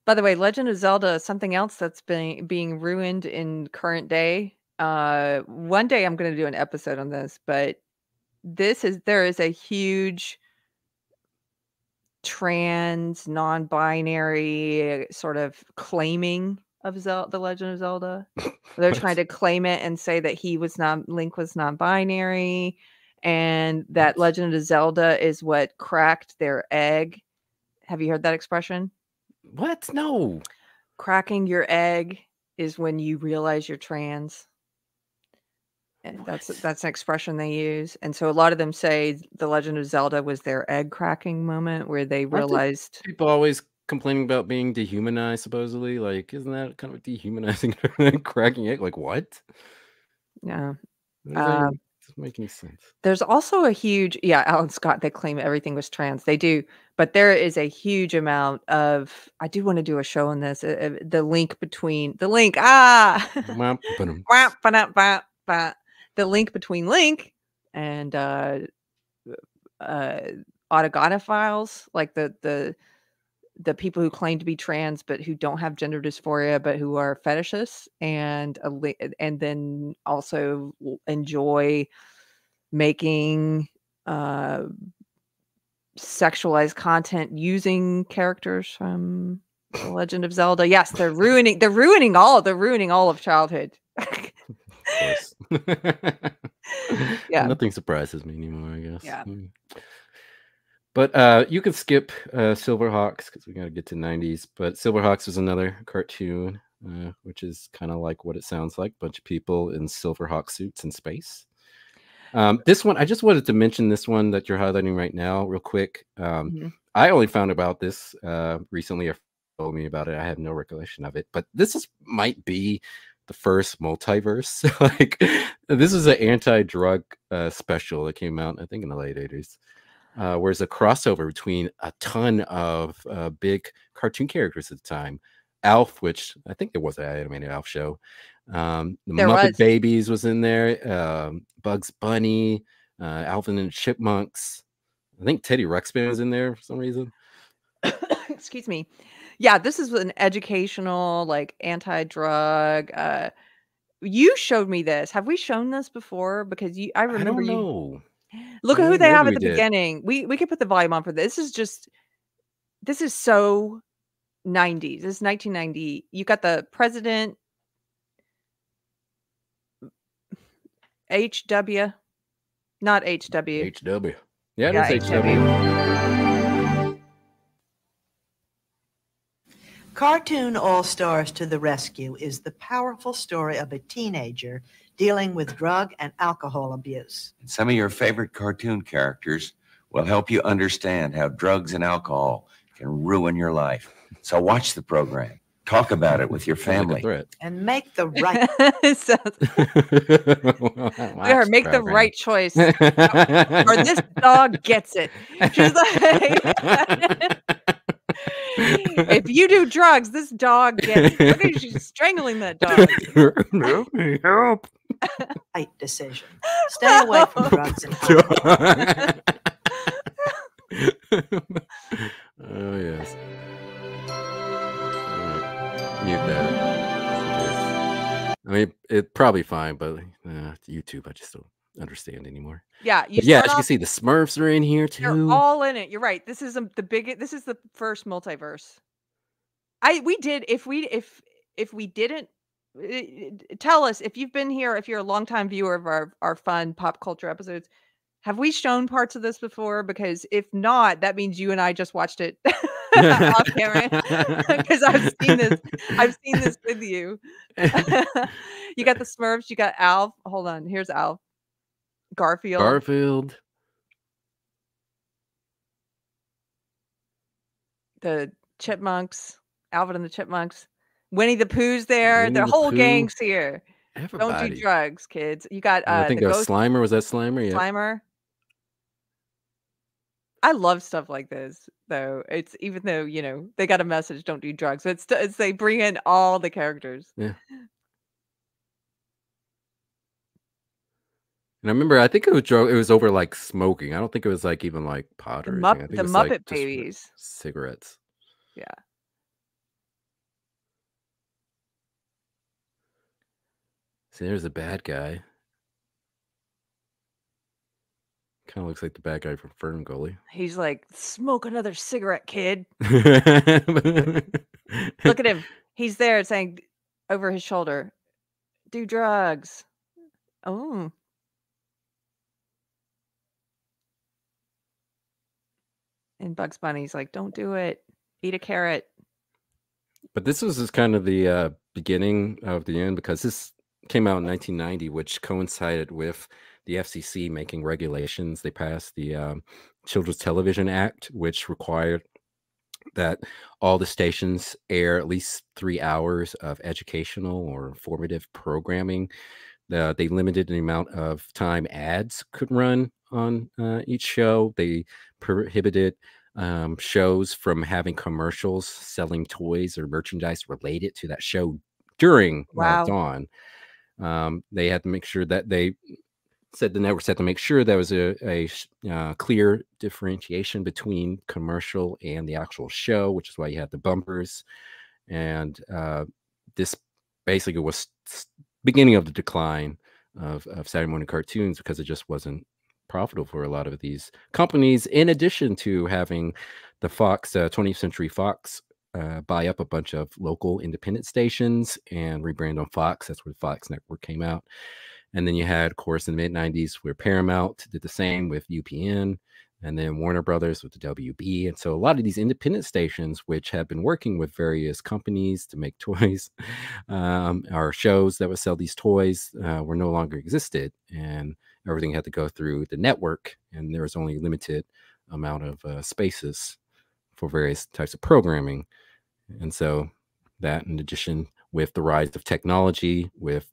By the way, Legend of Zelda is something else that's been being ruined in current day. Uh, one day I'm going to do an episode on this, but this is there is a huge trans, non-binary sort of claiming of Zelda, the Legend of Zelda. They're trying to claim it and say that he was not Link was non-binary, and that Legend of Zelda is what cracked their egg. Have you heard that expression? What? No. cracking your egg is when you realize you're trans. And that's that's an expression they use. And so a lot of them say the Legend of Zelda was their egg cracking moment where they realized people always complaining about being dehumanized, supposedly. Like, isn't that kind of dehumanizing? cracking it? Like, what? yeah. Doesn't Um, doesn't make any sense. There's also a huge, yeah, Alan Scott, they claim everything was trans. They do, but there is a huge amount of, I do want to do a show on this, uh, uh, the link between, the link, ah, Womp, ba-dum. Wah, ba-da, ba, ba. the link between Link and uh, uh, autogynephiles, like the, the, the people who claim to be trans but who don't have gender dysphoria but who are fetishists and and then also enjoy making uh sexualized content using characters from the legend of zelda yes they're ruining they're ruining all they're ruining all of childhood. Yeah. Nothing surprises me anymore, I guess. Yeah. But uh, you can skip uh, Silverhawks because we got to get to 90s. But Silverhawks was another cartoon, uh, which is kind of like what it sounds like bunch of people in Silverhawk suits in space. Um, this one, I just wanted to mention this one that you're highlighting right now, real quick. Um, Mhm. I only found about this uh, recently. A told me about it. I have no recollection of it, but this is might be the first multiverse. like this is an anti-drug uh, special that came out, I think, in the late '80s. Uh, where it's a crossover between a ton of uh, big cartoon characters at the time. Alf, which I think there was an animated Alf show. Um, the There Muppet was. Babies was in there. Um, Bugs Bunny, uh, Alvin and Chipmunks. I think Teddy Ruxpin was in there for some reason. excuse me yeah this is an educational like anti-drug uh you showed me this have we shown this before because you i I remember don't you. Look at who they have at the did. beginning we we could put the volume on for this this is just this is so 90s this is 1990 you got the president hw not hw HW. Yeah, it Yeah, is HW. Cartoon All Stars to the Rescue is the powerful story of a teenager dealing with drug and alcohol abuse. Some of your favorite cartoon characters will help you understand how drugs and alcohol can ruin your life. So watch the program. Talk about it with your family. And make the right Look at her make the right choice or this dog gets it she's like if you do drugs this dog gets it. Look at she's strangling that dog Help! Help. Right decision. Stay away from drugs and alcohol. oh yes. Alright, Mute that. I mean, it's probably fine, but uh, YouTube, I just don't understand anymore. Yeah, you yeah, start as you can see, the Smurfs are in here too. They're all in it. You're right. This is a, the big. This is the first multiverse. I we did if we if if we didn't Eh, tell us if you've been here if you're a longtime viewer of our our fun pop culture episodes. Have we shown parts of this before? Because if not, that means you and I just watched it off camera. Because I've seen this. I've seen this with you. you got the Smurfs. You got Alf. Hold on. Here's Alf. Garfield. Garfield. the chipmunks, Alvin and the chipmunks, Winnie the Pooh's there. Winnie the the whole Pooh. gang's here. Don't do drugs, kids. You got uh, I think the ghost Slimer. Was that Slimer? Yeah. Slimer. I love stuff like this, though. It's even though you know they got a message: don't do drugs. It's, it's they bring in all the characters. Yeah. And I remember, I think it was drug. It was over like smoking. I don't think it was like even like pot The, or Mupp- anything. I think the like, Muppet just Babies. cigarettes. Yeah. See, there's a bad guy. Kind of looks like the bad guy from Fern Gully. He's like, smoke another cigarette, kid. Look at him. He's there saying over his shoulder, do drugs. Oh. And Bugs Bunny's like, don't do it. Eat a carrot. But this was just kind of the uh, beginning of the end because this came out in 1990, which coincided with the FCC making regulations. They passed the um, Children's Television Act, which required that all the stations air at least three hours of educational or informative programming. Uh, they limited the amount of time ads could run on uh, each show. They prohibited um, shows from having commercials selling toys or merchandise related to that show during it's Wow. on. Um, they had to make sure that they said the networks had to make sure there was a, a uh, clear differentiation between commercial and the actual show, which is why you had the bumpers. And uh, this basically was beginning of the decline of, of Saturday morning cartoons because it just wasn't profitable for a lot of these companies. In addition to having the Fox, uh, 20th Century Fox, uh, buy up a bunch of local independent stations and rebrand on Fox. That's where the Fox Network came out. And then you had, of course, in the mid 90s, where Paramount did the same with UPN. and then Warner Brothers with the WB. And so a lot of these independent stations, which have been working with various companies to make toys um, or shows that would sell these toys, uh, were no longer existed. And everything had to go through the network, and there was only limited amount of uh, spaces for various types of programming. And so that, in addition, with the rise of technology, with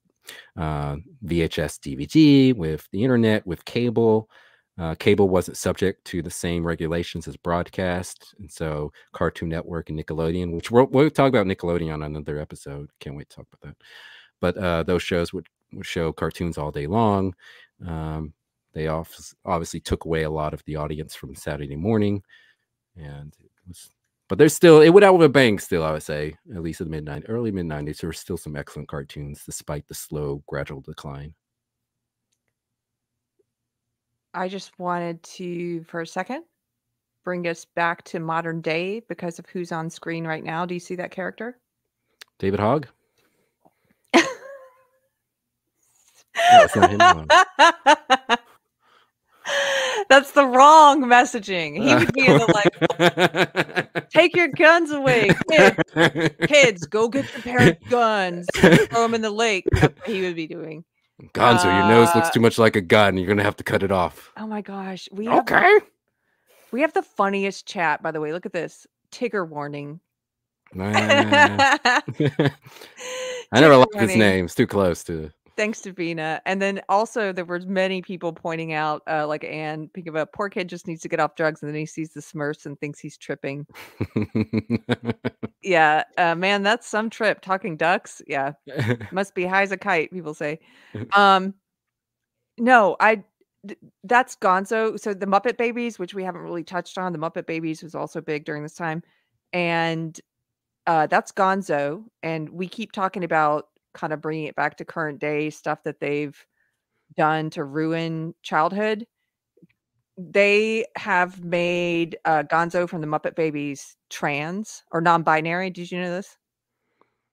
uh, VHS, DVD, with the internet, with cable, uh, cable wasn't subject to the same regulations as broadcast, and so Cartoon Network and Nickelodeon, which we'll, we'll talk about Nickelodeon on another episode. Can't wait to talk about that. But uh, those shows would, would show cartoons all day long. Um, they obviously took away a lot of the audience from Saturday morning, and was. But there's still it went out with a bang. Still, I would say, at least in the mid '90s, early mid '90s, there were still some excellent cartoons despite the slow, gradual decline. I just wanted to, for a second, bring us back to modern day because of who's on screen right now. Do you see that character? David Hogg. That's not him, no. That's the wrong messaging. He would be in the like, take your guns away, kids. kids go get your parents' guns, throw them in the lake. That's what he would be doing. Gonzo, your nose looks Uh, too much like a gun. You're gonna have to cut it off. Oh my gosh, we have Okay. we have the funniest chat. By the way, look at this Tigger warning. Ah. I never liked his name. It's too close to. Thanks to Vina. And then also there were many people pointing out, uh, like Anne, think of a poor kid just needs to get off drugs, and then he sees the Smurfs and thinks he's tripping. Yeah, uh, man, that's some trip. Talking ducks, yeah, must be high as a kite. People say. Um, no, I. That's Gonzo. So the Muppet Babies, which we haven't really touched on, the Muppet Babies was also big during this time, and uh, that's Gonzo. And we keep talking about kind of bringing it back to current day stuff that they've done to ruin childhood. They have made uh, Gonzo from the Muppet Babies trans or non-binary. Did you know this?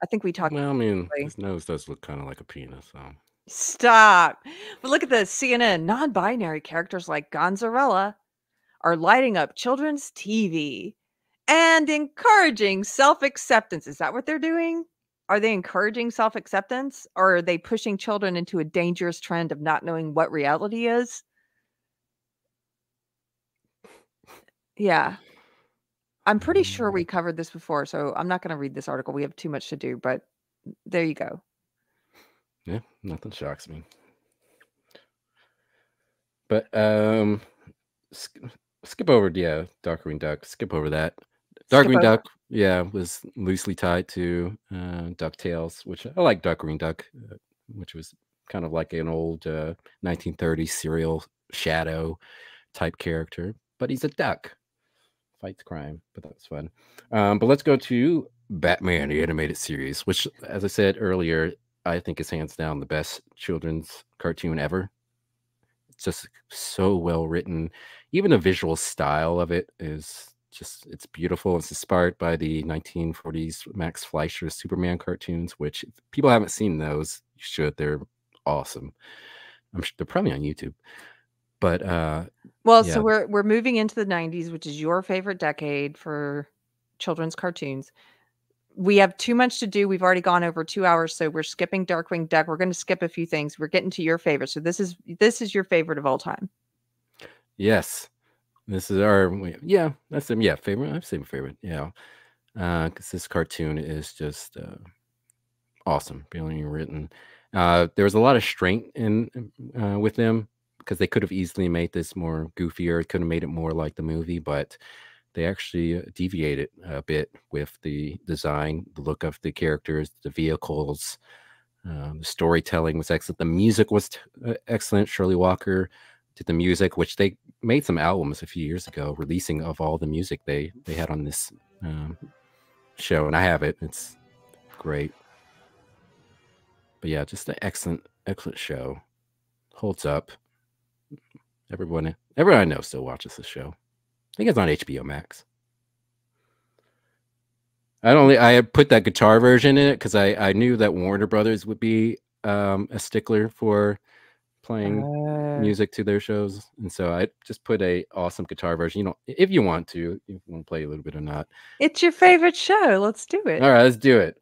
I think we talked. Well, I mean, his nose does look kind of like a penis. So Stop. But look at this CNN. Non binary characters like Gonzarella are lighting up children's TV and encouraging self acceptance. Is that what they're doing? Are they encouraging self acceptance or are they pushing children into a dangerous trend of not knowing what reality is? Yeah. I'm pretty sure we covered this before, so I'm not going to read this article. We have too much to do, but there you go. yeah, nothing shocks me. But um, sk- skip over yeah, Darkwing Duck. Skip over that. Skip Green Duck, yeah, was loosely tied to uh, Ducktales, which I like. Darkwing Duck, uh, which was kind of like an old uh, 1930s serial shadow type character, but he's a duck. Fights crime, but that's fun. Um, but let's go to Batman, the animated series, which, as I said earlier, I think is hands down the best children's cartoon ever. It's just so well written. Even the visual style of it is just it's beautiful. It's inspired by the 1940s Max Fleischer Superman cartoons, which if people haven't seen those, you should. They're awesome. I'm sure they're probably on YouTube. But uh Well, yeah. so we're we're moving into the 90s, which is your favorite decade for children's cartoons. We have too much to do. We've already gone over 2 hours, so we're skipping Darkwing Duck. We're going to skip a few things. We're getting to your favorite. So this is this is your favorite of all time. Yes. This is our yeah, that's him. Yeah, favorite. I've seen favorite. Yeah. Uh, because this cartoon is just uh awesome, brilliantly written. Uh there was a lot of strength in uh with them because they could have easily made this more goofier, could have made it more like the movie, but they actually uh, deviated a bit with the design, the look of the characters, the vehicles, um, the storytelling was excellent. The music was t- uh, excellent. Shirley Walker did the music, which they made some albums a few years ago, releasing of all the music they they had on this um, show, and I have it. It's great. But yeah, just an excellent, excellent show. Holds up. Everyone, everyone I know still watches this show. I think it's on HBO Max. I only I put that guitar version in it because I I knew that Warner Brothers would be um, a stickler for playing Uh. music to their shows, and so I just put a awesome guitar version. You know, if you want to, if you want to play a little bit or not. It's your favorite show. Let's do it. All right, let's do it.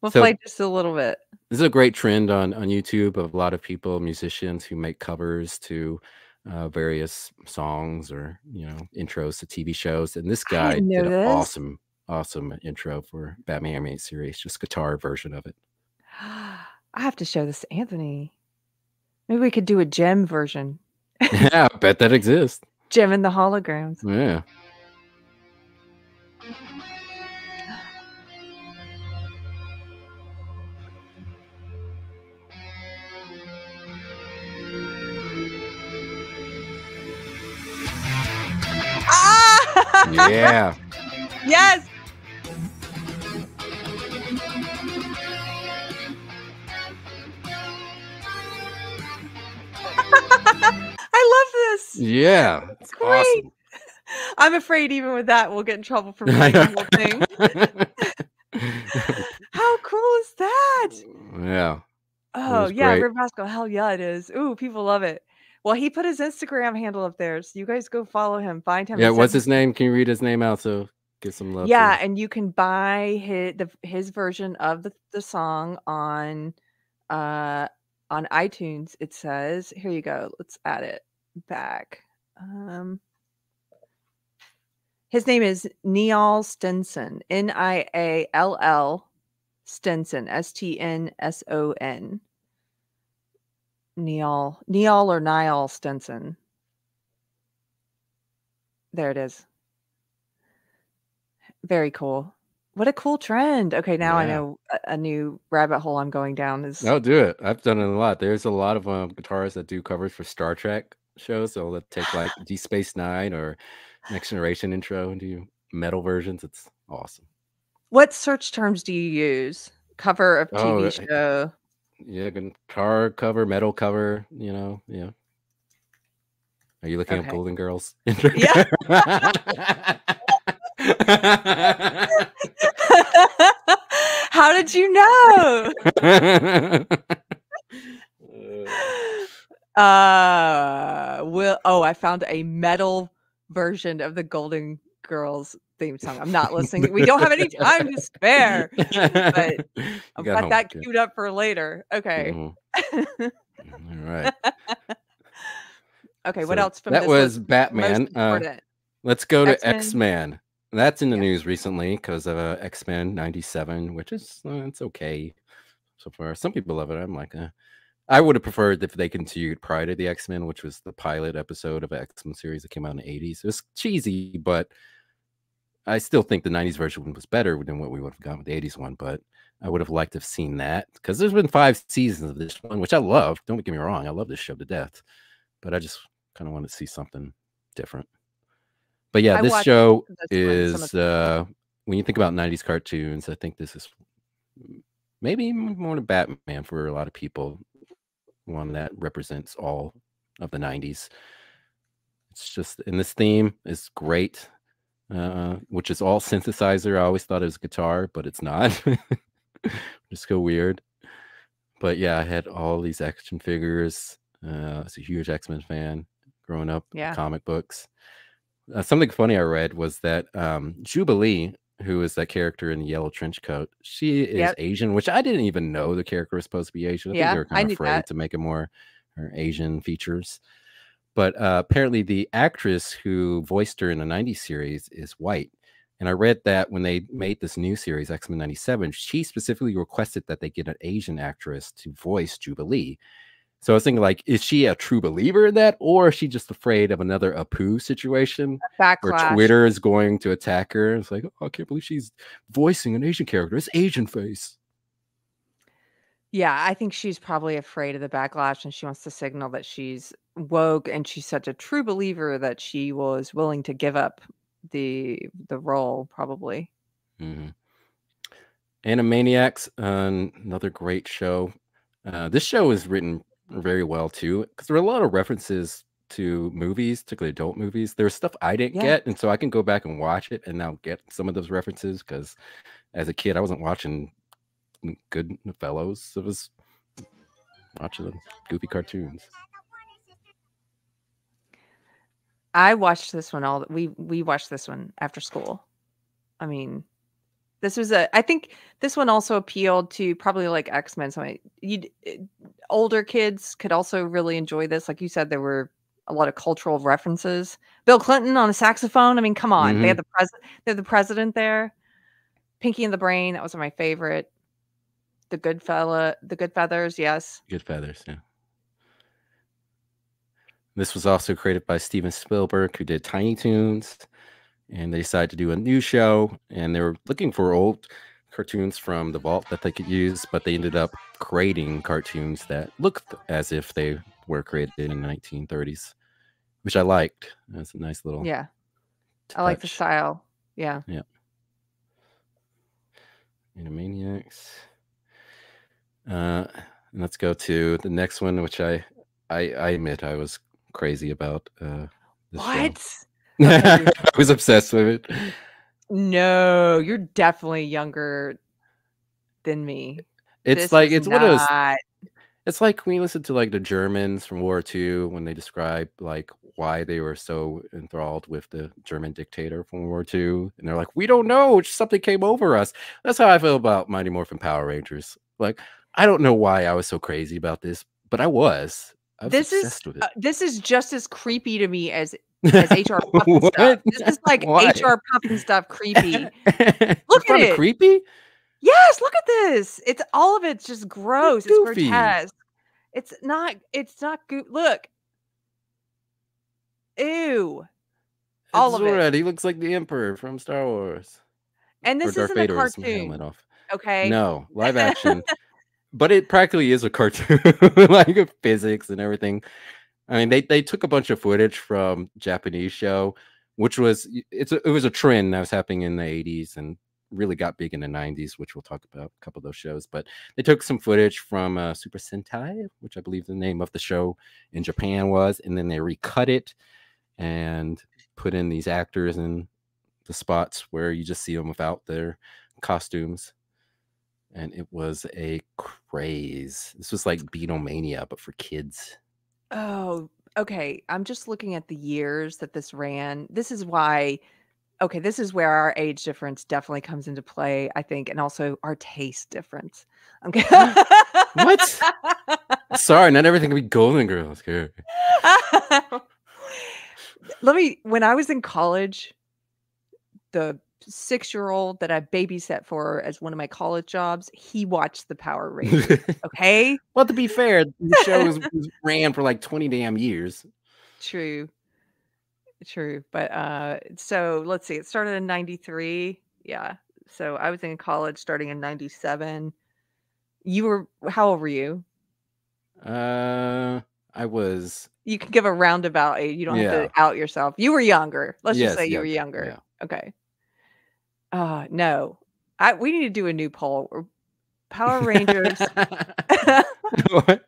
We'll So- play just a little bit. This is a great trend on on YouTube of a lot of people, musicians who make covers to uh, various songs or you know intros to TV shows. And this guy didn't an awesome, awesome intro for Batman animated series, just guitar version of it. I have to show this to Anthony. Maybe we could do a Jem version. yeah, I bet that exists. Jem and the holograms. Yeah. Ah! Yeah. yes. Yeah. It's Great. awesome. I'm afraid even with that we'll get in trouble for the whole thing. How cool is that? Yeah. Oh yeah, great. River Pascal. Hell yeah, it is. Ooh, people love it. Well, he put his Instagram handle up there, so you guys go follow him, find him. Yeah. What's his name? Can you read his name out so get some love? Yeah, and you can buy his the his version of the, the song on uh on iTunes. It says, here you go. Let's add it back. Um his name is Neil Stenson. N I A L L Stenson. S T N S O N. Neil Neil or Niall Stenson. There it is. Very cool. What a cool trend. Okay, now I know a, a new rabbit hole I'm going down is I'll do it. I've done it a lot. There's a lot of um, guitarists that do covers for Star Trek shows. So they'll take like Deep Space Nine or Next Generation intro and do metal versions. It's awesome. what search terms do you use? Cover of Oh, TV uh, show. Yeah, guitar cover, metal cover, you know, yeah. Are you looking Okay. up Golden Girls? Yeah. How did you know? uh will oh I found a metal version of the Golden Girls theme song. I'm not listening. We don't have any time to spare. But I've got got that yeah. queued up for later. Okay. Mhm. All right. okay, what else from that was list? Batman. Uh, let's go to X-Men? X Men. That's in the news recently because of uh, X Men '97, which is uh, it's okay so far. Some people love it. I'm like, uh, I would have preferred if they continued prior to the X Men, which was the pilot episode of X Men series that came out in the '80s. It was cheesy, but I still think the '90s version was better than what we would have gotten with the '80s one. But I would have liked to have seen that because there's been five seasons of this one, which I love. Don't get me wrong, I love this show to death, but I just kind of want to see something different. But yeah, I this show this one, is uh when you think about 90s cartoons, I think this is maybe more than Batman for a lot of people. One that represents all of the 90s. It's just and this theme is great. Uh, which is all synthesizer. I always thought it was guitar, but it's not. just go weird. But yeah, I had all these action figures. Uh, I was a huge X-Men fan growing up, Yeah. comic books. Uh, something funny I read was that um, Jubilee, who is that character in the yellow trench coat, she is Yep. Asian, which I didn't even know the character was supposed to be Asian. I Yeah, think they were I kind of afraid that. to make it more her Asian features. But uh, apparently, the actress who voiced her in the 90s series is white. And I read that when they made this new series, X Men 97, she specifically requested that they get an Asian actress to voice Jubilee. So I was thinking, like, is she a true believer in that, or is she just afraid of another Apu situation where Twitter is going to attack her? It's like, oh, I can't believe she's voicing an Asian character. It's Asian face. Yeah, I think she's probably afraid of the backlash and she wants to signal that she's woke and she's such a true believer that she was willing to give up the the role probably. hmm Animaniacs, uh, another great show. Uh, this show is written very well too, because there are a lot of references to movies, particularly adult movies. There's stuff I didn't Yeah. get, and so I can go back and watch it and now get some of those references. Because as a kid, I wasn't watching Good Fellows. It was watching the goofy cartoons. I watched this one all we we watched this one after school. I mean, this was a I think this one also appealed to probably like X-Men. So you eh, older kids could also really enjoy this. Like you said, there were a lot of cultural references. Bill Clinton on a saxophone. I mean, come on. They had mm-hmm. the president they had the president there. Pinky and the Brain, that was my favorite. The Good Fella, The Good Feathers, yes. Good feathers, yeah. This was also created by Steven Spielberg, who did Tiny Toons, and they decided to do a new show. And they were looking for old cartoons from the vault that they could use, but they ended up creating cartoons that looked as if they were created in the 1930s, which I liked. That's a nice little Yeah. I like the style. Yeah. Yeah. Animaniacs. Uh, and let's go to the next one, which I I, I admit I was crazy about. Uh, this show. I was obsessed with it. No, you're definitely younger than me. It's This like it's one of those. It's like when you listen to like the Germans from World War II when they describe like why they were so enthralled with the German dictator from World War II, and they're like, "We don't know, just something came over us." That's how I feel about Mighty Morphin Power Rangers. Like, I don't know why I was so crazy about this, but I was. I was This is with it. uh, this is just as creepy to me as as HR Pufnstuf. This is like Why? HR Pufnstuf creepy. Look It's at it. creepy. Yes, look at this. It's all of it's just gross. It's goofy. grotesque. It's not. It's not good. Look. Ew. All It's of it. He looks like the Emperor from Star Wars. And this isn't a Vader with some cartoon. Okay. No, live action. but it practically is a cartoon, like physics and everything. I mean, they they took a bunch of footage from Japanese show, which was it's a, it was a trend that was happening in the 80s and really got big in the 90s, which we'll talk about a couple of those shows. But they took some footage from uh, Super Sentai, which I believe the name of the show in Japan was, and then they recut it and put in these actors in the spots where you just see them without their costumes and it was a craze. This was like Beatlemania, but for kids. Oh, okay. I'm just looking at the years that this ran. This is why, okay, this is where our age difference definitely comes into play, I think, and also our taste difference. Okay. What? Sorry, not everything can be Golden Girls. Let me, when I was in college, the six year old that I babysat for as one of my college jobs, he watched the Power Rangers. Okay. well, to be fair, the show was, was ran for like 20 damn years. True. True. But uh so let's see. It started in 93. Yeah. So I was in college starting in 97. You were how old were you? Uh, I was You can give a roundabout age. You don't have to out yourself. You were younger. Let's Yes, just say you were younger, younger. Okay. Uh no. I we need to do a new poll. Power Rangers. what?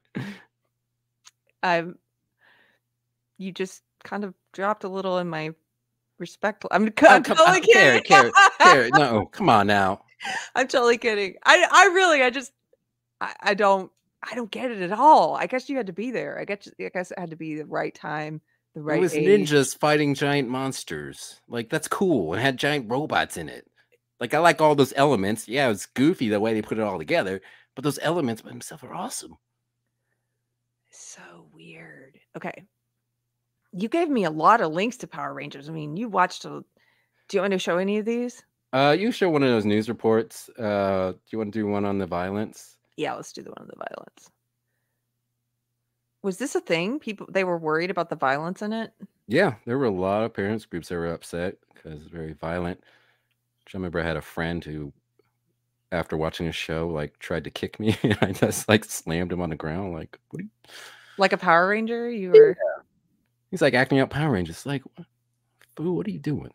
I'm you just kind of dropped a little in my respect. I'm, Oh, I'm come totally on, kidding. No, come on now. I'm totally kidding. I I really I just I, I don't I don't get it at all. I guess you had to be there. I guess I guess it had to be the right time, the right it was age. ninjas fighting giant monsters. Like that's cool. It had giant robots in it. Like I like all those elements. Yeah, it's goofy the way they put it all together, but those elements by themselves are awesome. So weird. Okay. You gave me a lot of links to Power Rangers. I mean, you watched a Do you want to show any of these? Uh, you show one of those news reports. Uh, do you want to do one on the violence? Yeah, let's do the one on the violence. Was this a thing? People they were worried about the violence in it? Yeah, there were a lot of parents groups that were upset because it's very violent. Which I remember I had a friend who, after watching a show, like tried to kick me, and I just like slammed him on the ground. Like, what? Are you? Like a Power Ranger? You were He's like acting out Power Rangers. Like, boo, what are you doing?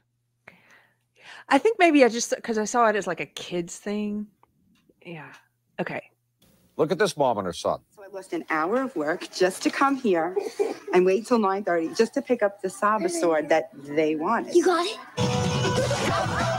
I think maybe I just because I saw it as like a kids thing. Yeah. Okay. Look at this mom and her son. So I lost an hour of work just to come here and wait till 9:30 just to pick up the Saba sword that they wanted. You got it?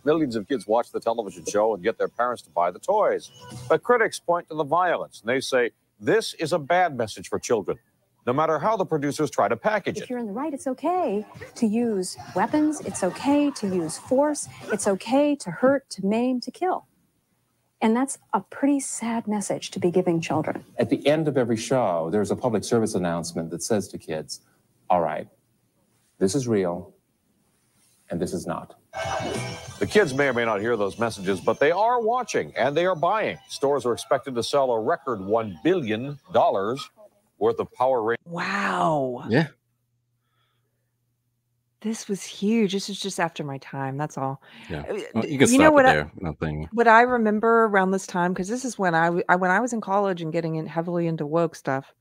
Millions of kids watch the television show and get their parents to buy the toys. But critics point to the violence and they say this is a bad message for children, no matter how the producers try to package it. If you're in the right, it's okay to use weapons. It's okay to use force. It's okay to hurt, to maim, to kill. And that's a pretty sad message to be giving children. At the end of every show, there's a public service announcement that says to kids, all right, this is real and this is not. The kids may or may not hear those messages, but they are watching and they are buying. Stores are expected to sell a record $1 billion worth of Power Rangers. Wow. Yeah. This was huge. This is just after my time. That's all. Yeah. Uh, Well, you can you know what it I- Nothing. What I remember around this time, because this is when I when I was in college and getting in heavily into woke stuff.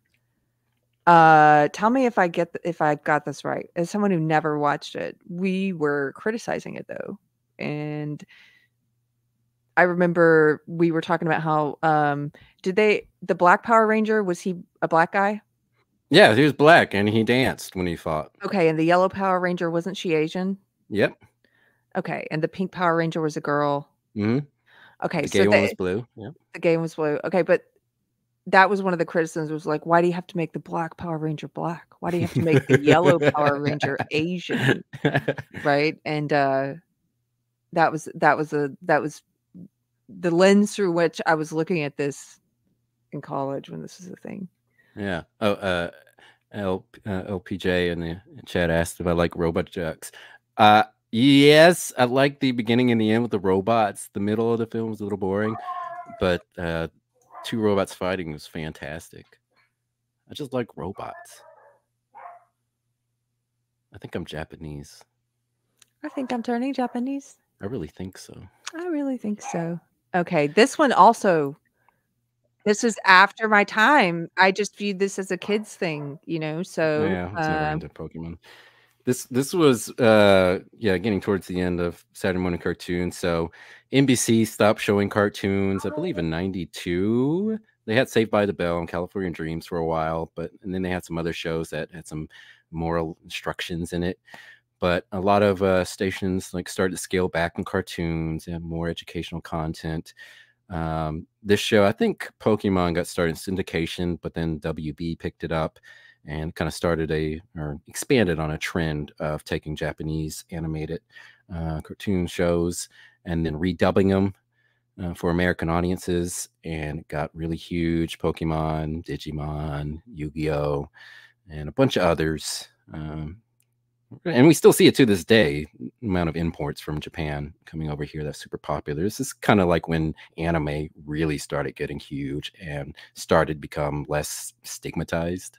Uh, tell me if I get if I got this right. As someone who never watched it, we were criticizing it though, and I remember we were talking about how um did they the Black Power Ranger was he a black guy? Yeah, he was black and he danced when he fought. Okay, and the Yellow Power Ranger wasn't she Asian? Yep. Okay, and the Pink Power Ranger was a girl. hmm Okay, The so gay one they- was blue. Yep. the game was blue. Okay, but that was one of the criticisms was like, why do you have to make the black Power Ranger black? Why do you have to make the yellow Power Ranger Asian? Right. And uh that was that was a that was the lens through which I was looking at this in college when this was a thing. Yeah. Oh, uh, L, uh, LPJ in the chat asked if I like robot jokes. Uh, yes, I like the beginning and the end with the robots. The middle of the film was a little boring, but uh, two robots fighting was fantastic. I just like robots. I think I'm Japanese. I think I'm turning Japanese. I really think so. I really think so. Okay, this one also this is after my time. I just viewed this as a kids thing, you know. So yeah, it's never um, into Pokemon. This this was uh yeah, getting towards the end of Saturday morning cartoons. So NBC stopped showing cartoons, I believe in 92. They had Saved by the Bell and California Dreams for a while, but and then they had some other shows that had some moral instructions in it. But a lot of uh, stations like started to scale back on cartoons and more educational content. Um, this show, I think Pokemon got started in syndication, but then WB picked it up and kind of started a or expanded on a trend of taking Japanese animated uh, cartoon shows and then redubbing them uh, for American audiences, and it got really huge. Pokemon, Digimon, Yu-Gi-Oh, and a bunch of others. Um, and we still see it to this day. Amount of imports from Japan coming over here that's super popular. This is kind of like when anime really started getting huge and started become less stigmatized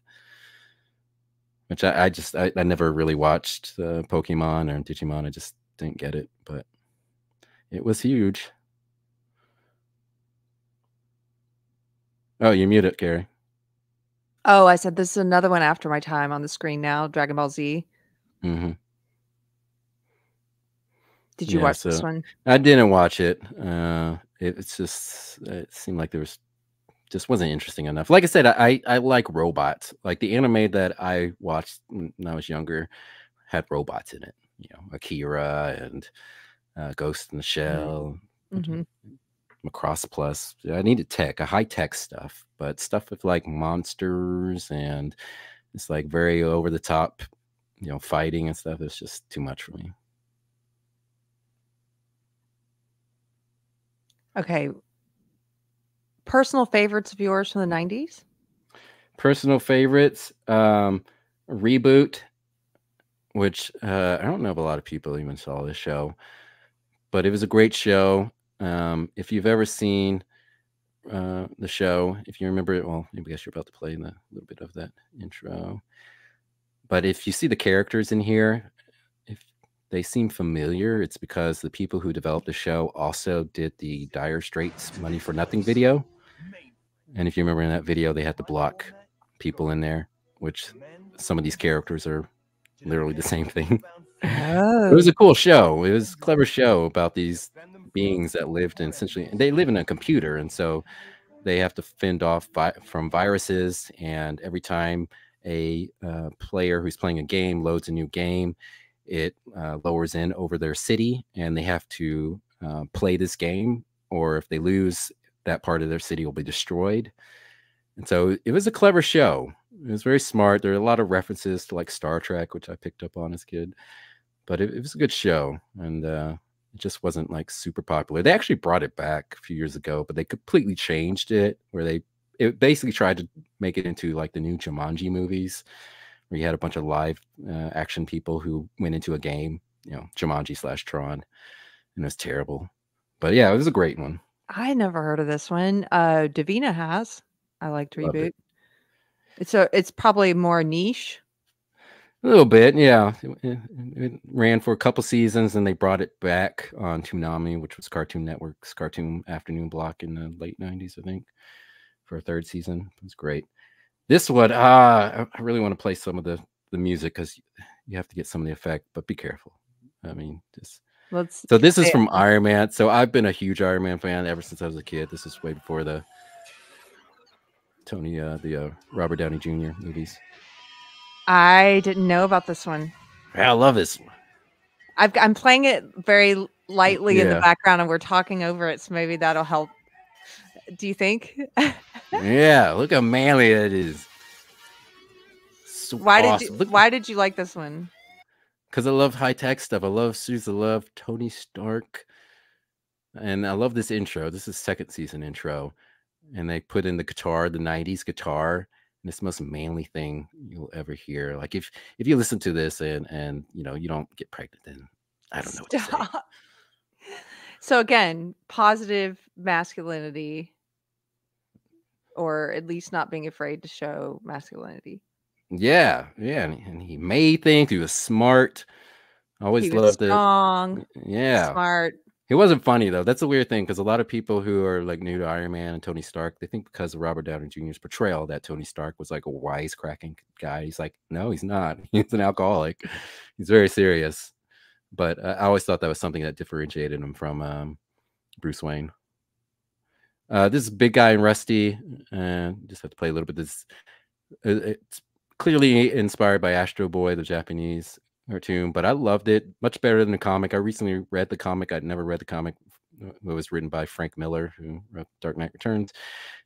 which I, I just I, I never really watched uh, Pokemon or Digimon. I just didn't get it, but it was huge. Oh, you mute it, Keri. oh, I said this is another one after my time on the screen now, Dragon Ball Z. hmm Did you watch this one? I didn't watch it. Uh, it, it's just it seemed like there was just wasn't interesting enough. Like I said, I I like robots. Like the anime that I watched when I was younger had robots in it. You know, Akira and uh, Ghost in the Shell, hmm Macross Plus. I needed tech, a high tech stuff, but stuff with like monsters and it's like very over the top, you know, fighting and stuff. It's just too much for me. Okay. Personal favorites of yours from the 90s? personal favorites um reboot which uh i don't know if a lot of people even saw this show but it was a great show. Um if you've ever seen uh the show if you remember it well i guess you're about to play the little bit of that intro. But if you see the characters in here if they seem familiar it's because the people who developed the show also did the dire straits money for nothing video and if you remember in that video they had to block people in there which some of these characters are literally the same thing Oh. it was a cool show it was a clever show about these beings that lived in essentially they live in a computer and so they have to fend off vi- from viruses and every time a uh, player who's playing a game loads a new game it uh, lowers in over their city, and they have to uh, play this game, or if they lose, that part of their city will be destroyed. And so it was a clever show. It was very smart. There are a lot of references to like Star Trek, which I picked up on as a kid, but it, it was a good show, and uh, it just wasn't like super popular. They actually brought it back a few years ago, but they completely changed it where they it basically tried to make it into like the new Jumanji movies, where you had a bunch of live uh, action people who went into a game, you know, Jumanji slash Tron, and it was terrible. But yeah, it was a great one. I never heard of this one. Uh Davina has. I liked reboot. it. It's a it's probably more niche. A little bit, yeah. It, it- ran for a couple seasons, and they brought it back on Toonami, which was Cartoon Network's cartoon afternoon block in the late '90s, I think, for a third season. It was great. This one, ah, I I really want to play some of the the music because you have to get some of the effect, but be careful. I mean, just Let's so this is from Iron Man. So I've been a huge Iron Man fan ever since I was a kid. This is way before the Tony, uh, the uh, Robert Downey Jr. movies. I didn't know about this one. Yeah, I love this. I've I'm playing it very lightly in the background and we're talking over it, so maybe that'll help. Do you think? Yeah, look how manly that is. So why did you Look, why did you like this one? Because I love high tech stuff. I love Suits. I love Tony Stark, and I love this intro. This is second season intro, and they put in the guitar, the '90s guitar, and it's the most manly thing you'll ever hear. Like if if you listen to this and and you know you don't get pregnant, then I don't know what to say. Stop. So again, positive masculinity, or at least not being afraid to show masculinity. Yeah, yeah, and, he made things. He was smart. I always He loved it. strong, Yeah, smart. He wasn't funny though. That's a weird thing because a lot of people who are like new to Iron Man and Tony Stark, they think because of Robert Downey Jr.'s portrayal that Tony Stark was like a wisecracking guy. He's like, no, he's not. He's an alcoholic. He's very serious. But uh, I always thought that was something that differentiated him from um, Bruce Wayne. Uh, this is Big Guy and Rusty. Uh, just have to play a little bit. This uh, it's clearly inspired by Astro Boy, the Japanese cartoon, but I loved it much better than the comic. I recently read the comic. I'd never read the comic. uh, It was written by Frank Miller, who wrote Dark Knight Returns.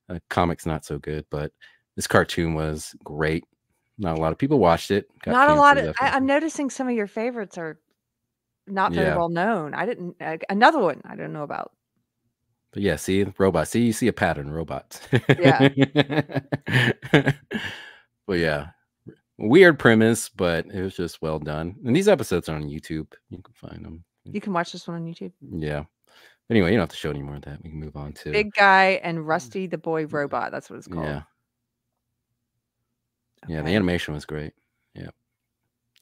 Uh, comic's not so good, but this cartoon was great. Not a lot of people watched it. not a lot of. I, I'm noticing some of your favorites are not very Yeah. well known. I didn't. Uh, another one I don't know about. But yeah, see robots. See, you see a pattern, robots. Yeah. but yeah, weird premise, but it was just well done. And these episodes are on YouTube. You can find them. You can watch this one on YouTube. Yeah. Anyway, you don't have to show any more of that. We can move on to Big guy and mm. Rusty the boy robot. That's what it's called. yeah. Yeah, the animation was great. Yeah.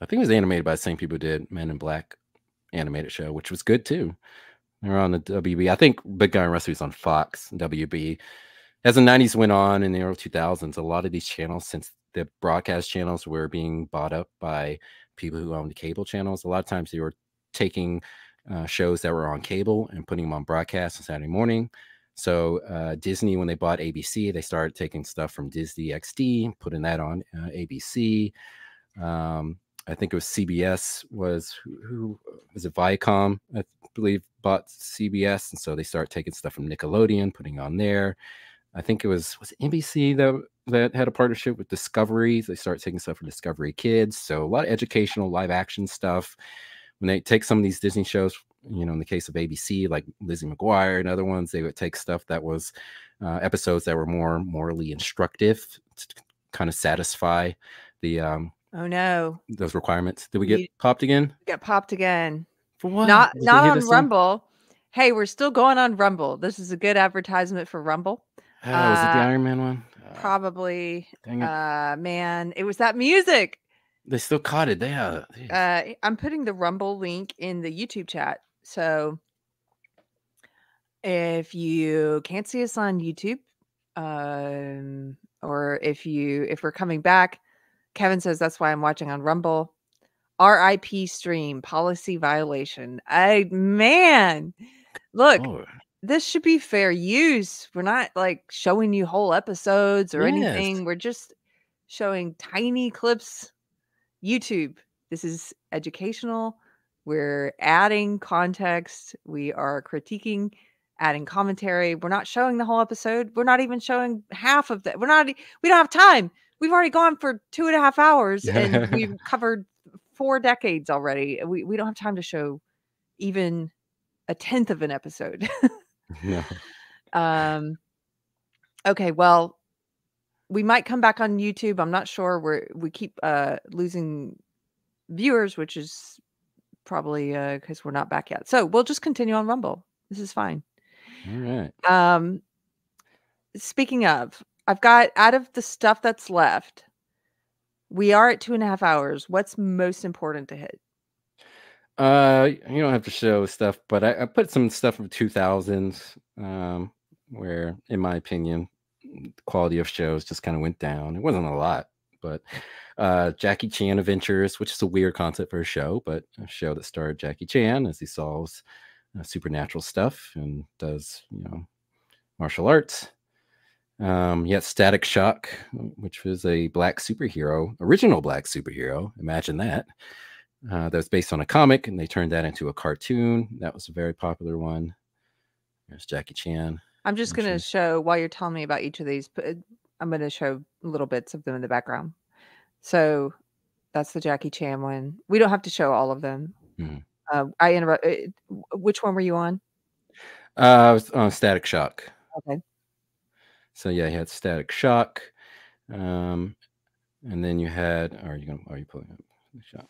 I think it was animated by the same people who did Men in Black animated show, which was good too. They were on the WB. I think Big Guy and Rusty was on Fox WB. As the 90s went on in the early 2000s, a lot of these channels, since the broadcast channels were being bought up by people who owned cable channels, a lot of times they were taking uh, shows that were on cable and putting them on broadcast on Saturday morning. So uh, Disney, when they bought ABC, they started taking stuff from Disney XD, putting that on uh, ABC. Um, I think it was CBS was who, who was it Viacom I believe bought CBS, and so they start taking stuff from Nickelodeon, putting on there. I think it was was it NBC that that had a partnership with Discovery. They start taking stuff from Discovery Kids, so a lot of educational live action stuff. When they take some of these Disney shows, you know, in the case of ABC, like Lizzie McGuire and other ones, they would take stuff that was uh, episodes that were more morally instructive to kind of satisfy the um Oh no, those requirements. Did we get You- popped again? get popped again. For what? Not Did not on? Rumble. Hey, we're still going on Rumble. This is a good advertisement for Rumble. Oh, was it the Uh, Iron Man one? Probably. Dang it. Uh, man, it was that music. They still caught it. They uh, Uh, I'm putting the Rumble link in the YouTube chat. So if you can't see us on YouTube, um, or if you if we're coming back, Kevin says that's why I'm watching on Rumble. RIP stream policy violation. I man, look, Oh, this should be fair use. We're not like showing you whole episodes or Yes. anything. We're just showing tiny clips. YouTube, This is educational. We're adding context. We are critiquing, adding commentary. We're not showing the whole episode. We're not even showing half of that. We're not. We don't have time. We've already gone for two and a half hours, and we've covered four decades already. We we don't have time to show even a tenth of an episode. No. um. Okay. Well, we might come back on YouTube. I'm not sure. We're we keep uh losing viewers, which is probably uh because we're not back yet. So we'll just continue on Rumble. This is fine. All right. Um speaking of, I've got out of the stuff that's left, we are at two and a half hours. What's most important to hit? Uh, you don't have to show stuff, but I, I put some stuff from 2000s, um, where, in my opinion, quality of shows just kind of went down. It wasn't a lot, but uh, Jackie Chan Adventures, which is a weird concept for a show, but a show that starred Jackie Chan as he solves uh, supernatural stuff and does, you know, martial arts. Um, yet Static Shock, which was a black superhero, original black superhero. Imagine that. Uh, that was based on a comic, and they turned that into a cartoon. That was a very popular one. There's Jackie Chan. I'm just going to show while you're telling me about each of these. but I'm going to show little bits of them in the background. So that's the Jackie Chan one. We don't have to show all of them. Mhm. Uh, I interrupt. uh, Which one were you on? Uh, I was on Static Shock. Okay. So yeah, you had Static Shock, um, and then you had. Are you gonna? Are you pulling up the shot?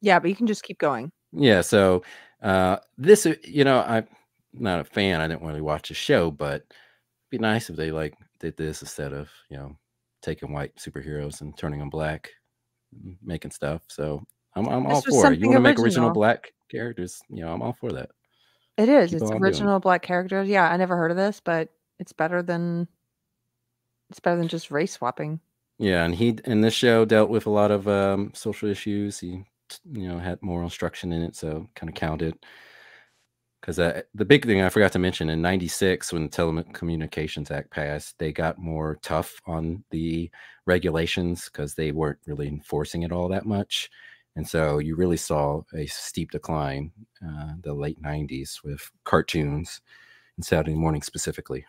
Yeah, but you can just keep going. Yeah. So uh, this, uh, you know, I'm not a fan. I didn't really watch the show, but it'd be nice if they like did this instead of you know taking white superheroes and turning them black, making stuff. So I'm I'm all This for it. You want to make original original. black characters? You know, I'm all for that. It is. Keep it's on doing original black characters. Yeah, I never heard of this, but it's better than it's better than just race swapping. Yeah, and he in this show dealt with a lot of um, social issues. He, you know, had moral instruction in it, so kind of counted. Because uh, the big thing I forgot to mention in '96, when the Telecommunications Act passed, they got more tough on the regulations because they weren't really enforcing it all that much, and so you really saw a steep decline uh, the late '90s with cartoons and Saturday morning specifically.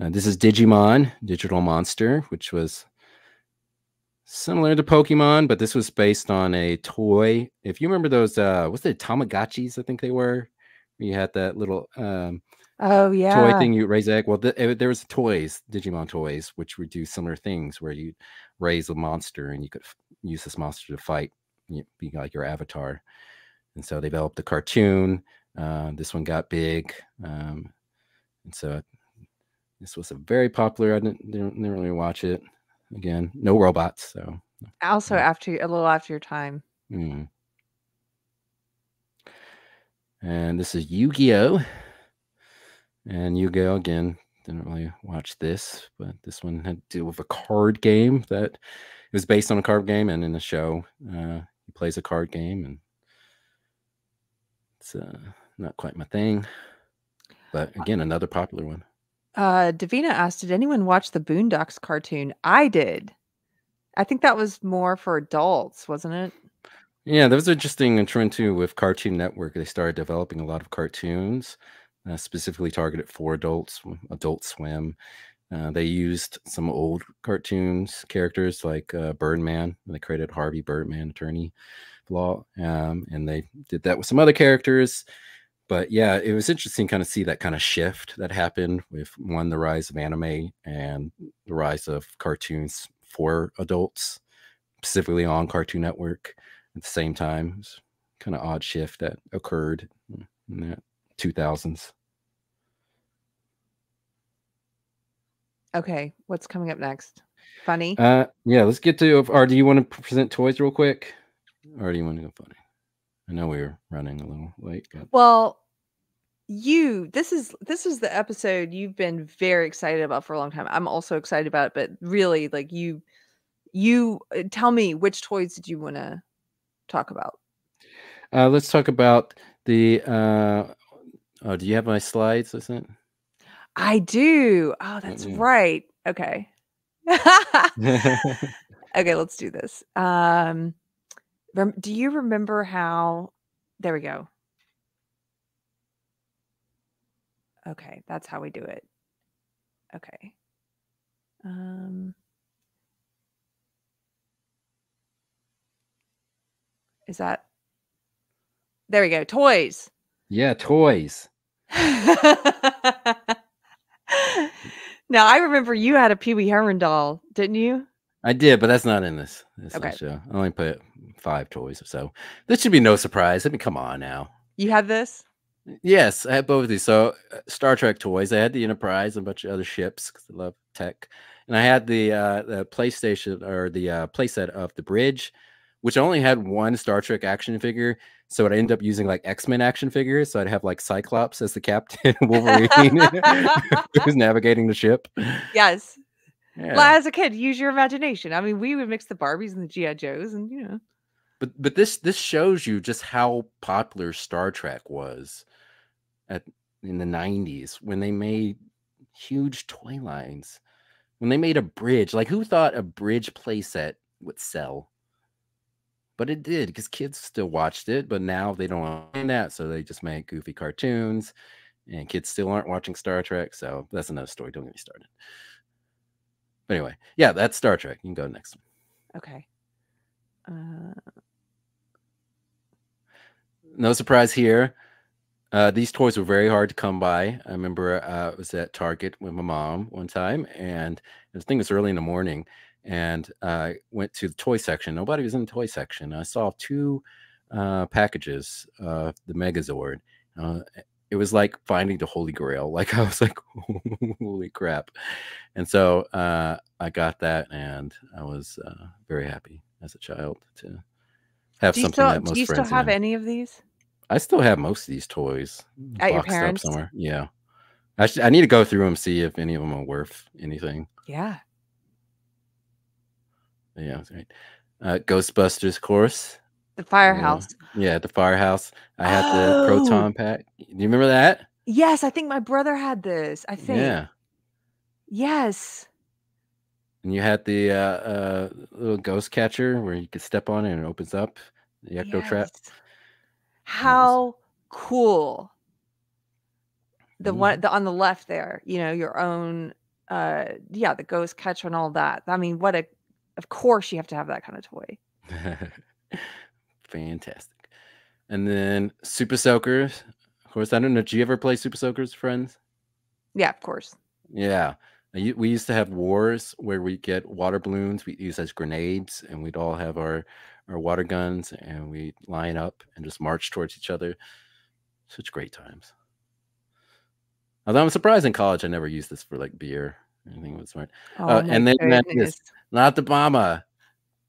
Uh, this is Digimon, Digital Monster, which was similar to Pokemon, but this was based on a toy. If you remember those, uh, what's it, Tamagotchis? I think they were. You had that little um, Oh yeah. toy thing you raise egg. Well, th- eh, there was toys, Digimon toys, which would do similar things where you raise a monster and you could use this monster to fight, you, be like your avatar. And so they developed the cartoon. Uh, this one got big, um, and so this was a very popular. I didn't, didn't, didn't really watch it. Again, no robots, so. Also, after a little after your time. mm. And this is Yu-Gi-Oh! And Yu-Gi-Oh! again, didn't really watch this, but this one had to do with a card game that it was based on a card game, and in the show, uh, he plays a card game, and it's uh, not quite my thing. But again, another popular one. Uh, Davina asked, "Did anyone watch the Boondocks cartoon?" I did. I think that was more for adults, wasn't it? Yeah, that was interesting and trend too with Cartoon Network. They started developing a lot of cartoons, uh, specifically targeted for adults, Adult Swim. Uh, they used some old cartoons characters like uh, Birdman. and They created Harvey Birdman, attorney law, um, and they did that with some other characters. But yeah, it was interesting kind of see that kind of shift that happened with one the rise of anime and the rise of cartoons for adults, specifically on Cartoon Network at the same time. It was kind of odd shift that occurred in the 2000s. Okay, what's coming up next? Funny. Uh, yeah, let's get to. Or do you want to present toys real quick, or do you want to go funny? I know we were running a little late, but Well, you this is this is the episode you've been very excited about for a long time. I'm also excited about it, but really like you you uh, tell me which toys did you want to talk about? uh, let's talk about the. Uh, oh, do you have my slides? I sent. I do. Oh, that's Mm-mm. right. Okay. okay, let's do this. Um, rem- do you remember how? There we go. Okay, that's how we do it. Okay. Um, is that? There we go. Toys. yeah, toys. Now I remember you had a Pee Wee Herman doll, didn't you? I did, but that's not in this. this Okay. show. I only put five toys or so. This should be no surprise. I mean, come on now. You had this? Yes, I had both of these. So uh, Star Trek toys. I had the Enterprise and a bunch of other ships because I love tech. And I had the uh, the PlayStation or the uh, playset of the bridge, which only had one Star Trek action figure. So I'd end up using like X Men action figures. So I'd have like Cyclops as the captain, Wolverine, who's navigating the ship. Yes. Well, as a kid, use your imagination. I mean, we would mix the Barbies and the GI Joes, and you know. But but this this shows you just how popular Star Trek was at in the 90s when they made huge toy lines. When they made a bridge, like who thought a bridge playset would sell? But it did because kids still watched it, but now they don't want that, so they just make goofy cartoons, and kids still aren't watching Star Trek. So that's another story. Don't get me started. But anyway, yeah, that's Star Trek. You can go next. Okay. Uh, no surprise here. Uh, these toys were very hard to come by. I remember uh, I was at Target with my mom one time, and I think it was early in the morning, and I went to the toy section. Nobody was in the toy section. I saw two uh, packages of the Megazord. It was like finding the Holy Grail. Like I was like, holy crap! And so uh, I got that, and I was uh, very happy as a child to have do something still that most do you still have any of these? I still have most of these toys At your parents'? somewhere. Yeah, I should, I need to go through them see if any of them are worth anything. Yeah. Yeah, that's right. Uh, Ghostbusters, course. The Yeah. firehouse. Yeah, at the firehouse. I had the Oh! proton pack. Do you remember that? Yes, I think my brother had this. I think. Yeah. Yes. And you had the uh, uh, little ghost catcher where you could step on it and it opens up the ecto trap. Yes. How cool. The Mm-hmm. one the on the left there, you know, your own uh yeah, the ghost catcher and all that. I mean, what a of course you have to have that kind of toy. Fantastic. And then Super Soakers. Of course, I don't know. Did you ever play Super Soakers, friends? Yeah, of course. Yeah. We used to have wars where we get water balloons we use as grenades, and we'd all have our our water guns, and we line up and just march towards each other. Such great times. Although I'm surprised in college I never used this for like beer or anything was smart. Oh Uh, and then not the mama.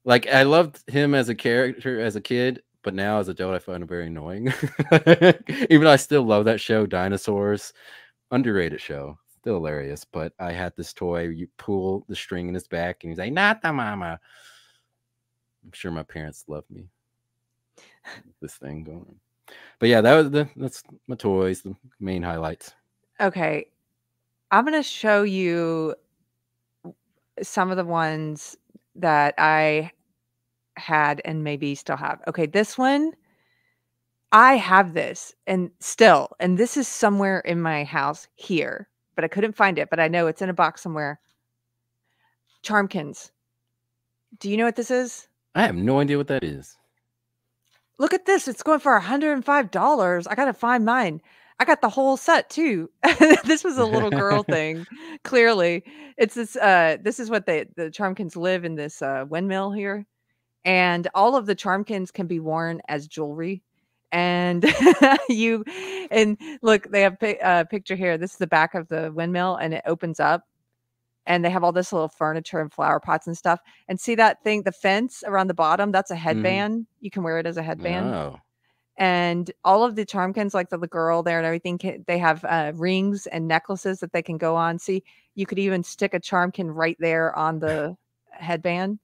Like I loved him as a character as a kid, but now as an adult I find him very annoying. Even though I still love that show, Dinosaurs, underrated show, still hilarious. But I had this toy. You pull the string in his back, and he's like, "Not the mama." I'm sure my parents loved me. This thing going. But yeah, that was the that's my toys, the main highlights. Okay. I'm going to show you some of the ones that I had and maybe still have. Okay, this one I have this and still and this is somewhere in my house here, but I couldn't find it, but I know it's in a box somewhere. Charmkins. Do you know what this is? I have no idea what that is. Look at this. It's going for $105. I got to find mine. I got the whole set too. this was a little girl thing. Clearly, it's this uh this is what they the Charmkins live in this uh windmill here. And all of the Charmkins can be worn as jewelry. And you and look, they have a uh, picture here. This is the back of the windmill and it opens up and they have all this little furniture and flower pots and stuff. And see that thing, the fence around the bottom, that's a headband. You can wear it as a headband. Oh. And all of the Charmkins, like the, the girl there and everything, can, they have uh, rings and necklaces that they can go on. See, you could even stick a Charmkin right there on the headband.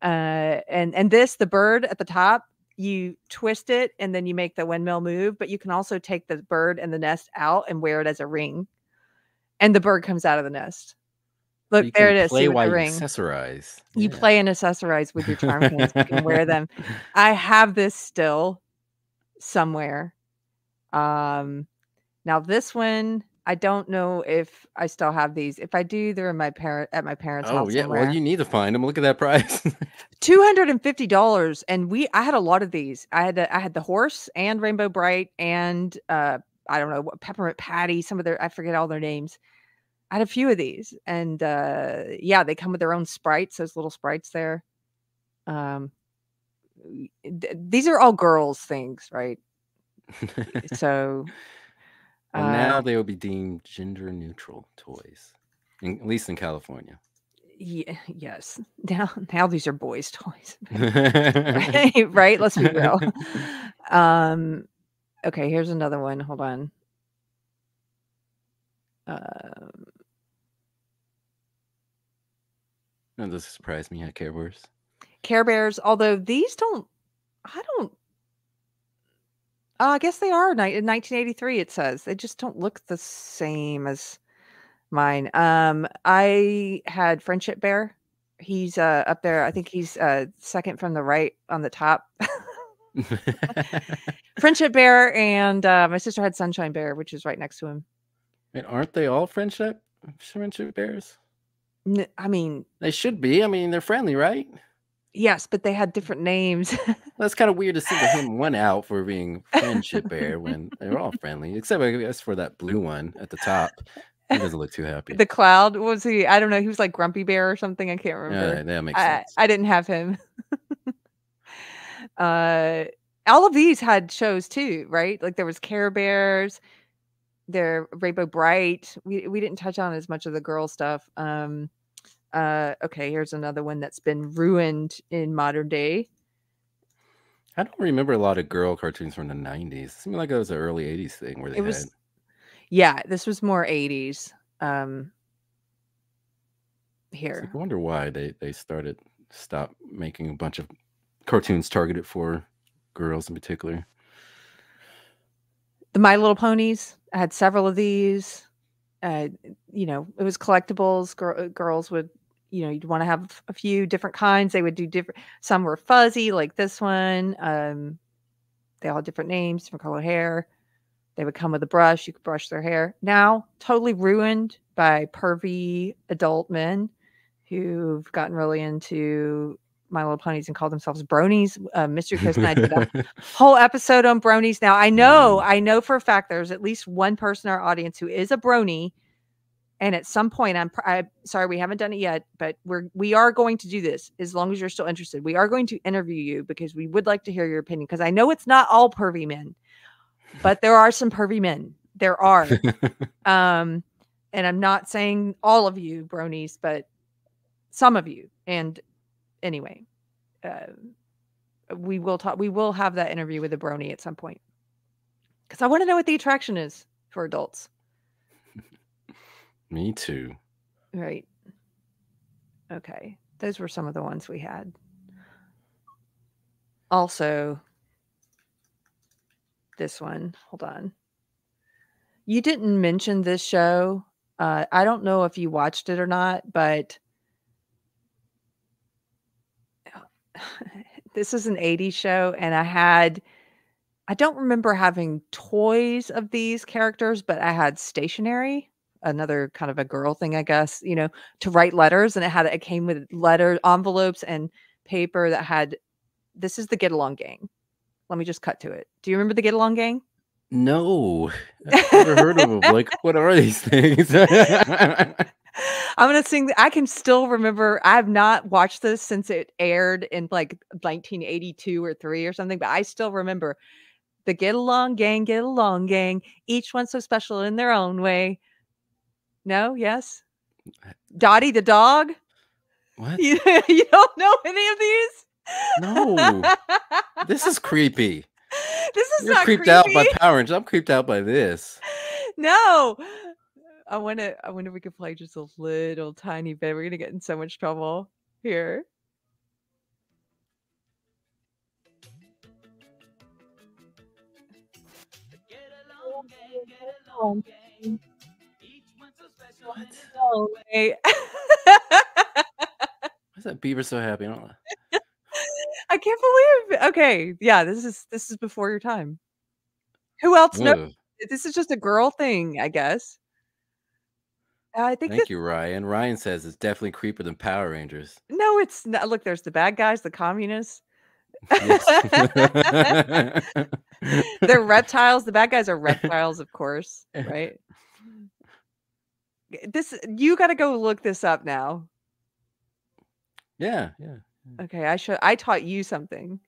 Uh, and and this, the bird at the top, you twist it and then you make the windmill move. But you can also take the bird and the nest out and wear it as a ring, and the bird comes out of the nest. Look, there it is. Play while you ring. accessorize. You play and accessorize with your charm. You can wear them. I have this still somewhere. Um, now this one, I don't know if I still have these. If I do, they're in my parent at my parents' house. Oh house yeah, somewhere. well you need to find them. Look at that price. Two hundred and fifty dollars, and we I had a lot of these. I had the, I had the horse and Rainbow Brite and uh I don't know what Peppermint Patty. Some of their I forget all their names. I had a few of these, and uh yeah, they come with their own sprites. Those little sprites there. Um, these are all girls things, right? So and uh, now they will be deemed gender neutral toys, in, at least in California. Yeah, yes. Now, now these are boys' toys, right? right? Let's be real. Um, okay, here's another one. Hold on. Um, That doesn't surprise me at Care Bears. Care Bears, although these don't, I don't. Oh, I guess they are in 1983. It says they just don't look the same as mine. Um, I had Friendship Bear. He's uh up there. I think he's uh second from the right on the top. Friendship Bear and uh, my sister had Sunshine Bear, which is right next to him. And aren't they all friendship friendship bears? I mean, They should be. I mean, they're friendly, right? Yes, but they had different names. That's kind of weird to single him one out for being friendship bear when they're all friendly, except I guess for that blue one at the top. He doesn't look too happy. the cloud was he? I don't know. He was like Grumpy Bear or something. I can't remember. Yeah, remember. that makes I, sense. I didn't have him. uh, all of these had shows too, right? Like there was Care Bears, there Rainbow Brite. We we didn't touch on as much of the girl stuff. Um, uh, okay, here's another one that's been ruined in modern day. I don't remember a lot of girl cartoons from the '90s. It seemed like it was an early '80s thing where they It was, had. yeah, this was more 80s. Um, here. like, I wonder why they they started stop making a bunch of cartoons targeted for girls in particular. the My Little Ponies. I had several of these. Uh, you know, it was collectibles. Gir- girls would, you know, you'd want to have a few different kinds. They would do different. Some were fuzzy, like this one. Um, they all different names, different color hair. They would come with a brush. You could brush their hair. Now, totally ruined by pervy adult men who've gotten really into My Little Ponies and call themselves bronies. Uh, Mystery Chris and I did a whole episode on bronies. Now I know, I know for a fact there's at least one person in our audience who is a brony. And at some point, I'm, I'm sorry we haven't done it yet, but we're we are going to do this as long as you're still interested. We are going to interview you because we would like to hear your opinion. Because I know it's not all pervy men, but there are some pervy men. There are, um, and I'm not saying all of you bronies, but some of you. And anyway, uh, we will talk. We will have that interview with a brony at some point because I want to know what the attraction is for adults. Me too. Right. Okay. Those were some of the ones we had. Also, this one. Hold on. You didn't mention this show. Uh, I don't know if you watched it or not, but this is an 80s show, and I had. I don't remember having toys of these characters, but I had stationery, another kind of a girl thing, I guess, you know, to write letters. And it had, it came with letter envelopes and paper that had, this is the Get Along Gang. Let me just cut to it. Do you remember the Get Along Gang? No, I've never heard of them. Like, what are these things? I'm gonna sing. I can still remember. I have not watched this since it aired in like 1982 or three or something, but I still remember the Get Along Gang, Get Along Gang. Each one so special in their own way. No, yes. Dottie the dog. What? You, you don't know any of these? No. this is creepy. This is You're not creeped creepy. out by Power Rangers. I'm creeped out by this. no. I want to. I wonder if we could play just a little tiny bit. We're gonna get in so much trouble here. Oh, wait. Bieber's so happy. I don't know. I can't believe. Okay, yeah, this is this is before your time. Who else knows? Ugh. This is just a girl thing, I guess. I think Thank that you, Ryan. Ryan says it's definitely creepier than Power Rangers. no, it's not. Look, there's the bad guys, the communists. Yes. They're reptiles. The bad guys are reptiles, of course, right? This you got to go look this up now. yeah, yeah. Okay, I should. I taught you something.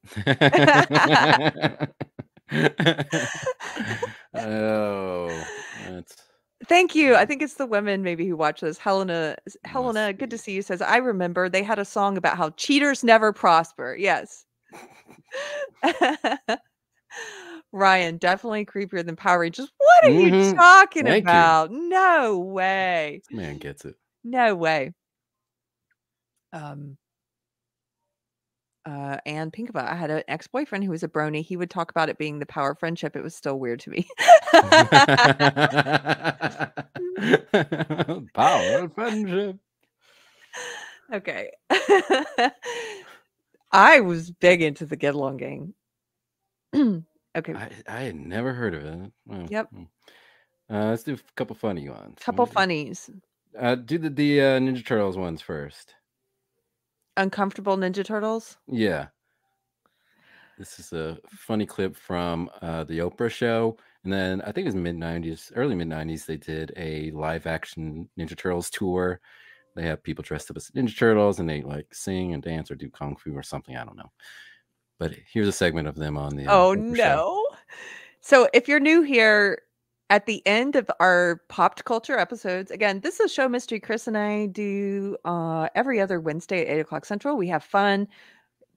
oh, that's Thank you. I think it's the women maybe who watch this. Helena, Helena, good to see you. Says I remember they had a song about how cheaters never prosper. Yes. Ryan, definitely creepier than Power Rangers. What are you Mhm. talking Thank you. about? No way. this man gets it. No way. Um uh and Pinkaba, I had an ex-boyfriend who was a brony. He would talk about it being the power of friendship. It was still weird to me. Power of friendship. Okay. I was big into the Get Along Gang. okay. I, I had never heard of it. Yep. mm. Uh, let's do a couple funny ones. Couple funnies. Uh, do the the uh, Ninja Turtles ones first. Uncomfortable Ninja Turtles. Yeah. This is a funny clip from uh, the Oprah show. And then I think it was mid 90s, early mid 90s, they did a live action Ninja Turtles tour. They have people dressed up as Ninja Turtles and they like sing and dance or do Kung Fu or something. I don't know. But here's a segment of them on the uh, Oh Oprah show. no. So if you're new here, at the end of our pop culture episodes, again, this is a show mystery Chris and I do uh every other Wednesday at eight o'clock central. We have fun.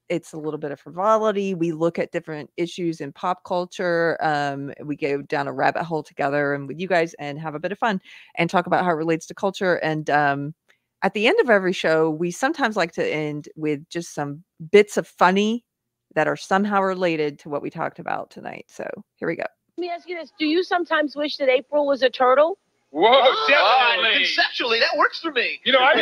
It's a little bit of frivolity. We look at different issues in pop culture. Um, we go down a rabbit hole together and with you guys and have a bit of fun and talk about how it relates to culture. And um at the end of every show, we sometimes like to end with just some bits of funny that are somehow related to what we talked about tonight. So here we go. Let me ask you this: Do you sometimes wish that April was a turtle? Whoa, Oh, definitely. conceptually, that works for me. You know, I've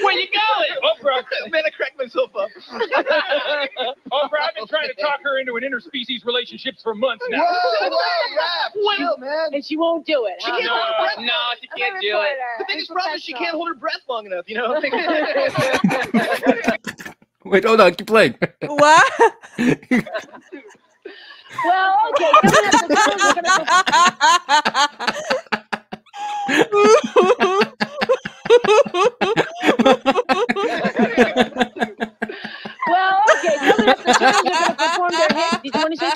Where you going? Oprah. Man, I cracked myself up. Oprah, I've been trying to talk her into an interspecies relationship for months now. Whoa, whoa, Chill, man. And she won't do it. She huh? can't hold her breath. No, she can't do it. The biggest problem is she can't hold her breath long enough, you know? Wait, hold on, keep playing. What? Well, okay. Well, okay. The their?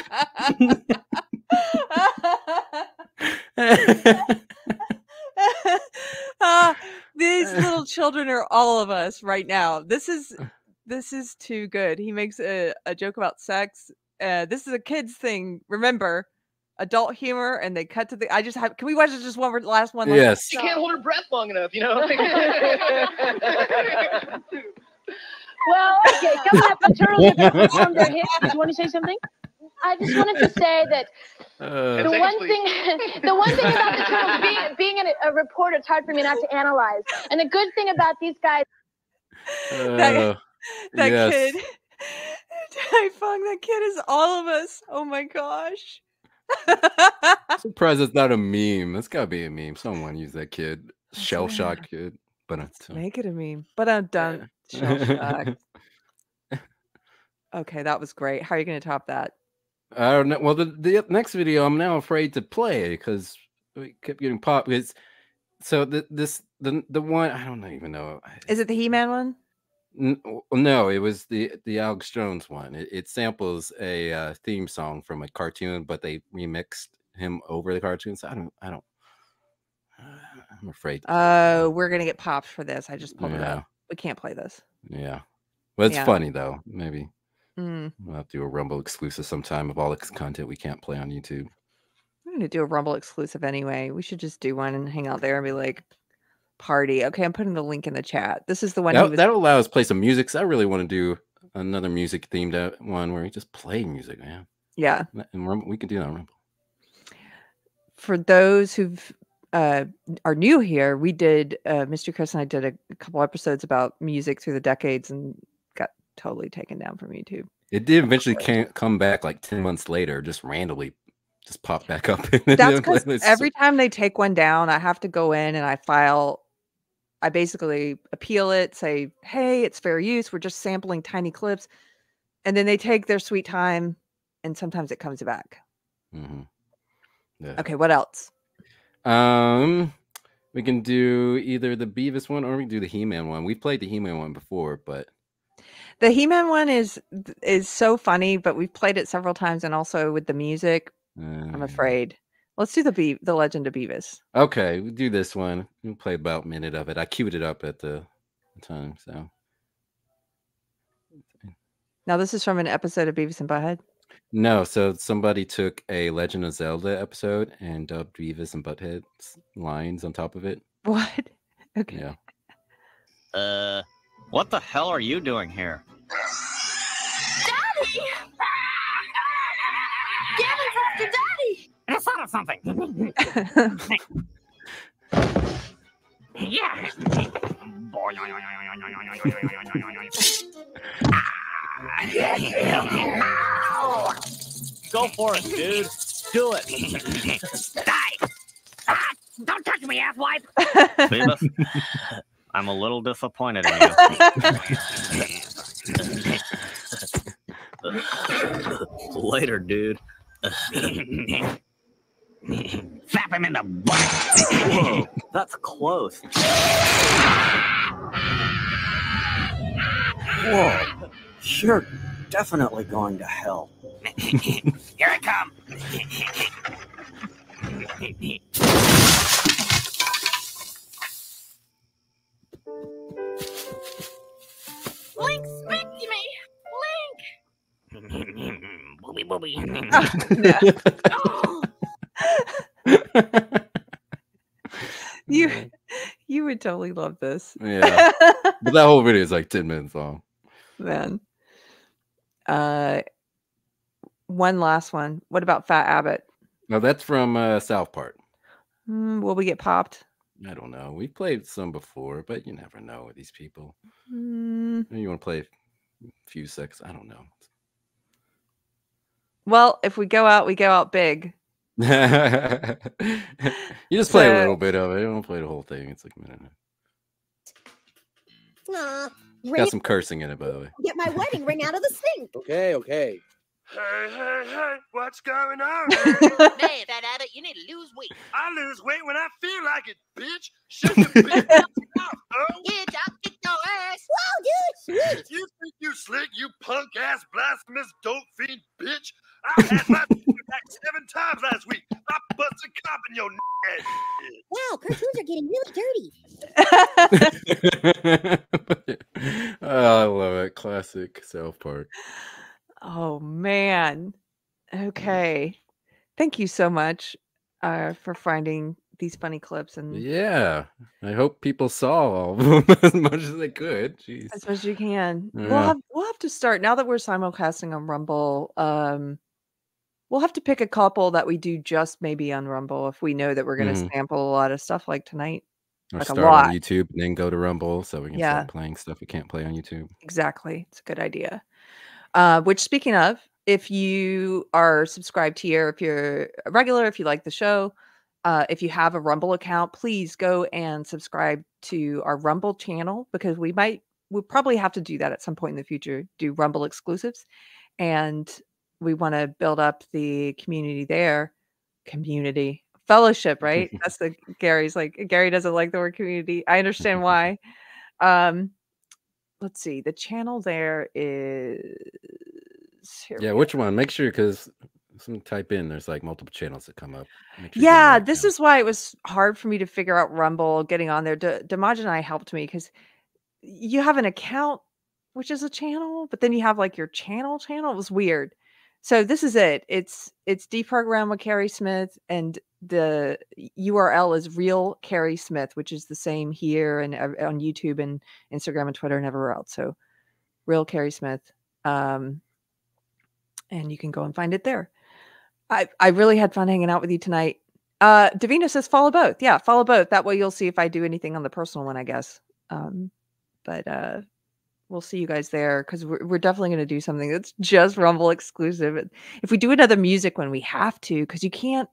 Ah, these little children are all of us right now. This is this is too good. He makes a, a joke about sex. Uh, this is a kids thing. Remember, adult humor, and they cut to the. I just have. Can we watch it just one more- last one? last- Yes. She can't hold her breath long enough, you know? Well, okay. Coming up, the turtles are going to perform their hit. Did you want to say something? I just wanted to say that Uh, the one thing, the one thing about the turtles being being an, a reporter, it's hard for me not to analyze. And the good thing about these guys, uh, that yes. kid. Fung, that kid is all of us. Oh my gosh. Surprised it's not a meme. That's gotta be a meme. Someone use that kid. Shell shocked kid. But it's Make it a meme. But I'm done. Shell. Okay, that was great. How are you going to top that? I don't know. Well, the, the next video, I'm now afraid to play because we kept getting popped. It's so the, this the the one I don't even know. Is it the He-Man one? No, it was the the Alex Jones one. It, it samples a uh, theme song from a cartoon, but they remixed him over the cartoon. So I don't, I don't. I'm afraid. Oh, we're going to get popped for this. I just pulled it Yeah. up. We can't play this. Yeah, well, it's Yeah. funny though. Maybe Mm. we'll have to do a Rumble exclusive sometime of all the content we can't play on YouTube. I'm to do a Rumble exclusive anyway. We should just do one and hang out there and be like, party. Okay, I'm putting the link in the chat. This is the one That, was. that'll allow us to play some music. 'cause I really want to do another music themed uh, one where we just play music, man. Yeah. And we can do that Rumble. for those who've uh, are new here, we did uh, Mystery Chris and I did a, couple episodes about music through the decades and got totally taken down from YouTube. It did eventually can come back like 10 months later, just randomly just pop back up. That's because every time they take one down, I have to go in and I file. I basically appeal it, say, "Hey, it's fair use. We're just sampling tiny clips," and then they take their sweet time, and sometimes it comes back. Mhm. Yeah. Okay, what else? Um, we can do either the Beavis one or we can do the He-Man one. We've played the He-Man one before, but The He-Man one is is so funny, but we've played it several times, and also with the music. I'm uh, afraid. Let's do the Be- the Legend of Beavis. okay, we do this one. We'll play about a minute of it. I queued it up at the time, so Now, this is from an episode of Beavis and Butthead. no. So somebody took a Legend of Zelda episode and dubbed Beavis and Butthead's lines on top of it. What? Okay. Yeah. Uh, what the hell are you doing here? And I thought of something. yeah. Go for it, dude. Do it. Die! Ah, don't touch me, asswipe! Beavis, I'm a little disappointed in you. Later, dude. Slap him in the butt! Whoa, that's close. Whoa, you're definitely going to hell. Here I come! Link, speak to me! booby booby. Ah, You you would totally love this. Yeah. but that whole video is like 10 minutes long. Man. Uh one last one. What about Fat Abbot? No, that's from uh, South Park. Hmm, will we get popped? I don't know. We played some before, but you never know with these people. Maybe You want to play a few seconds? I don't know. well, if we go out, we go out big. you just play a little bit of it. You don't play the whole thing. It's like a minute. Aw, got some cursing in it, by the way. get my wedding ring out of the sink. Okay, okay. Hey, hey, hey, what's going on? Man, Fat Abbot, you need to lose weight. I lose weight when I feel like it, bitch. Shut your big mouth, oh. Yeah, I'll kick your ass. Whoa, dude, sweet. You think you slick, you punk ass blasphemous dope fiend bitch? I had my back seven times last week. I busted cop in your ass. Wow, cartoons are getting really dirty. oh, I love it. Classic South Park. Oh man. Okay. Thank you so much uh for finding these funny clips and Yeah. I hope people saw all of them as much as they could. Jeez. as much as you can. We'll have we'll have to start now that we're simulcasting on Rumble. Um we'll have to pick a couple that we do just maybe on Rumble if we know that we're gonna Mhm. sample a lot of stuff like tonight. Or like a start lot. on YouTube and then go to Rumble so we can Yeah. start playing stuff we can't play on YouTube. Exactly. It's a good idea. Uh, which, speaking of, if you are subscribed here, if you're a regular, if you like the show, uh, if you have a Rumble account, please go and subscribe to our Rumble channel because we might, we'll probably have to do that at some point in the future, do Rumble exclusives. And we want to build up the community there. Community fellowship, right? That's the Gary's like, Gary doesn't like the word community. I understand why. Um, let's see the channel there is here Yeah, which one? Make sure because some type in there's like multiple channels that come up. Sure you get the yeah this is why it was hard for me to figure out rumble getting on there D- Damaj and i helped me because you have an account which is a channel but then you have like your channel channel it was weird so this is it it's it's Deprogrammed with Keri Smith and the url is real Keri Smith which is the same here and ev- on youtube and instagram and twitter and everywhere else so real Keri Smith um and you can go and find it there I I really had fun hanging out with you tonight. Uh, Davina says follow both. Yeah, follow both. That way you'll see if I do anything on the personal one, I guess. Um, but uh, we'll see you guys there because we're, we're definitely going to do something that's just Rumble exclusive. If we do another music one, we have to because you can't.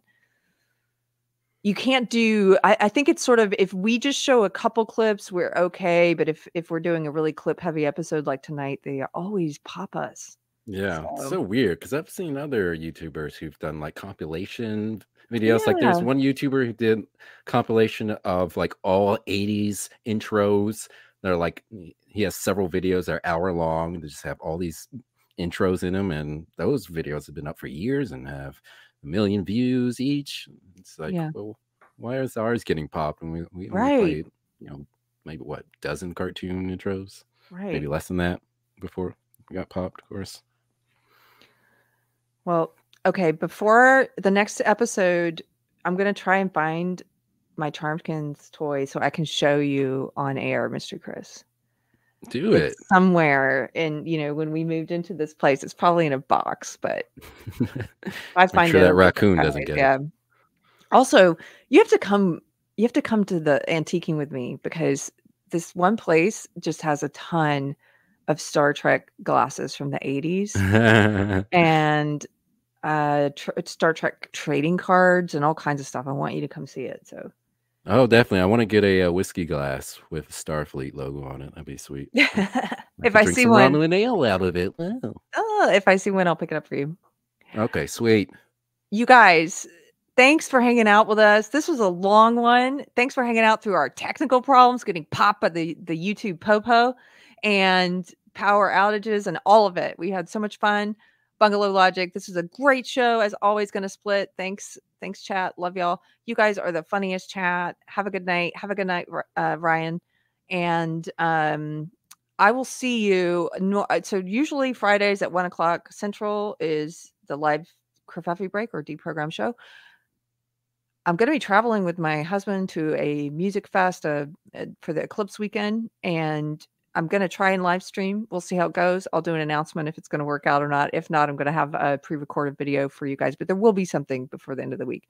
You can't do. I, I think it's sort of if we just show a couple clips, we're okay. But if if we're doing a really clip heavy episode like tonight, they always pop us. Yeah, it's So so weird because I've seen other YouTubers who've done like compilation videos. Like there's one YouTuber who did compilation of like all 80s intros. They're like he he has several videos that are hour long. They just have all these intros in them, and those videos have been up for years and have a million views each. It's like, yeah, well, why is ours getting popped and we, we only right, played, you know, maybe what, dozen cartoon intros? Right. Maybe less than that before we got popped, of course. Well, okay. Before the next episode, I'm gonna try and find my Charmkins toy so I can show you on air, Mystery Chris. Do it. It's somewhere in, you know, when we moved into this place, it's probably in a box, but I find sure that raccoon it, doesn't get it. Yeah. Also, you have to come you have to come to the antiquing with me because this one place just has a ton of Star Trek glasses from the 80s and uh tr- Star Trek trading cards and all kinds of stuff. I want you to come see it. So oh, definitely. I want to get a, uh whiskey glass with Starfleet logo on it. That'd be sweet. I if I see one, Romulan ale out of it. Wow. oh, if I see one, I'll pick it up for you. Okay, sweet. You guys, thanks for hanging out with us. This was a long one. Thanks for hanging out through our technical problems, getting popped by the the YouTube popo and power outages and all of it. We had so much fun. Bungalow Logic. This is a great show. As always, gonna split. Thanks, thanks, chat. Love y'all. You guys are the funniest chat. Have a good night. Have a good night, uh, Ryan. And um, I will see you. No, uh, so usually Fridays at one o'clock Central is the live kerfuffy break or deprogram show. I'm going to be traveling with my husband to a music fest uh, uh, for the Eclipse weekend, and I'm going to try and live stream. We'll see how it goes. I'll do an announcement if it's going to work out or not. If not, I'm going to have a pre-recorded video for you guys, but there will be something before the end of the week.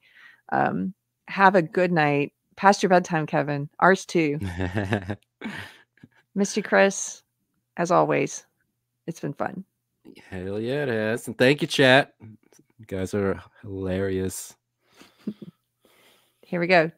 Um, have a good night. Past your bedtime, Kevin. Ours too. Mystery Chris, as always, it's been fun. Hell yeah, it has. And thank you, chat. You guys are hilarious. Here we go.